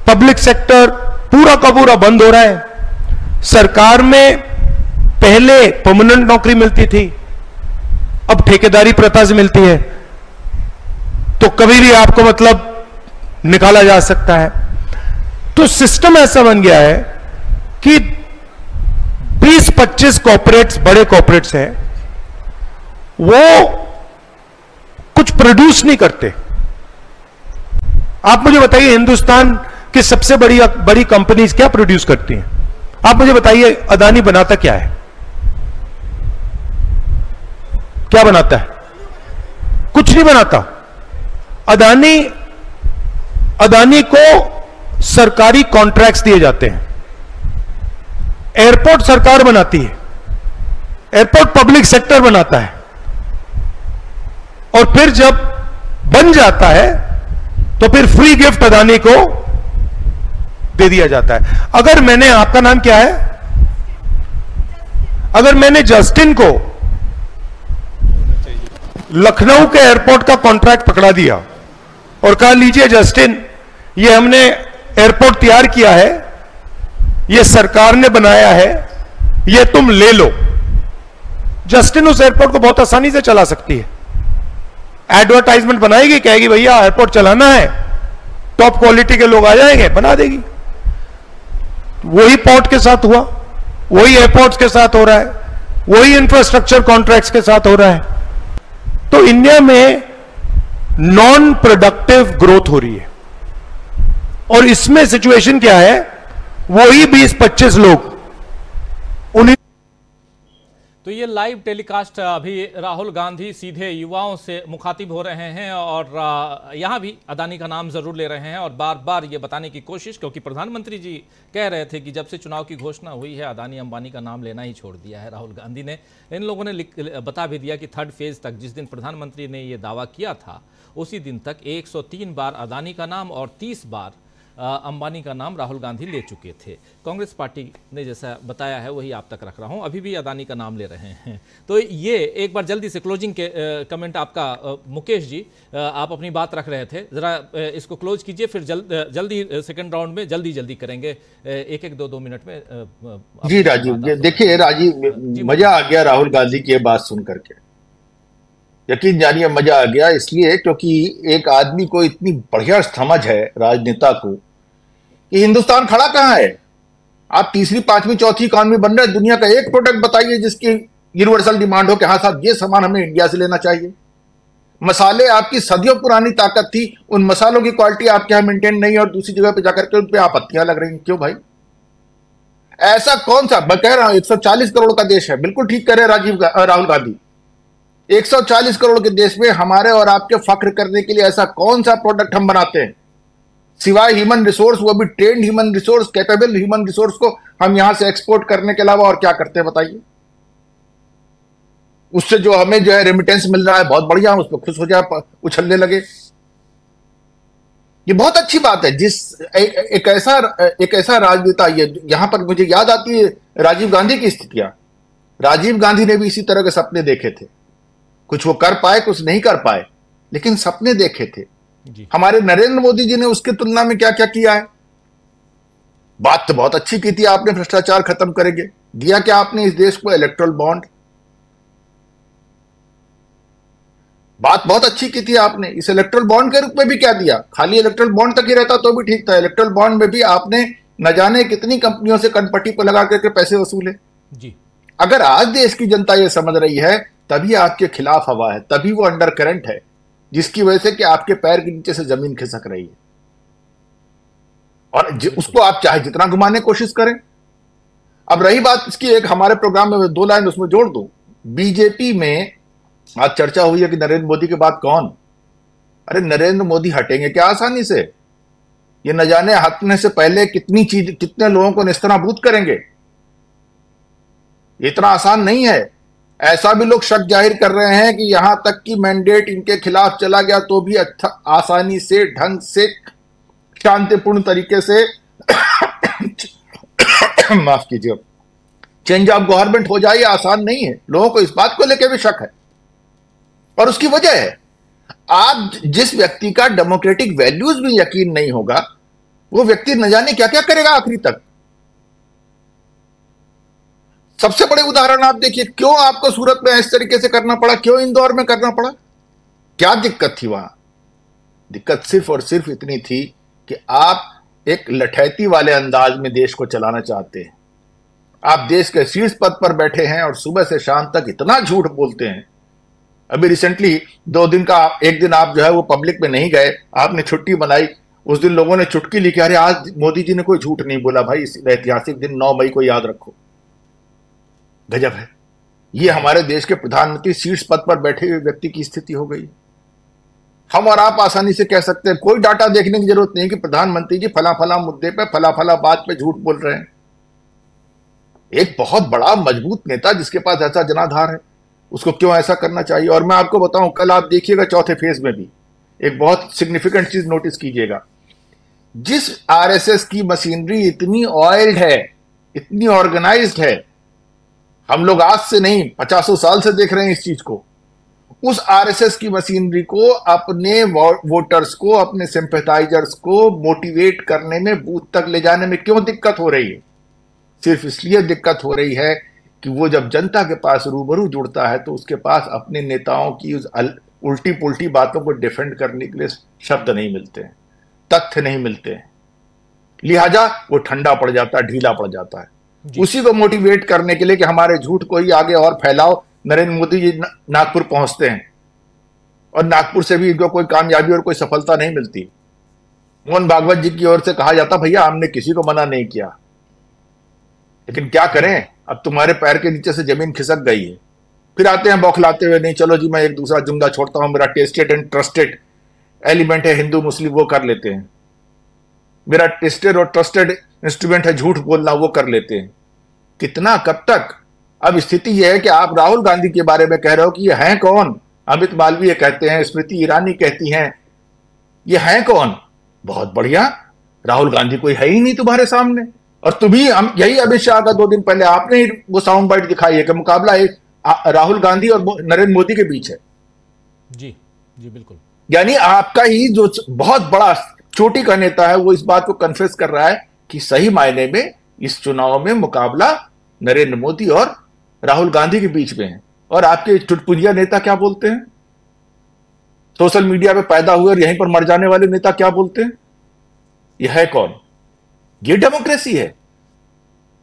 public sector पूरा का पूरा बंद हो रहा है। सरकार में पहले परमानेंट नौकरी मिलती थी, अब ठेकेदारी प्रथा से मिलती है। तो कभी भी आपको मतलब निकाला जा सकता है। तो सिस्टम ऐसा बन गया है कि 20-25 कॉपरेट्स बड़े कॉपरेट्स हैं, वो कुछ प्रोड्यूस नहीं करते। आप मुझे बताइए हिंदुस्तान की सबसे बड़ी बड़ी कंपनीज़ क्या प्रोड्यूस करती हैं? आप मुझे बताइए अदानी बनाता क्या है? क्या बनाता है? कुछ नहीं बनाता। अदानी अदानी को सरकारी कॉन्ट्रैक्ट्स दिए जाते हैं। एयरपोर्ट सरकार बनाती है। एयरपोर्ट पब्लिक सेक्टर बनाता है। और फिर जब बन जाता है तो फिर फ्री गिफ्ट अदानी को दे दिया जाता है। अगर मैंने, आपका नाम क्या है? अगर मैंने जस्टिन को लखनऊ के एयरपोर्ट का कॉन्ट्रैक्ट पकड़ा दिया और कहा, लीजिए जस्टिन, ये हमने एयरपोर्ट तैयार किया है, ये सरकार ने बनाया है, ये तुम ले लो। जस्टिन उस एयरपोर्ट को बहुत आसानी से चला सकती है। एडवर्टाइजमेंट बनाएगी, कहेगी, भैया, एयरपोर्ट चलाना है, टॉप क्वालिटी के लोग आ जाएँगे, बना देगी। वही पोर्ट के साथ हुआ, वही एयरपोर्ट्स के साथ हो रहा है, वही इंफ्रास्ट्रक्चर कॉन्ट्रैक्ट्स के साथ हो रहा है। तो इंडिया में नॉन प्रोडक्टिव ग्रोथ हो रही है। और इसमें सिचुएशन क्या है? वही 20-25 लोग। उन्हीं तो ये लाइव टेलीकास्ट अभी राहुल गांधी सीधे युवाओं से मुखातिब हो रहे हैं और यहाँ भी अदानी का नाम ज़रूर ले रहे हैं और बार बार ये बताने की कोशिश, क्योंकि प्रधानमंत्री जी कह रहे थे कि जब से चुनाव की घोषणा हुई है, अदानी अंबानी का नाम लेना ही छोड़ दिया है। राहुल गांधी ने इन लोगों ने बता भी दिया कि थर्ड फ़ेज़ तक जिस दिन प्रधानमंत्री ने ये दावा किया था, उसी दिन तक एक सौ तीन बार अदानी का नाम और तीस बार अंबानी का नाम राहुल गांधी ले चुके थे। कांग्रेस पार्टी ने जैसा बताया है वही आप तक रख रहा हूँ। अभी भी अदानी का नाम ले रहे हैं। तो ये एक बार जल्दी से क्लोजिंग के कमेंट आपका मुकेश जी आप अपनी बात रख रहे थे। ज़रा इसको क्लोज कीजिए फिर जल्द जल्दी सेकेंड राउंड में जल्दी जल्दी करेंगे। एक एक दो दो मिनट में जी राजीव देखिए राजीव मज़ा आ गया राहुल गांधी की बात सुन करके। यकीन जानिए मज़ा आ गया इसलिए क्योंकि एक आदमी को इतनी बढ़िया समझ है राजनेता को कि हिंदुस्तान खड़ा कहाँ है? आप तीसरी, पांचवी, चौथी इकॉनमी बन रहे दुनिया का एक प्रोडक्ट बताइए जिसकी यूनिवर्सल डिमांड हो कि हाँ साहब, ये सामान हमें इंडिया से लेना चाहिए। मसाले आपकी सदियों पुरानी ताकत थी, उन मसालों की क्वालिटी आपके यहाँ मेंटेन नहीं और दूसरी जगह पे जाकर के उन पर आपत्तियाँ लग रही क्यों भाई? ऐसा कौन सा? मैं कह रहा हूँ 140 करोड़ का देश है। बिल्कुल ठीक कह रहे राजीव राहुल गांधी। 140 करोड़ के देश में हमारे और आपके फख्र करने के लिए ऐसा कौन सा प्रोडक्ट हम बनाते हैं? सिवाय ह्यूमन रिसोर्स वो भी trained human resource capable human resource को हम यहाँ से एक्सपोर्ट करने के अलावा और क्या करते हैं बताइए? उससे जो हमें जो है रेमिटेंस मिल रहा है बहुत बढ़िया उस पर खुश हो जाए उछलने लगे। ये बहुत अच्छी बात है जिस ए, एक ऐसा एक ऐसा राजनेता ये यहाँ पर मुझे याद आती है राजीव गांधी की स्थितियाँ। राजीव गांधी ने भी इसी तरह के सपने देखे थे। कुछ वो कर पाए कुछ नहीं कर पाए लेकिन सपने देखे थे। हमारे नरेंद्र मोदी जी ने उसकी तुलना में क्या क्या किया है? बात तो बहुत अच्छी की थी आपने भ्रष्टाचार खत्म करेंगे। दिया क्या आपने इस देश को इलेक्ट्रल बॉन्ड बात बहुत अच्छी की थी आपने। इस इलेक्ट्रल बॉन्ड के रूप में भी क्या दिया? खाली इलेक्ट्रल बॉन्ड तक ही रहता तो भी ठीक था। इलेक्ट्रल बॉन्ड में भी आपने न जाने कितनी कंपनियों से कनपट्टी पर लगा करके पैसे वसूले। जी। अगर आज देश की जनता यह समझ रही है तभी आपके खिलाफ हवा है तभी वो अंडर करंट है। जिसकी वजह से कि आपके पैर के नीचे से ज़मीन खिसक रही है। और उसको आप चाहे जितना घुमाने कोशिश करें। अब रही बात इसकी एक हमारे प्रोग्राम में दो लाइन उसमें जोड़ दू। बीजेपी में आज चर्चा हुई है कि नरेंद्र मोदी के बाद कौन? अरे नरेंद्र मोदी हटेंगे क्या आसानी से? ये न जाने हटने से पहले कितनी चीज़ कितने लोगों को निस्तनाबूत करेंगे? इतना आसान नहीं है। ऐसा भी लोग शक ज़ाहिर कर रहे हैं कि यहाँ तक कि मैंडेट इनके खिलाफ चला गया तो भी आसानी से, ढंग से, शांतिपूर्ण तरीके से [coughs] माफ़ कीजिए। चेंज ऑफ़ गवर्नमेंट हो जाए आसान नहीं है। लोगों को इस बात को लेकर भी शक है। और उसकी वजह है आप जिस व्यक्ति का डेमोक्रेटिक वैल्यूज़ भी यकीन नहीं होगा, वो व्यक्ति न जाने क्या क्या करेगा आखिरी तक। सबसे बड़े उदाहरण आप देखिए, क्यों आपको सूरत में इस तरीके से करना पड़ा? क्यों इंदौर में करना पड़ा? क्या दिक्कत थी वहाँ? दिक्कत सिर्फ़ और सिर्फ़ इतनी थी कि आप एक लठैती वाले अंदाज में देश को चलाना चाहते हैं। आप देश के शीर्ष पद पर बैठे हैं और सुबह से शाम तक इतना झूठ बोलते हैं। अभी रिसेंटली दो दिन का, एक दिन आप जो है वो पब्लिक में नहीं गए, आपने छुट्टी बनाई उस दिन लोगों ने चुटकी लिखी, अरे आज मोदी जी ने कोई झूठ नहीं बोला भाई, इस ऐतिहासिक दिन नौ मई को याद रखो। गजब है। ये हमारे देश के प्रधानमंत्री शीर्ष पद पर बैठे हुए व्यक्ति की स्थिति हो गई। हम और आप आसानी से कह सकते हैं, कोई डाटा देखने की ज़रूरत नहीं कि प्रधानमंत्री जी फला फला मुद्दे पे फला फला बात पे झूठ बोल रहे हैं। एक बहुत बड़ा मज़बूत नेता जिसके पास ऐसा जनाधार है, उसको क्यों ऐसा करना चाहिए? और मैं आपको बताऊँ, कल आप देखिएगा चौथे फ़ेज़ में भी। एक बहुत सिग्निफिकेंट चीज़ नोटिस कीजिएगा। जिस आरएसएस की मशीनरी इतनी ऑयल्ड है, इतनी ऑर्गेनाइज्ड है हम लोग आज से नहीं, पचासों साल से देख रहे हैं इस चीज़ को। उस आरएसएस की मशीनरी को अपने वोटर्स को, अपने सिंपैथाइजर्स को मोटिवेट करने में बूथ तक ले जाने में क्यों दिक्कत हो रही है? सिर्फ़ इसलिए दिक्कत हो रही है कि वो जब जनता के पास रूबरू जुड़ता है तो उसके पास अपने नेताओं की उस उल्टी पुल्टी बातों को डिफेंड करने के लिए शब्द नहीं मिलते हैं, तथ्य नहीं मिलते हैं। लिहाजा वो ठंडा पड़ जाता है, ढीला पड़ जाता है। उसी को मोटिवेट करने के लिए कि हमारे झूठ को ही आगे और फैलाओ। नरेंद्र मोदी जी नागपुर पहुँचते हैं। और नागपुर से भी इनको कोई कामयाबी और कोई सफलता नहीं मिलती। मोहन भागवत जी की ओर से कहा जाता, भैया, हमने किसी को मना नहीं किया। लेकिन क्या करें? अब तुम्हारे पैर के नीचे से ज़मीन खिसक गई है। फिर आते हैं बौखलाते हुए, नहीं, चलो जी, मैं एक दूसरा जुमला छोड़ता हूँ, मेरा टेस्टेड एंड ट्रस्टेड एलिमेंट है, हिंदू, मुस्लिम, वो कर लेते हैं। मेरा टेस्टेड और ट्रस्टेड इंस्ट्रूमेंट है झूठ बोलना वो कर लेते हैं। कितना कब तक? अब स्थिति यह है कि आप राहुल गांधी के बारे में कह रहे हो कि ये हैं कौन? अमित मालवीय कहते हैं स्मृति ईरानी कहती हैं ये हैं कौन? बहुत बढ़िया। राहुल गांधी कोई है ही नहीं तुम्हारे सामने। और तुम्ही हम यही अमित शाह का दो दिन पहले आपने ही वो साउंड बाइट दिखाई है कि मुकाबला एक राहुल गांधी और नरेंद्र मोदी के बीच है। जी जी बिल्कुल। यानी आपका ही जो बहुत बड़ा चोटी का नेता है, वो इस बात को कन्फेस कर रहा है कि सही मायने में इस चुनाव में मुकाबला नरेंद्र मोदी और राहुल गांधी के बीच में है। और आपके चुटपुंजिया नेता क्या बोलते हैं? सोशल मीडिया पे पैदा हुए और यहीं पर मर जाने वाले नेता क्या बोलते हैं? यह है कौन? ये डेमोक्रेसी है।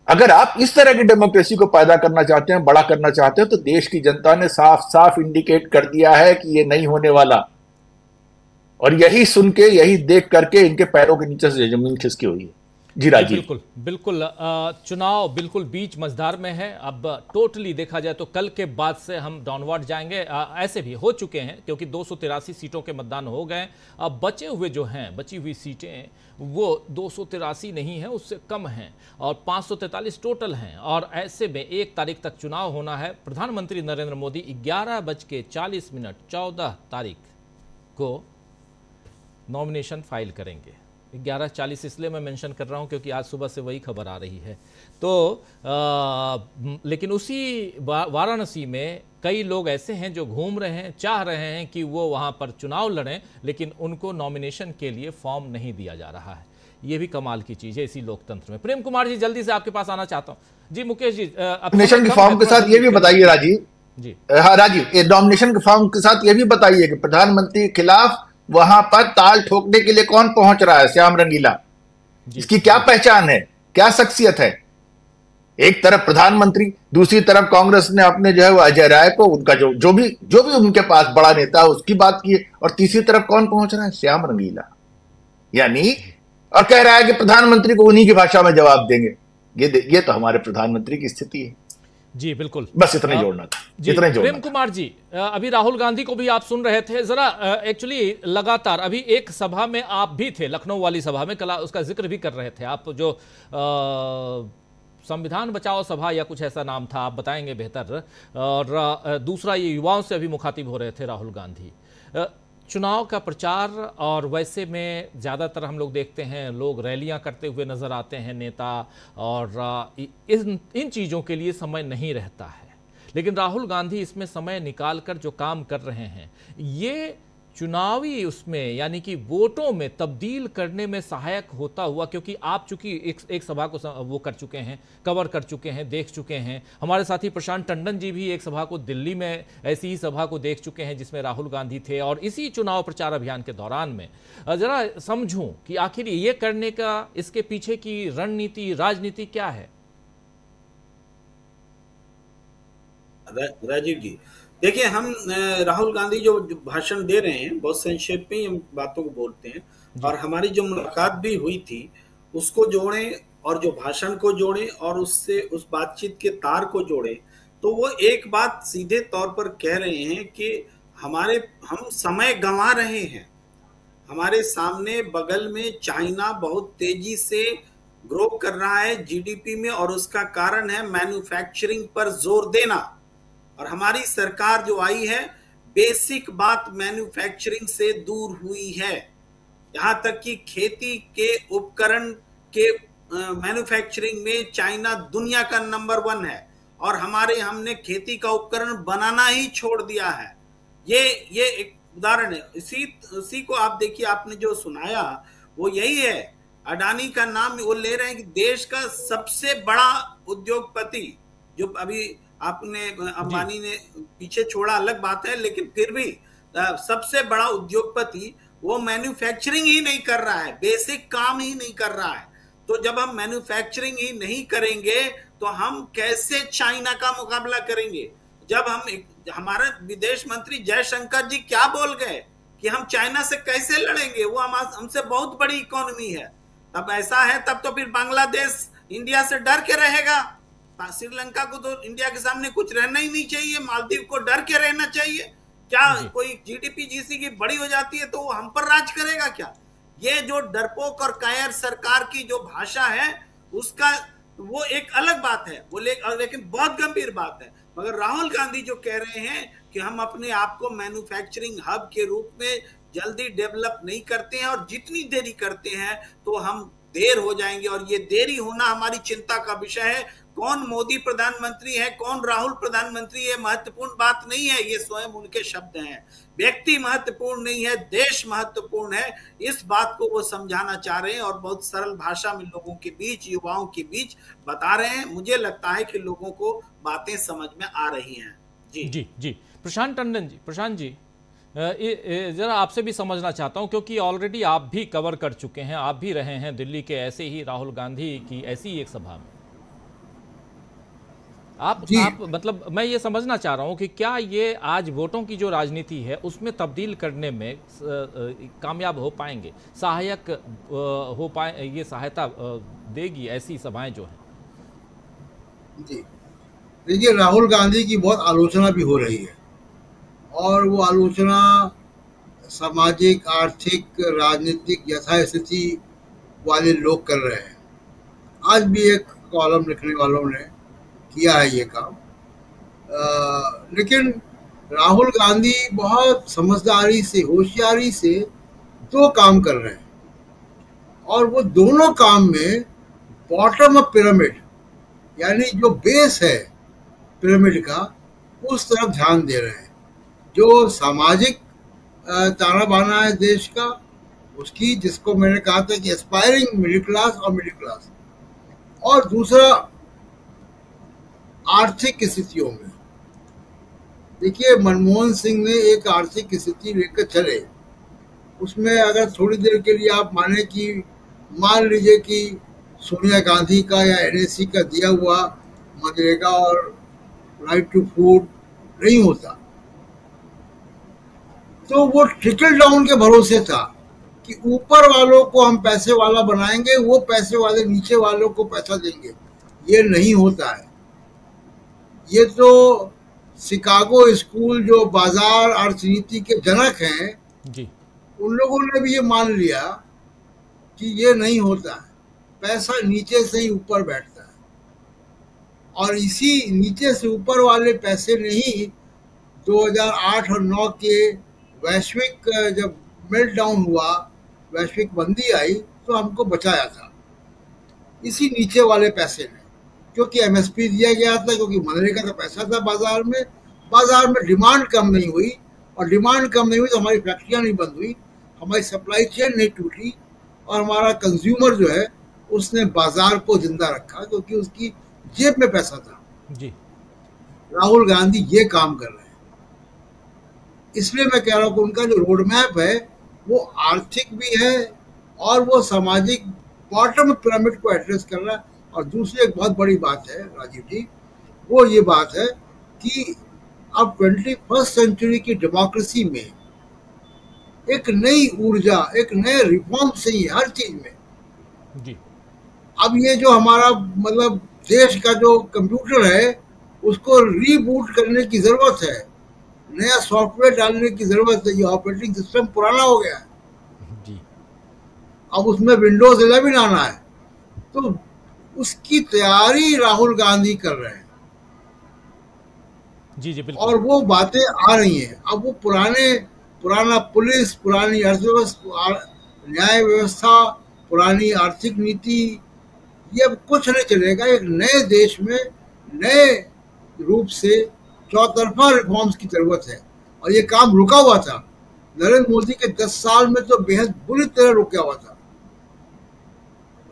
अगर आप इस तरह की डेमोक्रेसी को पैदा करना चाहते हैं, बड़ा करना चाहते हैं तो देश की जनता ने साफ़ साफ़ इंडिकेट कर दिया है कि ये नहीं होने वाला। और यही सुन के, यही देख करके इनके पैरों के नीचे से ज़मीन खिसकी हुई है। जी राजीव बिल्कुल बिल्कुल चुनाव बिल्कुल बीच मझधार में है। अब टोटली देखा जाए तो कल के बाद से हम डाउनवर्ड जाएँगे। ऐसे भी हो चुके हैं, क्योंकि दो सौ तिरासी सीटों के मतदान हो गए। अब बचे हुए जो हैं, बची हुई सीटें, वो दो सौ तिरासी नहीं है, उससे कम हैं और 543 टोटल हैं। और ऐसे में एक तारीख तक चुनाव होना है। प्रधानमंत्री नरेंद्र मोदी ग्यारह बज के चालीस मिनट तारीख को नॉमिनेशन फ़ाइल करेंगे। ग्यारह चालीस इसलिए मैं मेंशन कर रहा हूँ क्योंकि आज सुबह से वही खबर आ रही है। तो आ, लेकिन उसी वाराणसी में कई लोग ऐसे हैं जो घूम रहे हैं चाह रहे हैं कि वो वहाँ पर चुनाव लड़ें लेकिन उनको नॉमिनेशन के लिए फॉर्म नहीं दिया जा रहा है। ये भी कमाल की चीज़ है इसी लोकतंत्र में। प्रेम कुमार जी जल्दी से आपके पास आना चाहता हूँ। जी मुकेश जी नॉमिनेशन के फॉर्म के साथ ये भी बताइए राजीव। जी। हाँ राजीव नॉमिनेशन के फॉर्म के साथ ये भी बताइए कि प्रधानमंत्री के खिलाफ वहाँ पर ताल ठोकने के लिए कौन पहुँच रहा है श्याम रंगीला? इसकी क्या पहचान है? क्या शख्सियत है? एक तरफ़ प्रधानमंत्री दूसरी तरफ़ कांग्रेस ने अपने जो है वो अजय राय को उनका जो जो भी जो भी उनके पास बड़ा नेता है उसकी बात की है। और तीसरी तरफ़ कौन पहुँच रहा है? श्याम रंगीला। यानी और कह रहा है कि प्रधानमंत्री को उन्हीं की भाषा में जवाब देंगे। ये ये तो हमारे प्रधानमंत्री की स्थिति है। जी बिल्कुल। बस इतना जोड़ना था। जी, इतना जोड़ना प्रेम कुमार जी अभी राहुल गांधी को भी आप सुन रहे थे। जरा एक्चुअली लगातार अभी एक सभा में आप भी थे लखनऊ वाली सभा में कला उसका ज़िक्र भी कर रहे थे आप जो आ, संविधान बचाओ सभा या कुछ ऐसा नाम था आप बताएँगे बेहतर। और दूसरा ये युवाओं से अभी मुखातिब हो रहे थे राहुल गांधी। चुनाव का प्रचार और वैसे में ज़्यादातर हम लोग देखते हैं, लोग रैलियाँ करते हुए नज़र आते हैं नेता और इन इन चीज़ों के लिए समय नहीं रहता है। लेकिन राहुल गांधी इसमें समय निकाल कर जो काम कर रहे हैं, ये चुनावी उसमें, यानी कि वोटों में तब्दील करने में सहायक होता हुआ, क्योंकि आप चूँकि एक एक सभा को वो कर चुके हैं, कवर कर चुके हैं, देख चुके हैं। हमारे साथी प्रशांत टंडन जी भी एक सभा को दिल्ली में, ऐसी ही सभा को देख चुके हैं जिसमें राहुल गांधी थे, और इसी चुनाव प्रचार अभियान के दौरान में। जरा समझूं कि आखिर ये करने का, इसके पीछे की रणनीति, राजनीति क्या है? राजीव जी देखिए हम राहुल गांधी जो भाषण दे रहे हैं बहुत संक्षेप में हम बातों को बोलते हैं। और हमारी जो मुलाकात भी हुई थी उसको जोड़े और जो भाषण को जोड़े और उससे उस बातचीत के तार को जोड़े तो वो एक बात सीधे तौर पर कह रहे हैं कि हमारे हम समय गंवा रहे हैं। हमारे सामने बगल में चाइना बहुत तेज़ी से ग्रो कर रहा है जीडीपी में और उसका कारण है मैन्युफैक्चरिंग पर ज़ोर देना। और हमारी सरकार जो आई है, बेसिक बात मैन्युफैक्चरिंग से दूर हुई है। यहाँ तक कि खेती के उपकरण के मैन्युफैक्चरिंग में चाइना दुनिया का नंबर वन है। और हमारे, हमने खेती का उपकरण बनाना ही छोड़ दिया है। ये ये एक उदाहरण है। इसी इसी को आप देखिए, आपने जो सुनाया, वो यही है। अडानी का नाम वो ले रहे हैं कि देश का सबसे बड़ा उद्योगपति, जो अभी आपने अंबानी ने पीछे छोड़ा अलग बात है लेकिन फिर भी सबसे बड़ा उद्योगपति वो मैन्युफैक्चरिंग ही नहीं कर रहा है बेसिक काम ही नहीं कर रहा है। तो जब हम मैन्युफैक्चरिंग ही नहीं करेंगे तो हम कैसे चाइना का मुकाबला करेंगे? जब हम हमारे विदेश मंत्री जयशंकर जी क्या बोल गए कि हम चाइना से कैसे लड़ेंगे? वो हम हमसे बहुत बड़ी इकोनॉमी है। तब ऐसा है तब तो फिर बांग्लादेश इंडिया से डर के रहेगा। श्रीलंका को तो इंडिया के सामने कुछ रहना ही नहीं चाहिए मालदीव को डर के रहना चाहिए। क्या कोई जीडीपी जीसी की बड़ी हो जाती है तो वो हम पर राज करेगा क्या? ये जो डरपोक और कायर सरकार की जो भाषा है उसका वो एक अलग बात है वो ले, लेकिन बहुत गंभीर बात है। मगर राहुल गांधी जो कह रहे हैं कि हम अपने आप को मैन्युफैक्चरिंग हब के रूप में जल्दी डेवलप नहीं करते हैं और जितनी देरी करते हैं तो हम देर हो जाएँगे और ये देरी होना हमारी चिंता का विषय है। कौन मोदी प्रधानमंत्री है, कौन राहुल प्रधानमंत्री है महत्वपूर्ण बात नहीं है, ये स्वयं उनके शब्द हैं। व्यक्ति महत्वपूर्ण नहीं है, देश महत्वपूर्ण है, इस बात को वो समझाना चाह रहे हैं और बहुत सरल भाषा में लोगों के बीच, युवाओं के बीच बता रहे हैं। मुझे लगता है कि लोगों को बातें समझ में आ रही हैं। जी। जी जी। प्रशांत टंडन जी, प्रशांत जी ज़रा आपसे भी समझना चाहता हूँ, क्योंकि ऑलरेडी आप भी कवर कर चुके हैं, आप भी रहे हैं दिल्ली के ऐसे ही राहुल गांधी की ऐसी एक सभा में। आप आप मतलब मैं ये समझना चाह रहा हूँ कि क्या ये आज वोटों की जो राजनीति है उसमें तब्दील करने में कामयाब हो पाएँगे? सहायक हो पाए ये सहायता देगी ऐसी सभाएँ जो हैं? जी। देखिए राहुल गांधी की बहुत आलोचना भी हो रही है। और वो आलोचना सामाजिक आर्थिक राजनीतिक यथास्थिति वाले लोग कर रहे हैं। आज भी एक कॉलम लिखने वालों ने किया है ये काम। आ, लेकिन राहुल गांधी बहुत समझदारी से होशियारी से दो काम कर रहे हैं। और वो दोनों काम में बॉटम ऑफ़ पिरामिड यानी जो बेस है पिरामिड का उस तरफ़ ध्यान दे रहे हैं। जो सामाजिक ताना बाना है देश का उसकी जिसको मैंने कहा था कि एस्पायरिंग मिडिल क्लास और मिडिल क्लास और दूसरा आर्थिक स्थितियों में। देखिए, मनमोहन सिंह ने एक आर्थिक स्थिति लेकर चले। उसमें अगर थोड़ी देर के लिए आप माने कि, मान लीजिए कि सोनिया गांधी का या एनएससी का दिया हुआ मनरेगा और राइट टू फ़ूड नहीं होता तो वो ट्रिकल डाउन के भरोसे था कि ऊपर वालों को हम पैसे वाला बनाएँगे, वो पैसे वाले नीचे वालों को पैसा देंगे। ये नहीं होता है। ये तो शिकागो स्कूल जो बाज़ार अर्थनीति के जनक हैं जी। उन लोगों ने भी ये मान लिया कि ये नहीं होता है। पैसा नीचे से ही ऊपर बैठता है। और इसी नीचे से ऊपर वाले पैसे ने ही 2008 और 9 के वैश्विक जब मेल्ट डाउन हुआ वैश्विक मंदी आई तो हमको बचाया था। इसी नीचे वाले पैसे ने। क्योंकि एमएसपी दिया गया था क्योंकि मनरेगा का पैसा था बाज़ार में बाज़ार में डिमांड कम नहीं हुई और डिमांड कम नहीं हुई तो हमारी फैक्ट्रियाँ नहीं बंद हुई हमारी सप्लाई चेन नहीं टूटी और हमारा कंज्यूमर जो है उसने बाज़ार को ज़िंदा रखा क्योंकि उसकी जेब में पैसा था। जी। राहुल गांधी ये काम कर रहे हैं। इसलिए मैं कह रहा हूँ कि उनका जो रोड मैप है वो आर्थिक भी है और वो सामाजिक बॉटम पिरामिड को एड्रेस कर रहा है। और दूसरी एक बहुत बड़ी बात है राजीव जी वो ये बात है कि अब ट्वेंटी फ़र्स्ट सेंचुरी की डेमोक्रेसी में एक नई ऊर्जा एक नए रिफॉर्म चाहिए हर चीज़ में। जी। अब ये जो हमारा मतलब देश का जो कंप्यूटर है उसको रीबूट करने की ज़रूरत है। नया सॉफ्टवेयर डालने की ज़रूरत है ये ऑपरेटिंग सिस्टम पुराना हो गया है। जी। अब उसमें विंडोज़ 11 आना है। तो उसकी तैयारी राहुल गांधी कर रहे हैं। जी जी बिल्कुल। और वो बातें आ रही हैं। अब वो पुराने पुराना पुलिस पुरानी अर्थव्यवस्था न्याय व्यवस्था पुरानी आर्थिक नीति ये अब कुछ नहीं चलेगा। एक नए देश में नए रूप से चौतरफा रिफॉर्म्स की ज़रूरत है। और ये काम रुका हुआ था। नरेंद्र मोदी के दस साल में तो बेहद बुरी तरह रुका हुआ था।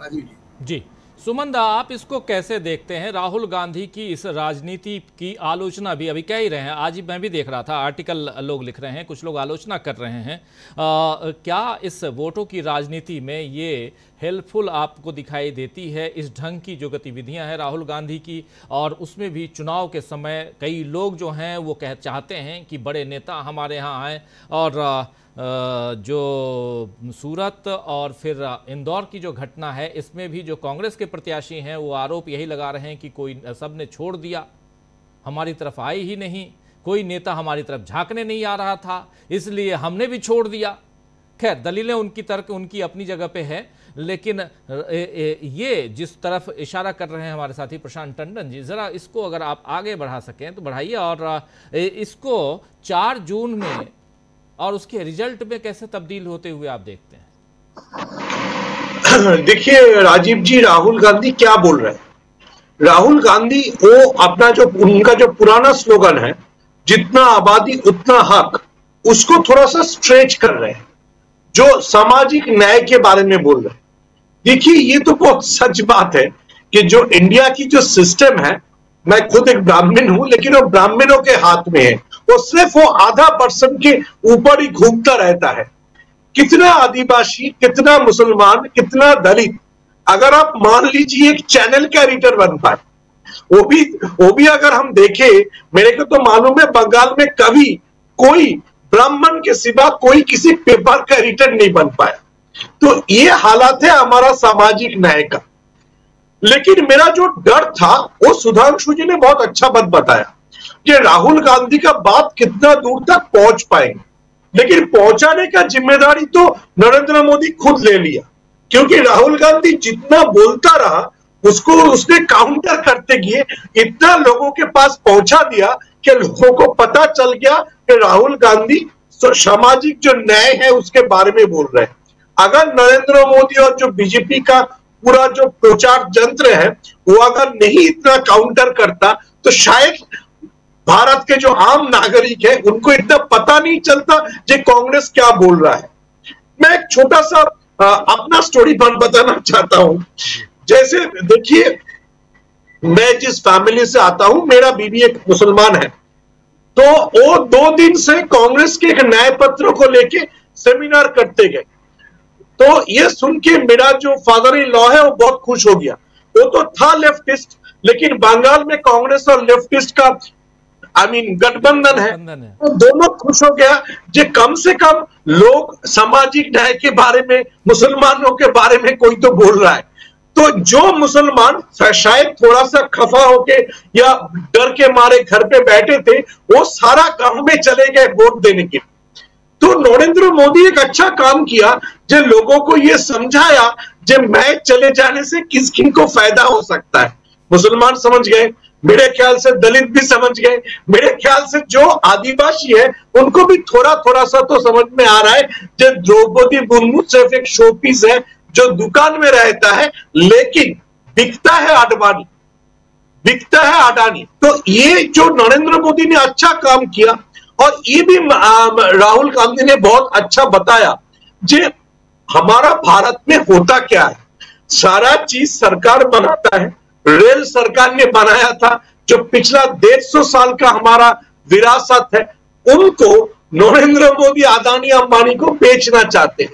राजीव जी। जी। सुमंदा आप इसको कैसे देखते हैं? राहुल गांधी की इस राजनीति की आलोचना भी अभी कह ही रहे हैं? आज मैं भी देख रहा था आर्टिकल लोग लिख रहे हैं कुछ लोग आलोचना कर रहे हैं। आ, क्या इस वोटों की राजनीति में ये हेल्पफुल आपको दिखाई देती है इस ढंग की जो गतिविधियाँ हैं राहुल गांधी की, और उसमें भी चुनाव के समय कई लोग जो हैं वो कह, चाहते हैं कि बड़े नेता हमारे यहाँ आए, और जो सूरत और फिर इंदौर की जो घटना है, इसमें भी जो कांग्रेस के प्रत्याशी हैं वो आरोप यही लगा रहे हैं कि कोई सबने छोड़ दिया, हमारी तरफ़ आई ही नहीं, कोई नेता हमारी तरफ़ झांकने नहीं आ रहा था, इसलिए हमने भी छोड़ दिया। खैर, दलीलें उनकी तर्क, उनकी अपनी जगह पे है लेकिन ये जिस तरफ़ इशारा कर रहे हैं हमारे साथी प्रशांत टंडन जी, ज़रा इसको अगर आप आगे बढ़ा सकें तो बढ़ाइए और इसको चार जून में और उसके रिज़ल्ट में कैसे तब्दील होते हुए आप देखते हैं? [clears throat] देखिए, राजीव जी, राहुल गांधी क्या बोल रहे हैं? राहुल गांधी, वो अपना जो, उनका जो पुराना स्लोगन है, जितना आबादी, उतना हक, उसको थोड़ा सा स्ट्रेच कर रहे हैं, जो सामाजिक न्याय के बारे में बोल रहे हैं। देखिए, ये तो बहुत सच बात है कि जो इंडिया की जो सिस्टम है, मैं खुद एक ब्राह्मण हूँ, लेकिन वो ब्राह्मणों के हाथ में है। वो सिर्फ़ वो आधा परसेंट के ऊपर ही घूमता रहता है। कितना आदिवासी, कितना मुसलमान, कितना दलित, अगर आप मान लीजिए एक चैनल का एडिटर बन पाए, वो भी वो भी अगर हम देखें, मेरे को तो मालूम है बंगाल में कभी कोई ब्राह्मण के सिवा कोई किसी पेपर का एडिटर नहीं बन पाया। तो ये हालात है हमारा सामाजिक न्याय का। लेकिन मेरा जो डर था, वो सुधांशु जी ने बहुत अच्छा बात बताया कि राहुल गांधी का बात कितना दूर तक पहुँच पाएँगे। लेकिन पहुँचाने का ज़िम्मेदारी तो नरेंद्र मोदी खुद ले लिया, क्योंकि राहुल गांधी जितना बोलता रहा, उसको उसने काउंटर करते गए, इतना लोगों के पास पहुँचा दिया कि लोगों को पता चल गया कि राहुल गांधी सामाजिक जो न्याय है, उसके बारे में बोल रहे हैं। अगर नरेंद्र मोदी और जो बीजेपी का पूरा जो प्रचार यंत्र है वो अगर नहीं इतना काउंटर करता तो शायद भारत के जो आम नागरिक है उनको इतना पता नहीं चलता कि कांग्रेस क्या बोल रहा है। मैं एक छोटा सा आ, अपना स्टोरी पर बताना चाहता हूँ। जैसे देखिए मैं जिस फैमिली से आता हूँ मेरा बीबी एक मुसलमान है। तो वो दो दिन से कांग्रेस के एक न्याय पत्र को लेके सेमिनार करते गए। तो ये सुन के मेरा जो फादर इन लॉ है वो बहुत खुश हो गया। वो तो था लेफ्टिस्ट लेकिन बंगाल में कांग्रेस और लेफ्टिस्ट का आई मीन गठबंधन है। तो दोनों खुश हो गया जो कम से कम लोग सामाजिक न्याय के बारे में मुसलमानों के बारे में कोई तो बोल रहा है। तो जो मुसलमान शायद थोड़ा सा खफा होके या डर के मारे घर पे बैठे थे वो सारा गाँव में चले गए वोट देने के तो नरेंद्र मोदी एक अच्छा काम किया जो लोगों को ये समझाया जब मैच चले जाने से किस किन को फ़ायदा हो सकता है। मुसलमान समझ गए, मेरे ख्याल से दलित भी समझ गए, मेरे ख्याल से जो आदिवासी है, उनको भी थोड़ा थोड़ा सा तो समझ में आ रहा है जो द्रौपदी मुर्मू सिर्फ़ एक शोपीस है जो दुकान में रहता है, लेकिन बिकता है अडवाणी बिकता है अडानी। तो ये जो नरेंद्र मोदी ने अच्छा काम किया, और ये भी राहुल गांधी ने बहुत अच्छा बताया, जे हमारा भारत में होता क्या है? सारा चीज़ सरकार बनाता है। रेल सरकार ने बनाया था, जो पिछला डेढ़ सौ साल का हमारा विरासत है, उनको नरेंद्र मोदी, अदानी, अंबानी को बेचना चाहते हैं।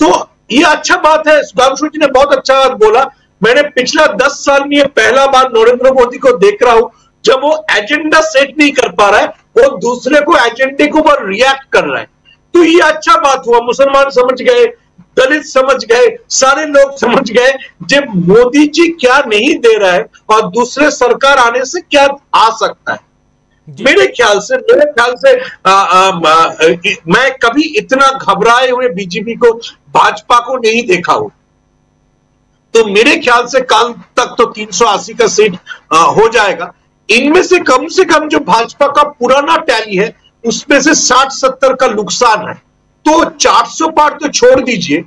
तो ये अच्छा बात है, सुधांशु जी ने बहुत अच्छा बात बोला। मैंने पिछला दस साल में पहला बार नरेंद्र मोदी को देख रहा हूँ, जब वो एजेंडा सेट नहीं कर पा रहा है, वो दूसरे को एजेंडे के ऊपर रिएक्ट कर रहा है। तो ये अच्छा बात हुआ, मुसलमान समझ गए दलित समझ गए सारे लोग समझ गए जब मोदी जी क्या नहीं दे रहा है और दूसरे सरकार आने से क्या आ सकता है। मेरे ख्याल से मेरे ख्याल से आ, आ, आ, मैं कभी इतना घबराए हुए बीजेपी को भाजपा को नहीं देखा हूँ। तो मेरे ख्याल से कल तक तो 380 का सीट आ, हो जाएगा। इनमें से कम से कम जो भाजपा का पुराना टैली है उसमें से 60-70 का नुकसान है। तो 400 पार तो छोड़ दीजिए।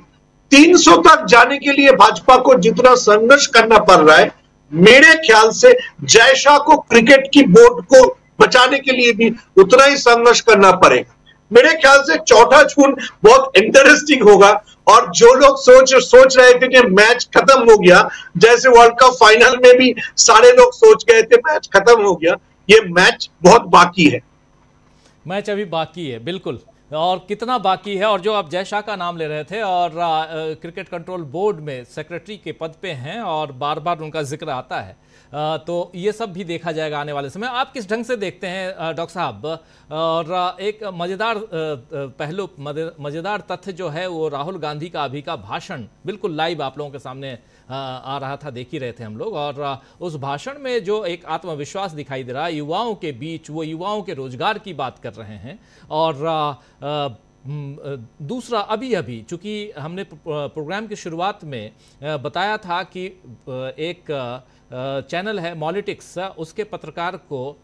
300 तक जाने के लिए भाजपा को जितना संघर्ष करना पड़ रहा है, मेरे ख्याल से जय शाह को क्रिकेट की बोर्ड को बचाने के लिए भी उतना ही संघर्ष करना पड़ेगा। मेरे ख्याल से चौथा जून बहुत इंटरेस्टिंग होगा और जो लोग सोच सोच रहे थे कि मैच खत्म हो गया, जैसे वर्ल्ड कप फाइनल में भी सारे लोग सोच गए थे मैच खत्म हो गया, ये मैच बहुत बाकी है। मैच अभी बाकी है, बिल्कुल। और कितना बाकी है और जो आप जय शाह का नाम ले रहे थे और आ, क्रिकेट कंट्रोल बोर्ड में सेक्रेटरी के पद पे हैं और बार बार उनका ज़िक्र आता है। आ, तो ये सब भी देखा जाएगा आने वाले समय। आप किस ढंग से देखते हैं डॉक्टर साहब? और एक मज़ेदार पहलू मज़ेदार तथ्य जो है वो राहुल गांधी का अभी का भाषण बिल्कुल लाइव आप लोगों के सामने आ रहा था, देख ही रहे थे हम लोग। और उस भाषण में जो एक आत्मविश्वास दिखाई दे रहा है, युवाओं के बीच, वो युवाओं के रोज़गार की बात कर रहे हैं। और दूसरा, अभी अभी, चूँकि हमने प्रोग्राम की शुरुआत में बताया था कि एक चैनल है मॉलिटिक्स, उसके पत्रकार को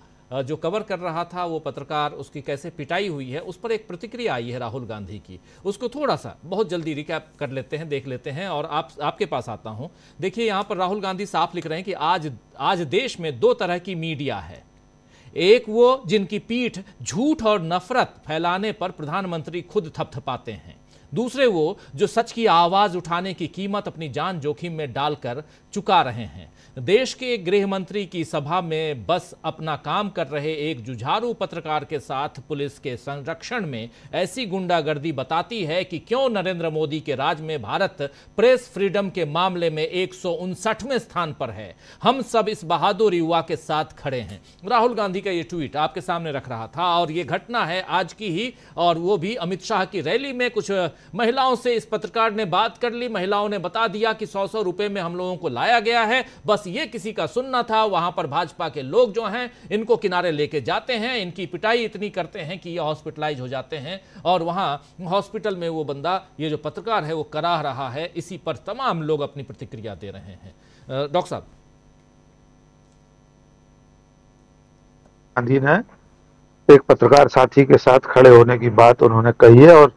जो कवर कर रहा था, वो पत्रकार उसकी कैसे पिटाई हुई है, उस पर एक प्रतिक्रिया आई है राहुल गांधी की। उसको थोड़ा सा, बहुत जल्दी रिकैप कर लेते हैं, देख लेते हैं और आप, आपके पास आता हूँ। देखिए, यहाँ पर राहुल गांधी साफ़ लिख रहे हैं कि आज आज देश में दो तरह की मीडिया है। एक वो जिनकी पीठ झूठ और नफरत फैलाने पर प्रधानमंत्री खुद थपथपाते हैं। दूसरे वो जो सच की आवाज़ उठाने की कीमत अपनी जान जोखिम में डालकर चुका रहे हैं। देश के गृह मंत्री की सभा में बस अपना काम कर रहे एक जुझारू पत्रकार के साथ पुलिस के संरक्षण में ऐसी गुंडागर्दी बताती है कि क्यों नरेंद्र मोदी के राज में भारत प्रेस फ्रीडम के मामले में एक स्थान पर है। हम सब इस बहादुर युवा के साथ खड़े हैं। राहुल गांधी का ये ट्वीट आपके सामने रख रहा था और ये घटना है आज की ही और वो भी अमित शाह की रैली में। कुछ महिलाओं से इस पत्रकार ने बात कर ली। महिलाओं ने बता दिया कि सौ सौ रुपए में हम लोगों को लाया गया है। बस ये किसी का सुनना था, वहाँ पर भाजपा के लोग जो हैं, इनको किनारे लेके जाते हैं, इनकी पिटाई इतनी करते हैं कि ये हॉस्पिटलाइज हो जाते हैं, और वहाँ हॉस्पिटल में वो बंदा, ये जो पत्रकार है, वो कराह रहा है, इसी पर तमाम लोग अपनी प्रतिक्रिया दे रहे हैं। डॉक्टर साहब। गांधी ने एक पत्रकार साथी के साथ खड़े होने की बात उन्होंने कही है, और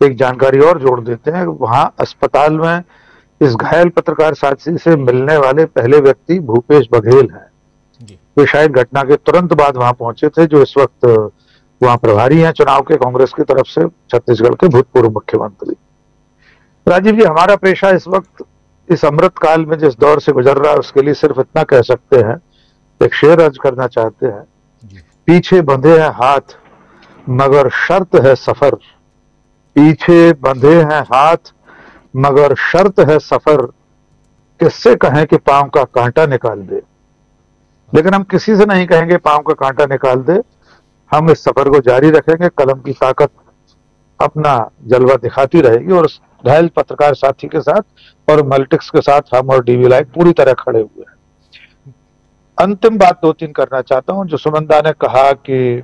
एक जानकारी और जोड़ देते हैं, वहाँ अस्पताल में इस घायल पत्रकार साथी से मिलने वाले पहले व्यक्ति भूपेश बघेल हैं। वे शायद घटना के तुरंत बाद वहाँ पहुँचे थे जो इस वक्त वहाँ प्रभारी हैं चुनाव के कांग्रेस की तरफ़ से छत्तीसगढ़ के भूतपूर्व मुख्यमंत्री। राजीव जी हमारा पेशा इस वक्त इस अमृत काल में जिस दौर से गुजर रहा है उसके लिए सिर्फ़ इतना कह सकते हैं एक शेर अर्ज़ करना चाहते हैं। पीछे बंधे हैं हाथ मगर शर्त है सफ़र। पीछे बंधे हैं हाथ मगर शर्त है सफ़र। किससे कहें कि पाँव का कांटा निकाल दे? लेकिन हम किसी से नहीं कहेंगे पाँव का कांटा निकाल दे। हम इस सफ़र को जारी रखेंगे, कलम की ताकत अपना जलवा दिखाती रहेगी और घायल पत्रकार साथी के साथ और मल्टिक्स के साथ हम और डीवी लाइक पूरी तरह खड़े हुए हैं। अंतिम बात दो तीन करना चाहता हूँ। जो सुमंदा ने कहा कि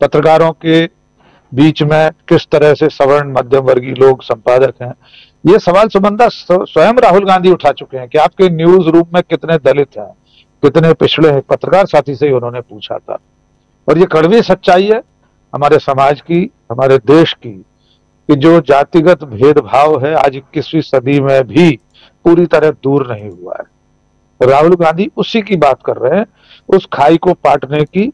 पत्रकारों के बीच में किस तरह से सवर्ण मध्यम वर्गीय लोग संपादक हैं ये सवाल सुमंदा स्वयं राहुल गांधी उठा चुके हैं कि आपके न्यूज़ रूम में कितने दलित हैं, कितने पिछड़े हैं? पत्रकार साथी से ही उन्होंने पूछा था। और ये कड़वी सच्चाई है हमारे समाज की, हमारे देश की, कि जो जातिगत भेदभाव है आज इक्कीसवीं सदी में भी पूरी तरह दूर नहीं हुआ है। राहुल गांधी उसी की बात कर रहे हैं, उस खाई को पाटने की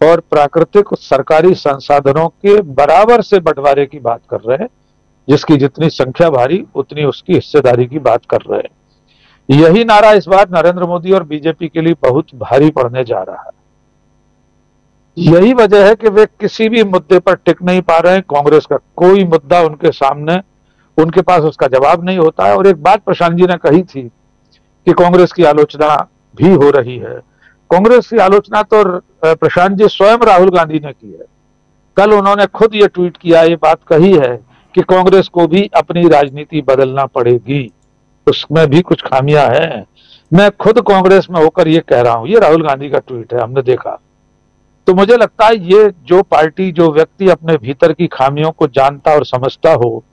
और प्राकृतिक सरकारी संसाधनों के बराबर से बंटवारे की बात कर रहे हैं। जिसकी जितनी संख्या भारी, उतनी उसकी हिस्सेदारी की बात कर रहे हैं। यही नारा इस बार नरेंद्र मोदी और बीजेपी के लिए बहुत भारी पड़ने जा रहा है। यही वजह है कि वे किसी भी मुद्दे पर टिक नहीं पा रहे हैं। कांग्रेस का कोई मुद्दा उनके सामने, उनके पास उसका जवाब नहीं होता है। और एक बात प्रशांत जी ने कही थी कि कांग्रेस की आलोचना भी हो रही है। कांग्रेस की आलोचना तो प्रशांत जी, स्वयं राहुल गांधी ने की है। कल उन्होंने खुद ये ट्वीट किया, ये बात कही है कि कांग्रेस को भी अपनी राजनीति बदलना पड़ेगी। उसमें भी कुछ खामियाँ हैं। मैं खुद कांग्रेस में होकर ये कह रहा हूँ। ये राहुल गांधी का ट्वीट है, हमने देखा। तो मुझे लगता है ये जो पार्टी, जो व्यक्ति अपने भीतर की खामियों को जानता और समझता हो,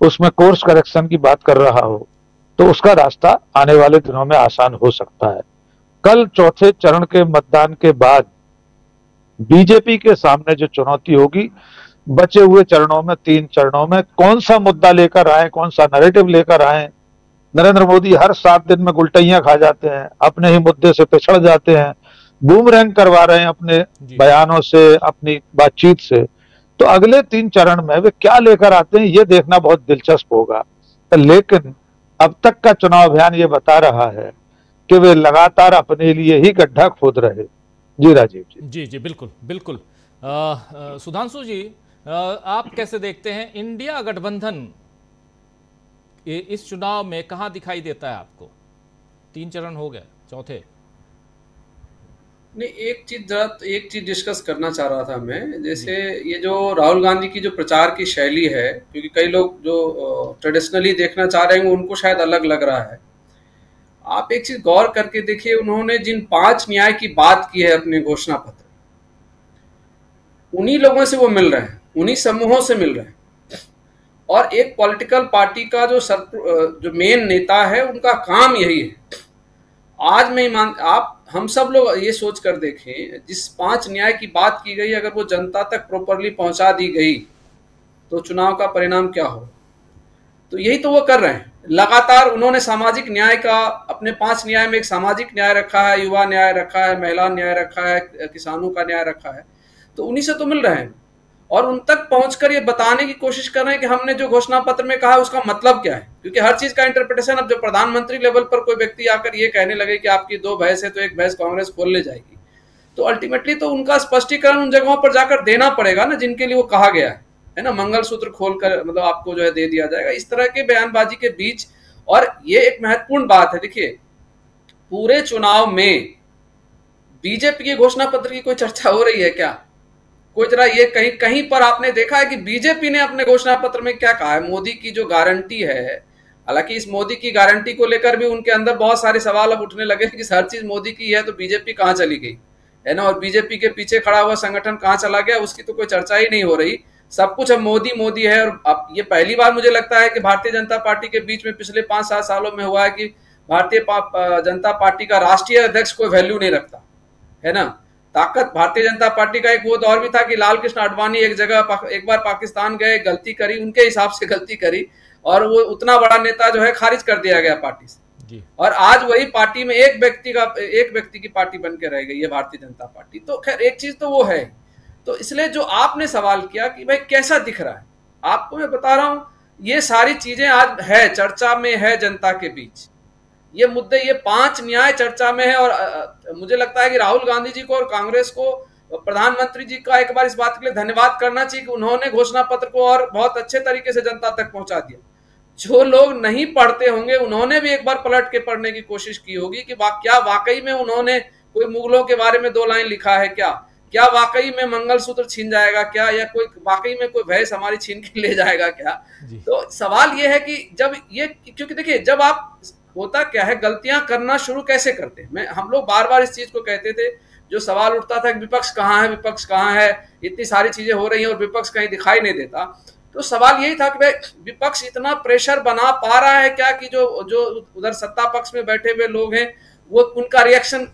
उसमें कोर्स करेक्शन की बात कर रहा हो तो उसका रास्ता आने वाले दिनों में आसान हो सकता है। कल चौथे चरण के मतदान के बाद बीजेपी के सामने जो चुनौती होगी बचे हुए चरणों में तीन चरणों में कौन सा मुद्दा लेकर आए कौन सा नरेटिव लेकर आए? नरेंद्र मोदी हर सात दिन में गुलटैया खा जाते हैं अपने ही मुद्दे से पिछड़ जाते हैं बूम रैंक करवा रहे हैं अपने बयानों से अपनी बातचीत से। तो अगले तीन चरण में वे क्या लेकर आते हैं ये देखना बहुत दिलचस्प होगा। तो लेकिन अब तक का चुनाव अभियान ये बता रहा है कि वे लगातार अपने लिए ही गड्ढा खोद रहे। जी राजीव जी। जी जी बिल्कुल बिल्कुल। सुधांशु जी आप कैसे देखते हैं? इंडिया गठबंधन इस चुनाव में कहा दिखाई देता है आपको? तीन चरण हो गए, चौथे। नहीं, एक चीज़ जरा, एक चीज़ डिस्कस करना चाह रहा था मैं। जैसे ये जो राहुल गांधी की जो प्रचार की शैली है, क्योंकि कई लोग जो ट्रेडिशनली देखना चाह रहे हैं, उनको शायद अलग लग रहा है। आप एक चीज़ गौर करके देखिए, उन्होंने जिन पाँच न्याय की बात की है अपने घोषणा पत्र, उन्हीं लोगों से वो मिल रहे हैं। उन्हीं समूहों से मिल रहे हैं। और एक पॉलिटिकल पार्टी का जो सर जो मेन नेता है, उनका काम यही है। आज मैं मान, आप, हम सब लोग ये सोच कर देखें, जिस पाँच न्याय की बात की गई, अगर वो जनता तक प्रॉपरली पहुँचा दी गई तो चुनाव का परिणाम क्या हो तो यही तो वो कर रहे हैं। लगातार उन्होंने सामाजिक न्याय का, अपने पाँच न्याय में एक सामाजिक न्याय रखा है, युवा न्याय रखा है, महिला न्याय रखा है, किसानों का न्याय रखा है तो उन्हीं से तो मिल रहे हैं। और उन तक पहुंचकर ये बताने की कोशिश कर रहे हैं कि हमने जो घोषणा पत्र में कहा उसका मतलब क्या है? क्योंकि हर चीज़ का इंटरप्रिटेशन अब जब प्रधानमंत्री लेवल पर कोई व्यक्ति आकर ये कहने लगे कि आपकी दो भैंस है तो एक भैंस कांग्रेस खोल ले जाएगी। तो अल्टीमेटली तो उनका स्पष्टीकरण उन जगहों पर जाकर देना पड़ेगा ना, जिनके लिए वो कहा गया है। है ना? मंगलसूत्र खोल कर मतलब आपको जो है दे दिया जाएगा। इस तरह के बयानबाजी के बीच, और ये एक महत्वपूर्ण बात है, देखिए, पूरे चुनाव में बीजेपी के घोषणा पत्र की कोई चर्चा हो रही है क्या? कोई जरा ये कहीं कहीं पर आपने देखा है कि बीजेपी ने अपने घोषणा पत्र में क्या कहा है? मोदी की जो गारंटी है, हालाँकि इस मोदी की गारंटी को लेकर भी उनके अंदर बहुत सारे सवाल अब उठने लगे कि हर चीज़ मोदी की है तो बीजेपी कहाँ चली गई? है ना? और बीजेपी के पीछे खड़ा हुआ संगठन कहाँ चला गया? उसकी तो कोई चर्चा ही नहीं हो रही। सब कुछ अब मोदी मोदी है और अब ये पहली बार मुझे लगता है कि भारतीय जनता पार्टी के बीच में पिछले पाँच, सात सालों में हुआ है कि भारतीय जनता पार्टी का राष्ट्रीय अध्यक्ष कोई वैल्यू नहीं रखता। है ना? ताकत भारतीय जनता पार्टी का एक वो दौर भी था कि लाल कृष्ण आडवाणी एक जगह एक बार पाकिस्तान गए गलती करी उनके हिसाब से गलती करी और वो उतना बड़ा नेता जो है खारिज कर दिया गया पार्टी से। और आज वही पार्टी में एक व्यक्ति का एक व्यक्ति की पार्टी बन के रह गई है भारतीय जनता पार्टी। तो खैर एक चीज़ तो वो है। तो इसलिए जो आपने सवाल किया कि भाई कैसा दिख रहा है आपको मैं बता रहा हूँ ये सारी चीज़ें आज है चर्चा में है जनता के बीच। ये मुद्दे ये पाँच न्याय चर्चा में है और मुझे लगता है कि राहुल गांधी जी को और कांग्रेस को प्रधानमंत्री जी का एक बार इस बात के लिए धन्यवाद करना चाहिए कि उन्होंने घोषणा पत्र को और बहुत अच्छे तरीके से जनता तक पहुँचा दिया। जो लोग नहीं पढ़ते होंगे उन्होंने भी एक बार पलट के पढ़ने की कोशिश की होगी कि वा, क्या वाकई में उन्होंने कोई मुगलों के बारे में दो लाइन लिखा है क्या? क्या वाकई में मंगलसूत्र छीन जाएगा क्या? या कोई वाकई में कोई भैंस हमारी छीन के ले जाएगा क्या? तो सवाल ये है कि जब ये क्योंकि देखिए जब आप होता क्या है? गलतियाँ करना शुरू कैसे करते? हैं मैं हम लोग बार बार इस चीज़ को कहते थे जो सवाल उठता था कि विपक्ष कहाँ है विपक्ष कहाँ है इतनी सारी चीज़ें हो रही हैं और विपक्ष कहीं दिखाई नहीं देता। तो सवाल यही था कि भाई विपक्ष इतना प्रेशर बना पा रहा है क्या कि जो जो उधर सत्ता पक्ष में बैठे हुए लोग हैं वो उनका रिएक्शन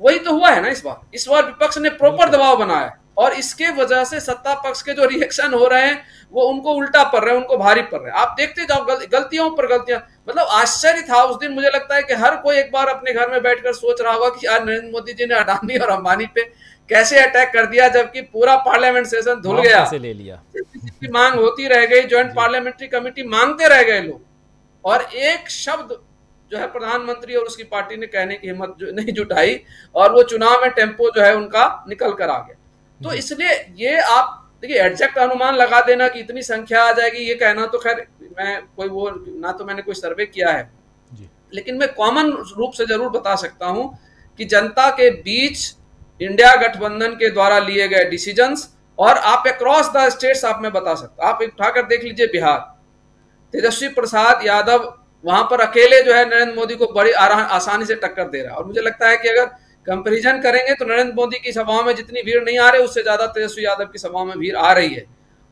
वही तो हुआ है ना इस बार? इस बार विपक्ष ने प्रॉपर दबाव बनाया और इसके वजह से सत्ता पक्ष के जो रिएक्शन हो रहे हैं वो उनको उल्टा पड़ रहे हैं उनको भारी पड़ रहे हैं। आप देखते जाओ गल, गलतियों पर गलतियाँ। मतलब आश्चर्य था उस दिन मुझे लगता है कि हर कोई एक बार अपने घर में बैठकर सोच रहा होगा कि यार नरेंद्र मोदी जी ने अडानी और अंबानी पे कैसे अटैक कर दिया जबकि पूरा पार्लियामेंट सेशन धुल गया। से ले लिया। मांग होती रह गई ज्वाइंट पार्लियामेंट्री कमेटी मांगते रह गए लोग। और एक शब्द जो है प्रधानमंत्री और उसकी पार्टी ने कहने की हिम्मत नहीं जुटाई और वो चुनाव में टेंपो जो है उनका निकल कर आ गया। तो इसलिए ये आप देखिए एडजेक्ट अनुमान लगा देना कि इतनी संख्या आ जाएगी ये कहना तो खैर मैं कोई वो ना तो मैंने कोई सर्वे किया है। जी। लेकिन मैं कॉमन रूप से ज़रूर बता सकता हूँ कि जनता के बीच इंडिया गठबंधन के द्वारा लिए गए डिसीजंस और आप अक्रॉस द स्टेट्स आप में बता सकता आप एक उठाकर देख लीजिए बिहार। तेजस्वी प्रसाद यादव वहाँ पर अकेले जो है नरेंद्र मोदी को बड़ी आसानी से टक्कर दे रहा है। और मुझे लगता है कि अगर कंपैरिजन करेंगे तो नरेंद्र मोदी की सभाओं में जितनी भीड़ नहीं आ रही उससे ज़्यादा तेजस्वी यादव की सभाओं में भीड़ आ रही है।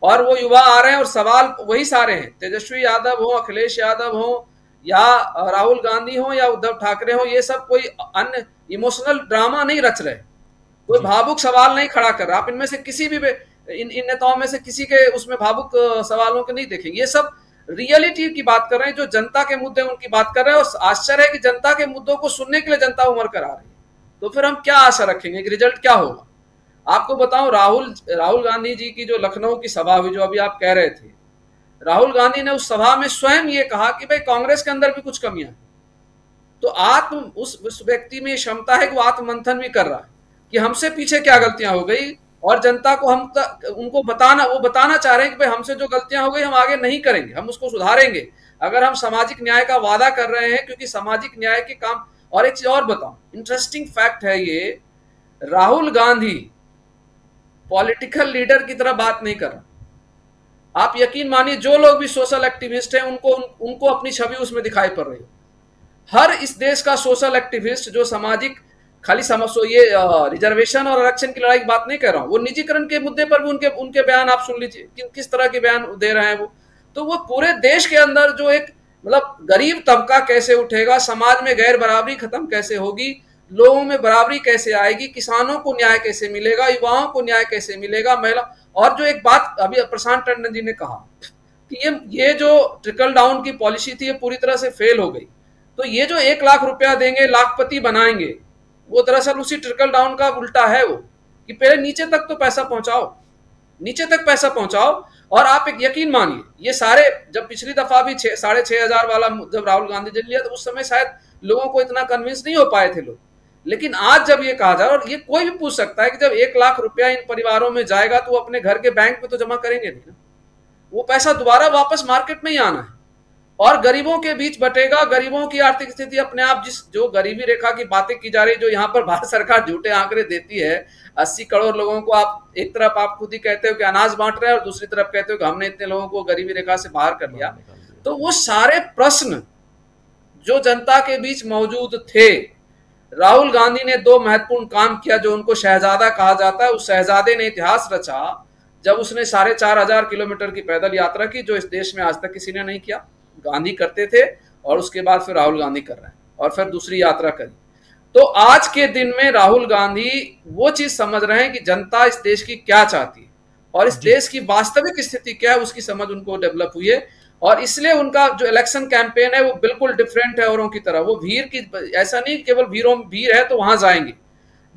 और वो युवा आ रहे हैं और सवाल वही सारे हैं। तेजस्वी यादव हो अखिलेश यादव हो या राहुल गांधी हो या उद्धव ठाकरे हो ये सब कोई अन्य इमोशनल ड्रामा नहीं रच रहे। कोई भावुक सवाल नहीं खड़ा कर रहा। आप इनमें से किसी भी इन इन नेताओं में से किसी के उसमें भावुक सवालों के नहीं देखेंगे। ये सब रियलिटी की बात कर रहे हैं जो जनता के मुद्दे उनकी बात कर रहे हैं और आश्चर्य है कि जनता के मुद्दों को सुनने के लिए जनता उमर कर आ रही है। तो फिर हम क्या आशा रखेंगे? कि रिज़ल्ट क्या होगा? आपको बताऊँ, राहुल राहुल गांधी जी की जो लखनऊ की सभा हुई, जो अभी आप कह रहे थे, राहुल गांधी ने उस सभा में स्वयं ये कहा कि भाई कांग्रेस के अंदर भी कुछ कमियाँ हैं। तो आत्म, उस उस व्यक्ति में क्षमता है कि वो आत्ममंथन भी कर रहा है कि हमसे पीछे क्या गलतियाँ हो गई और जनता को हम उनको बताना, वो बताना चाह रहे हैं कि भाई हमसे जो गलतियाँ हो गई, हम आगे नहीं करेंगे, हम उसको सुधारेंगे। अगर हम सामाजिक न्याय का वादा कर रहे हैं, क्योंकि सामाजिक न्याय के काम और एक चीज़ और बताऊँ। इंटरेस्टिंग फैक्ट है ये राहुल गांधी पॉलिटिकल लीडर की तरह बात नहीं कर रहा। आप यकीन मानिए जो लोग भी सोशल एक्टिविस्ट हैं उनको उन, उनको अपनी छवि उसमें दिखाई पड़ रही है। हर इस देश का सोशल एक्टिविस्ट जो सामाजिक खाली समझो ये रिजर्वेशन और आरक्षण की लड़ाई की बात नहीं कर रहा हूँ वो निजीकरण के मुद्दे पर भी उनके उनके बयान आप सुन लीजिए कि, किस तरह के बयान दे रहे हैं वो। तो वो पूरे देश के अंदर जो एक मतलब गरीब तबका कैसे उठेगा? समाज में गैर बराबरी खत्म कैसे होगी? लोगों में बराबरी कैसे आएगी? किसानों को न्याय कैसे मिलेगा? युवाओं को न्याय कैसे मिलेगा? महिला और जो एक बात अभी प्रशांत टंडन जी ने कहा कि ये ये जो ट्रिकल डाउन की पॉलिसी थी, ये पूरी तरह से फेल हो गई। तो ये जो एक लाख रुपया देंगे, लाखपति बनाएँगे, वो दरअसल उसी ट्रिकल डाउन का उल्टा है वो, कि पहले नीचे तक तो पैसा पहुंचाओ। नीचे तक पैसा पहुंचाओ और आप एक यकीन मानिए, ये सारे, जब पिछली दफ़ा भी साढ़े छह हज़ार वाला जब राहुल गांधी जी लिया तो उस समय शायद लोगों को इतना कन्विंस नहीं हो पाए थे लोग। लेकिन आज जब ये कहा जा रहा है, और ये कोई भी पूछ सकता है कि जब एक लाख रुपया इन परिवारों में जाएगा तो वो अपने घर के बैंक में तो जमा करेंगे नहीं ना। वो पैसा दोबारा वापस मार्केट में ही आना है। और गरीबों के बीच बटेगा। गरीबों की आर्थिक स्थिति अपने आप जिस जो गरीबी रेखा की बातें की जा रही जो यहाँ पर भारत सरकार झूठे आंकड़े देती है, अस्सी करोड़ लोगों को आप एक तरफ़ आप खुद ही कहते हो कि अनाज बांट रहे हैं और दूसरी तरफ़ कहते हो कि हमने इतने लोगों को गरीबी रेखा से बाहर कर लिया तो वो सारे प्रश्न जो जनता के बीच मौजूद थे, राहुल गांधी ने दो महत्वपूर्ण काम किया जो उनको शहजादा कहा जाता है। उस शहजादे ने इतिहास रचा, जब उसने साढ़े चार हज़ार किलोमीटर की पैदल यात्रा की, जो इस देश में आज तक किसी ने नहीं किया। गांधी करते थे और उसके बाद फिर राहुल गांधी कर रहे हैं और फिर दूसरी यात्रा करी। तो आज के दिन में राहुल गांधी वो चीज़ समझ रहे हैं कि जनता इस देश की क्या चाहती है और इस देश की वास्तविक स्थिति क्या है उसकी समझ उनको डेवलप हुई है और इसलिए उनका जो इलेक्शन कैंपेन है वो बिल्कुल डिफरेंट है औरों की तरह। वो भीड़ की ऐसा नहीं केवल भीड़ों भीड़ है तो वहाँ जाएँगे।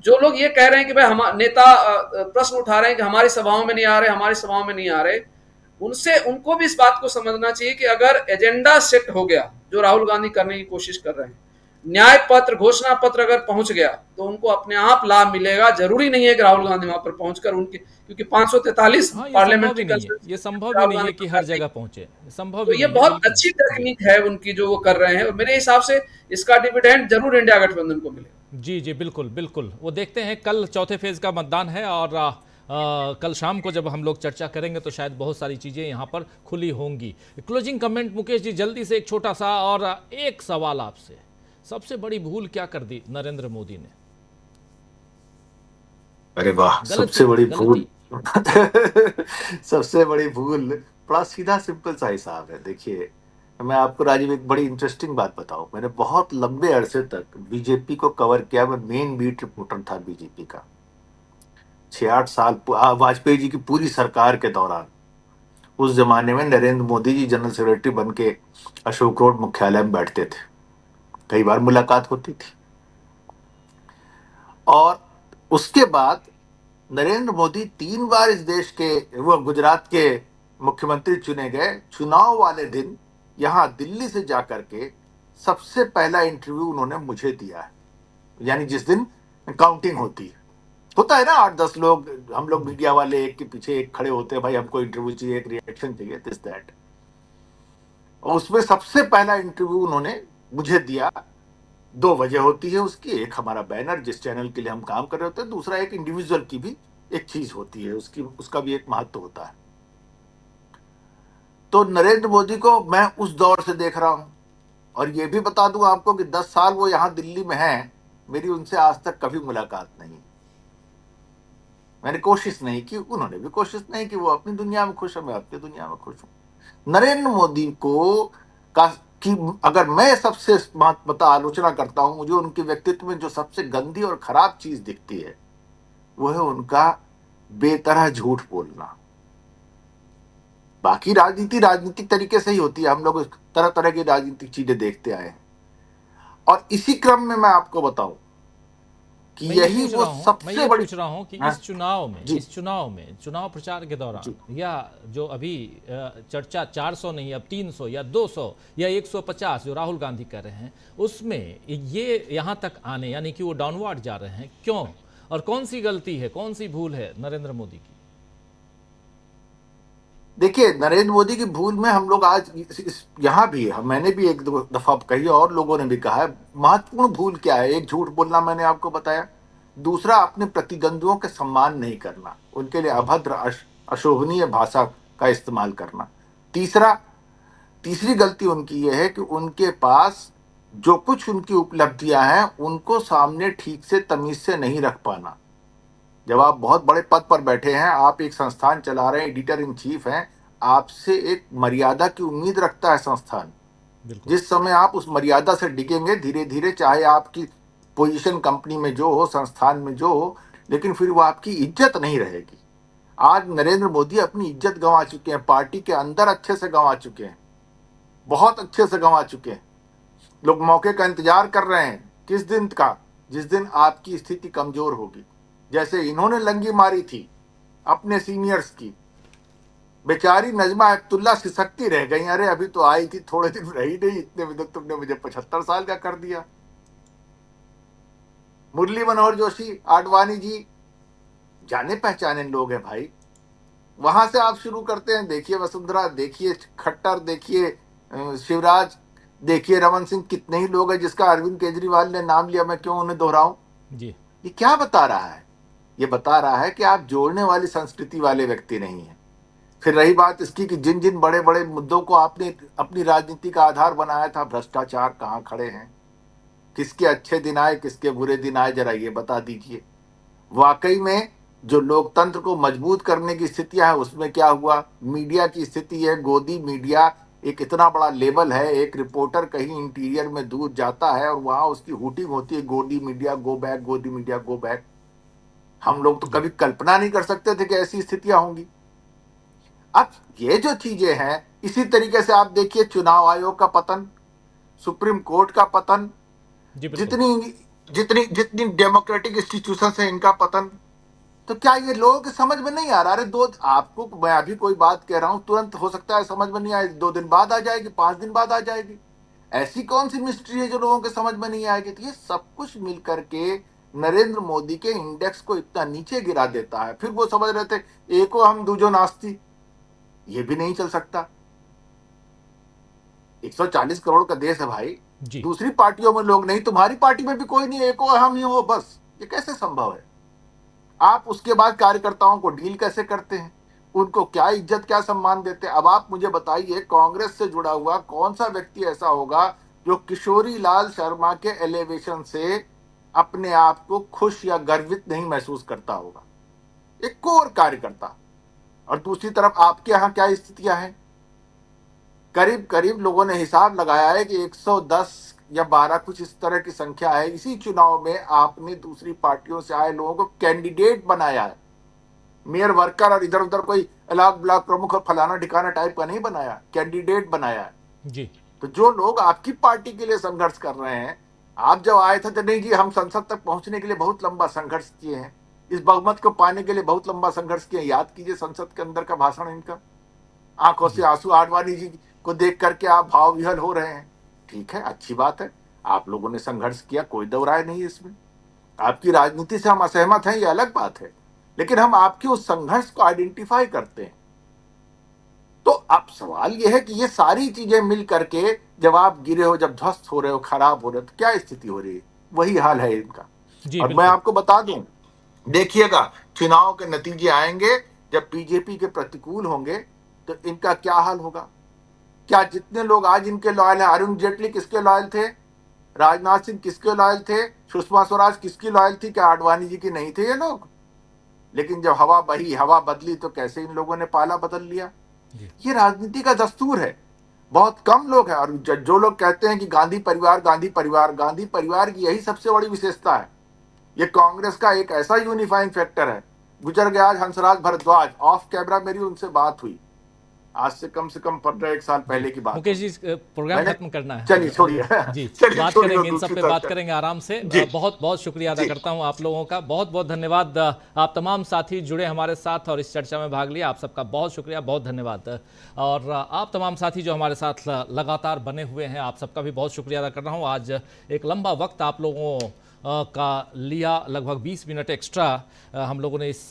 जो लोग ये कह रहे हैं कि भाई हम नेता प्रश्न उठा रहे हैं कि हमारी सभाओं में नहीं आ रहे हमारी सभाओं में नहीं आ रहे उनसे उनको भी इस बात को समझना चाहिए कि अगर एजेंडा सेट हो गया जो राहुल गांधी करने की कोशिश कर रहे हैं न्याय पत्र घोषणा पत्र अगर पहुँच गया तो उनको अपने आप लाभ मिलेगा। ज़रूरी नहीं है कि राहुल गांधी वहाँ पर पहुंचकर उनके क्योंकि 543 हाँ, पार्लियामेंट्री ये संभव नहीं है कि हर जगह पहुँचे। संभव तो ये बहुत अच्छी तकनीक है उनकी जो वो कर रहे हैं और मेरे हिसाब से इसका डिविडेंड ज़रूर इंडिया गठबंधन को मिलेगा। जी जी बिल्कुल बिल्कुल। वो देखते हैं कल चौथे फ़ेज़ का मतदान है और आ, कल शाम को जब हम लोग चर्चा करेंगे तो शायद बहुत सारी चीज़ें यहाँ पर खुली होंगी। क्लोजिंग कमेंट मुकेश जी जल्दी से एक छोटा सा और एक सवाल आपसे। सबसे बड़ी भूल क्या कर दी नरेंद्र मोदी ने? अरे वाह सबसे बड़ी भूल। [laughs] सबसे बड़ी भूल बड़ा सीधा सिंपल सा हिसाब है। देखिए मैं आपको राजीव एक बड़ी इंटरेस्टिंग बात बताऊँ। मैंने बहुत लंबे अरसे तक बीजेपी को कवर किया। मैं मेन बीट रिपोर्टर था बीजेपी का। छह आठ साल वाजपेयी जी की पूरी सरकार के दौरान, उस जमाने में नरेंद्र मोदी जी जनरल सेक्रेटरी बन के अशोक रोड मुख्यालय में बैठते थे। कई बार मुलाकात होती थी। और उसके बाद नरेंद्र मोदी तीन बार इस देश के, वो गुजरात के मुख्यमंत्री चुने गए। चुनाव वाले दिन यहाँ दिल्ली से जाकर के सबसे पहला इंटरव्यू उन्होंने मुझे दिया है। यानी जिस दिन काउंटिंग होती है। होता है ना, आठ दस लोग, हम लोग मीडिया वाले एक के पीछे एक खड़े होते हैं, भाई हमको इंटरव्यू चाहिए, एक रिएक्शन चाहिए दिस दैट और उसमें सबसे पहला इंटरव्यू उन्होंने मुझे दिया। दो वजह होती है उसकी, एक हमारा बैनर जिस चैनल के लिए हम काम कर रहे होते हैं, दूसरा एक इंडिविजुअल की भी एक चीज़ होती है, उसकी, उसका भी एक महत्व होता है। तो नरेंद्र मोदी को मैं उस दौर से देख रहा हूँ। और ये भी बता दूँ आपको कि दस साल वो यहाँ दिल्ली में हैं, मेरी उनसे आज तक कभी मुलाकात नहीं। मैंने कोशिश नहीं की, उन्होंने भी कोशिश नहीं की, वो अपनी दुनिया में खुश है, मैं अपनी दुनिया में खुश हूँ। नरेंद्र मोदी को का कि अगर मैं सबसे बता आलोचना करता हूँ, मुझे उनके व्यक्तित्व में जो सबसे गंदी और खराब चीज़ दिखती है, वो है उनका बेतरह झूठ बोलना। बाकी राजनीति राजनीतिक तरीके से ही होती है, हम लोग तरह तरह की राजनीतिक चीज़ें देखते आए हैं। और इसी क्रम में मैं आपको बताऊँ कि यही वो सबसे बड़ी पूछ रहा हूँ कि हाँ? इस चुनाव में इस चुनाव में चुनाव प्रचार के दौरान या जो अभी चर्चा 400 नहीं अब 300 या 200 या 150 जो राहुल गांधी कर रहे हैं उसमें ये यहाँ तक आने यानी कि वो डाउनवर्ड जा रहे हैं क्यों? और कौन सी गलती है कौन सी भूल है नरेंद्र मोदी की? देखिए, नरेंद्र मोदी की भूल में हम लोग आज यहाँ भी है। मैंने भी एक दफ़ा कही, और लोगों ने भी कहा है, महत्वपूर्ण भूल क्या है? एक झूठ बोलना मैंने आपको बताया। दूसरा, अपने प्रतिद्वंदियों के सम्मान नहीं करना, उनके लिए अभद्र अशोभनीय भाषा का इस्तेमाल करना। तीसरा, तीसरी गलती उनकी यह है कि उनके पास जो कुछ उनकी उपलब्धियाँ हैं, उनको सामने ठीक से, तमीज से नहीं रख पाना। जब आप बहुत बड़े पद पर बैठे हैं आप एक संस्थान चला रहे हैं एडिटर इन चीफ हैं आपसे एक मर्यादा की उम्मीद रखता है संस्थान। जिस समय आप उस मर्यादा से डिगेंगे धीरे धीरे चाहे आपकी पोजीशन कंपनी में जो हो संस्थान में जो हो लेकिन फिर वो आपकी इज़्ज़त नहीं रहेगी। आज नरेंद्र मोदी अपनी इज़्ज़त गंवा चुके हैं पार्टी के अंदर अच्छे से गंवा चुके हैं बहुत अच्छे से गंवा चुके हैं। लोग मौके का इंतज़ार कर रहे हैं किस दिन का जिस दिन आपकी स्थिति कमज़ोर होगी। जैसे इन्होंने लंगी मारी थी अपने सीनियर्स की। बेचारी नजमा अब्दुल्ला सिसकती रह गई अरे अभी तो आई थी थोड़े दिन रही नहीं इतने में तो तुमने मुझे पचहत्तर साल का कर दिया। मुरली मनोहर जोशी आडवाणी जी जाने पहचाने लोग हैं भाई। वहाँ से आप शुरू करते हैं देखिए वसुंधरा देखिए खट्टर देखिए शिवराज देखिए रमन सिंह कितने ही लोग हैं जिसका अरविंद केजरीवाल ने नाम लिया मैं क्यों उन्हें दोहराऊं? जी। ये क्या बता रहा है? ये बता रहा है कि आप जोड़ने वाली संस्कृति वाले व्यक्ति नहीं है। फिर रही बात इसकी कि जिन जिन बड़े बड़े मुद्दों को आपने अपनी राजनीति का आधार बनाया था, भ्रष्टाचार कहाँ खड़े हैं? किसके अच्छे दिन आए, किसके बुरे दिन आए, जरा ये बता दीजिए। वाकई में जो लोकतंत्र को मज़बूत करने की स्थितियाँ है, उसमें क्या हुआ? मीडिया की स्थिति है, गोदी मीडिया एक इतना बड़ा लेवल है, एक रिपोर्टर कहीं इंटीरियर में दूर जाता है और वहाँ उसकी हुटिंग होती है, गोदी मीडिया, गो बैक, गोदी मीडिया, गो बैक। हम लोग तो कभी कल्पना नहीं कर सकते थे कि ऐसी स्थितियाँ होंगी। अब ये जो चीज़ें हैं इसी तरीके से आप देखिए चुनाव आयोग का पतन सुप्रीम कोर्ट का पतन जितनी जितनी जितनी डेमोक्रेटिक इंस्टीट्यूशन है इनका पतन तो क्या ये लोगों के समझ में नहीं आ रहा? अरे दो आपको मैं अभी कोई बात कह रहा हूँ तुरंत हो सकता है समझ में नहीं आए दो दिन बाद आ जाएगी पाँच दिन बाद आ जाएगी। ऐसी कौन सी मिस्ट्री है जो लोगों के समझ में नहीं आएगी? तो ये सब कुछ मिलकर के नरेंद्र मोदी के इंडेक्स को इतना नीचे गिरा देता है फिर वो समझ रहे थे एको हम दूजो नास्ती। ये भी नहीं चल सकता। 140 करोड़ का देश है भाई। दूसरी पार्टियों में लोग नहीं तुम्हारी पार्टी में भी कोई नहीं एको हम ही हो बस। ये कैसे संभव है? आप उसके बाद कार्यकर्ताओं को डील कैसे करते हैं? उनको क्या इज़्ज़त क्या सम्मान देते हैं? अब आप मुझे बताइए कांग्रेस से जुड़ा हुआ कौन सा व्यक्ति ऐसा होगा जो किशोरी लाल शर्मा के एलिवेशन से अपने आप को खुश या गर्वित नहीं महसूस करता होगा। एक कोर कार्यकर्ता और दूसरी तरफ़ आपके यहाँ क्या स्थितियाँ हैं? करीब करीब लोगों ने हिसाब लगाया है कि 110 या 12 कुछ इस तरह की संख्या है। इसी चुनाव में आपने दूसरी पार्टियों से आए लोगों को कैंडिडेट बनाया है। मेयर वर्कर और इधर उधर कोई अलग ब्लाक प्रमुख और फलाना ठिकाना टाइप का नहीं बनाया। कैंडिडेट बनाया है। जी। तो जो लोग आपकी पार्टी के लिए संघर्ष कर रहे हैं आप जब आए थे तो नहीं जी, हम संसद तक पहुँचने के लिए बहुत लंबा संघर्ष किए हैं। इस बहुमत को पाने के लिए बहुत लंबा संघर्ष किया याद कीजिए संसद के अंदर का भाषण इनका। आँखों से आँसू आडवाणी जी को देख करके आप भाव विहल हो रहे हैं। ठीक है, अच्छी बात है। आप लोगों ने संघर्ष किया, कोई दो राय नहीं इसमें। आपकी राजनीति से हम असहमत हैं, ये अलग बात है। लेकिन हम आपके उस संघर्ष को आइडेंटिफाई करते हैं। तो अब सवाल यह है कि ये सारी चीज़ें मिल करके जब आप गिरे हो जब ध्वस्त हो रहे हो खराब हो रहे हो तो क्या स्थिति हो रही है? वही हाल है इनका। और मैं आपको बता दूँ देखिएगा चुनाव के नतीजे आएँगे जब बीजेपी के प्रतिकूल होंगे तो इनका क्या हाल होगा? क्या जितने लोग आज इनके लॉयल हैं अरुण जेटली किसके लॉयल थे? राजनाथ सिंह किसके लॉयल थे? सुषमा स्वराज किसकी लॉयल थी? क्या आडवाणी जी की नहीं थे ये लोग? लेकिन जब हवा बही हवा बदली तो कैसे इन लोगों ने पाला बदल लिया? ये राजनीति का दस्तूर है। बहुत कम लोग हैं और जो लोग कहते हैं कि गांधी परिवार गांधी परिवार गांधी परिवार की यही सबसे बड़ी विशेषता है। ये कांग्रेस का एक ऐसा यूनिफाइंग फैक्टर है। गुजर गया आज हंसराज भरद्वाज ऑफ़ कैमरा मेरी उनसे बात हुई। आज से कम से कम पंद्रह एक साल पहले की बात मुकेश जी प्रोग्राम खत्म करना है। चलिए, छोड़िए। जी [laughs] चलिए, बात करेंगे इन सब पे बात करेंगे आराम से। बहुत बहुत शुक्रिया अदा करता हूँ आप लोगों का। बहुत बहुत धन्यवाद। आप तमाम साथी जुड़े हमारे साथ और इस चर्चा में भाग लिया आप सबका बहुत शुक्रिया बहुत धन्यवाद। और आप तमाम साथी जो हमारे साथ लगातार बने हुए हैं आप सबका भी बहुत शुक्रिया अदा कर रहा हूँ। आज एक लंबा वक्त आप लोगों का लिया। लगभग 20 मिनट एक्स्ट्रा हम लोगों ने इस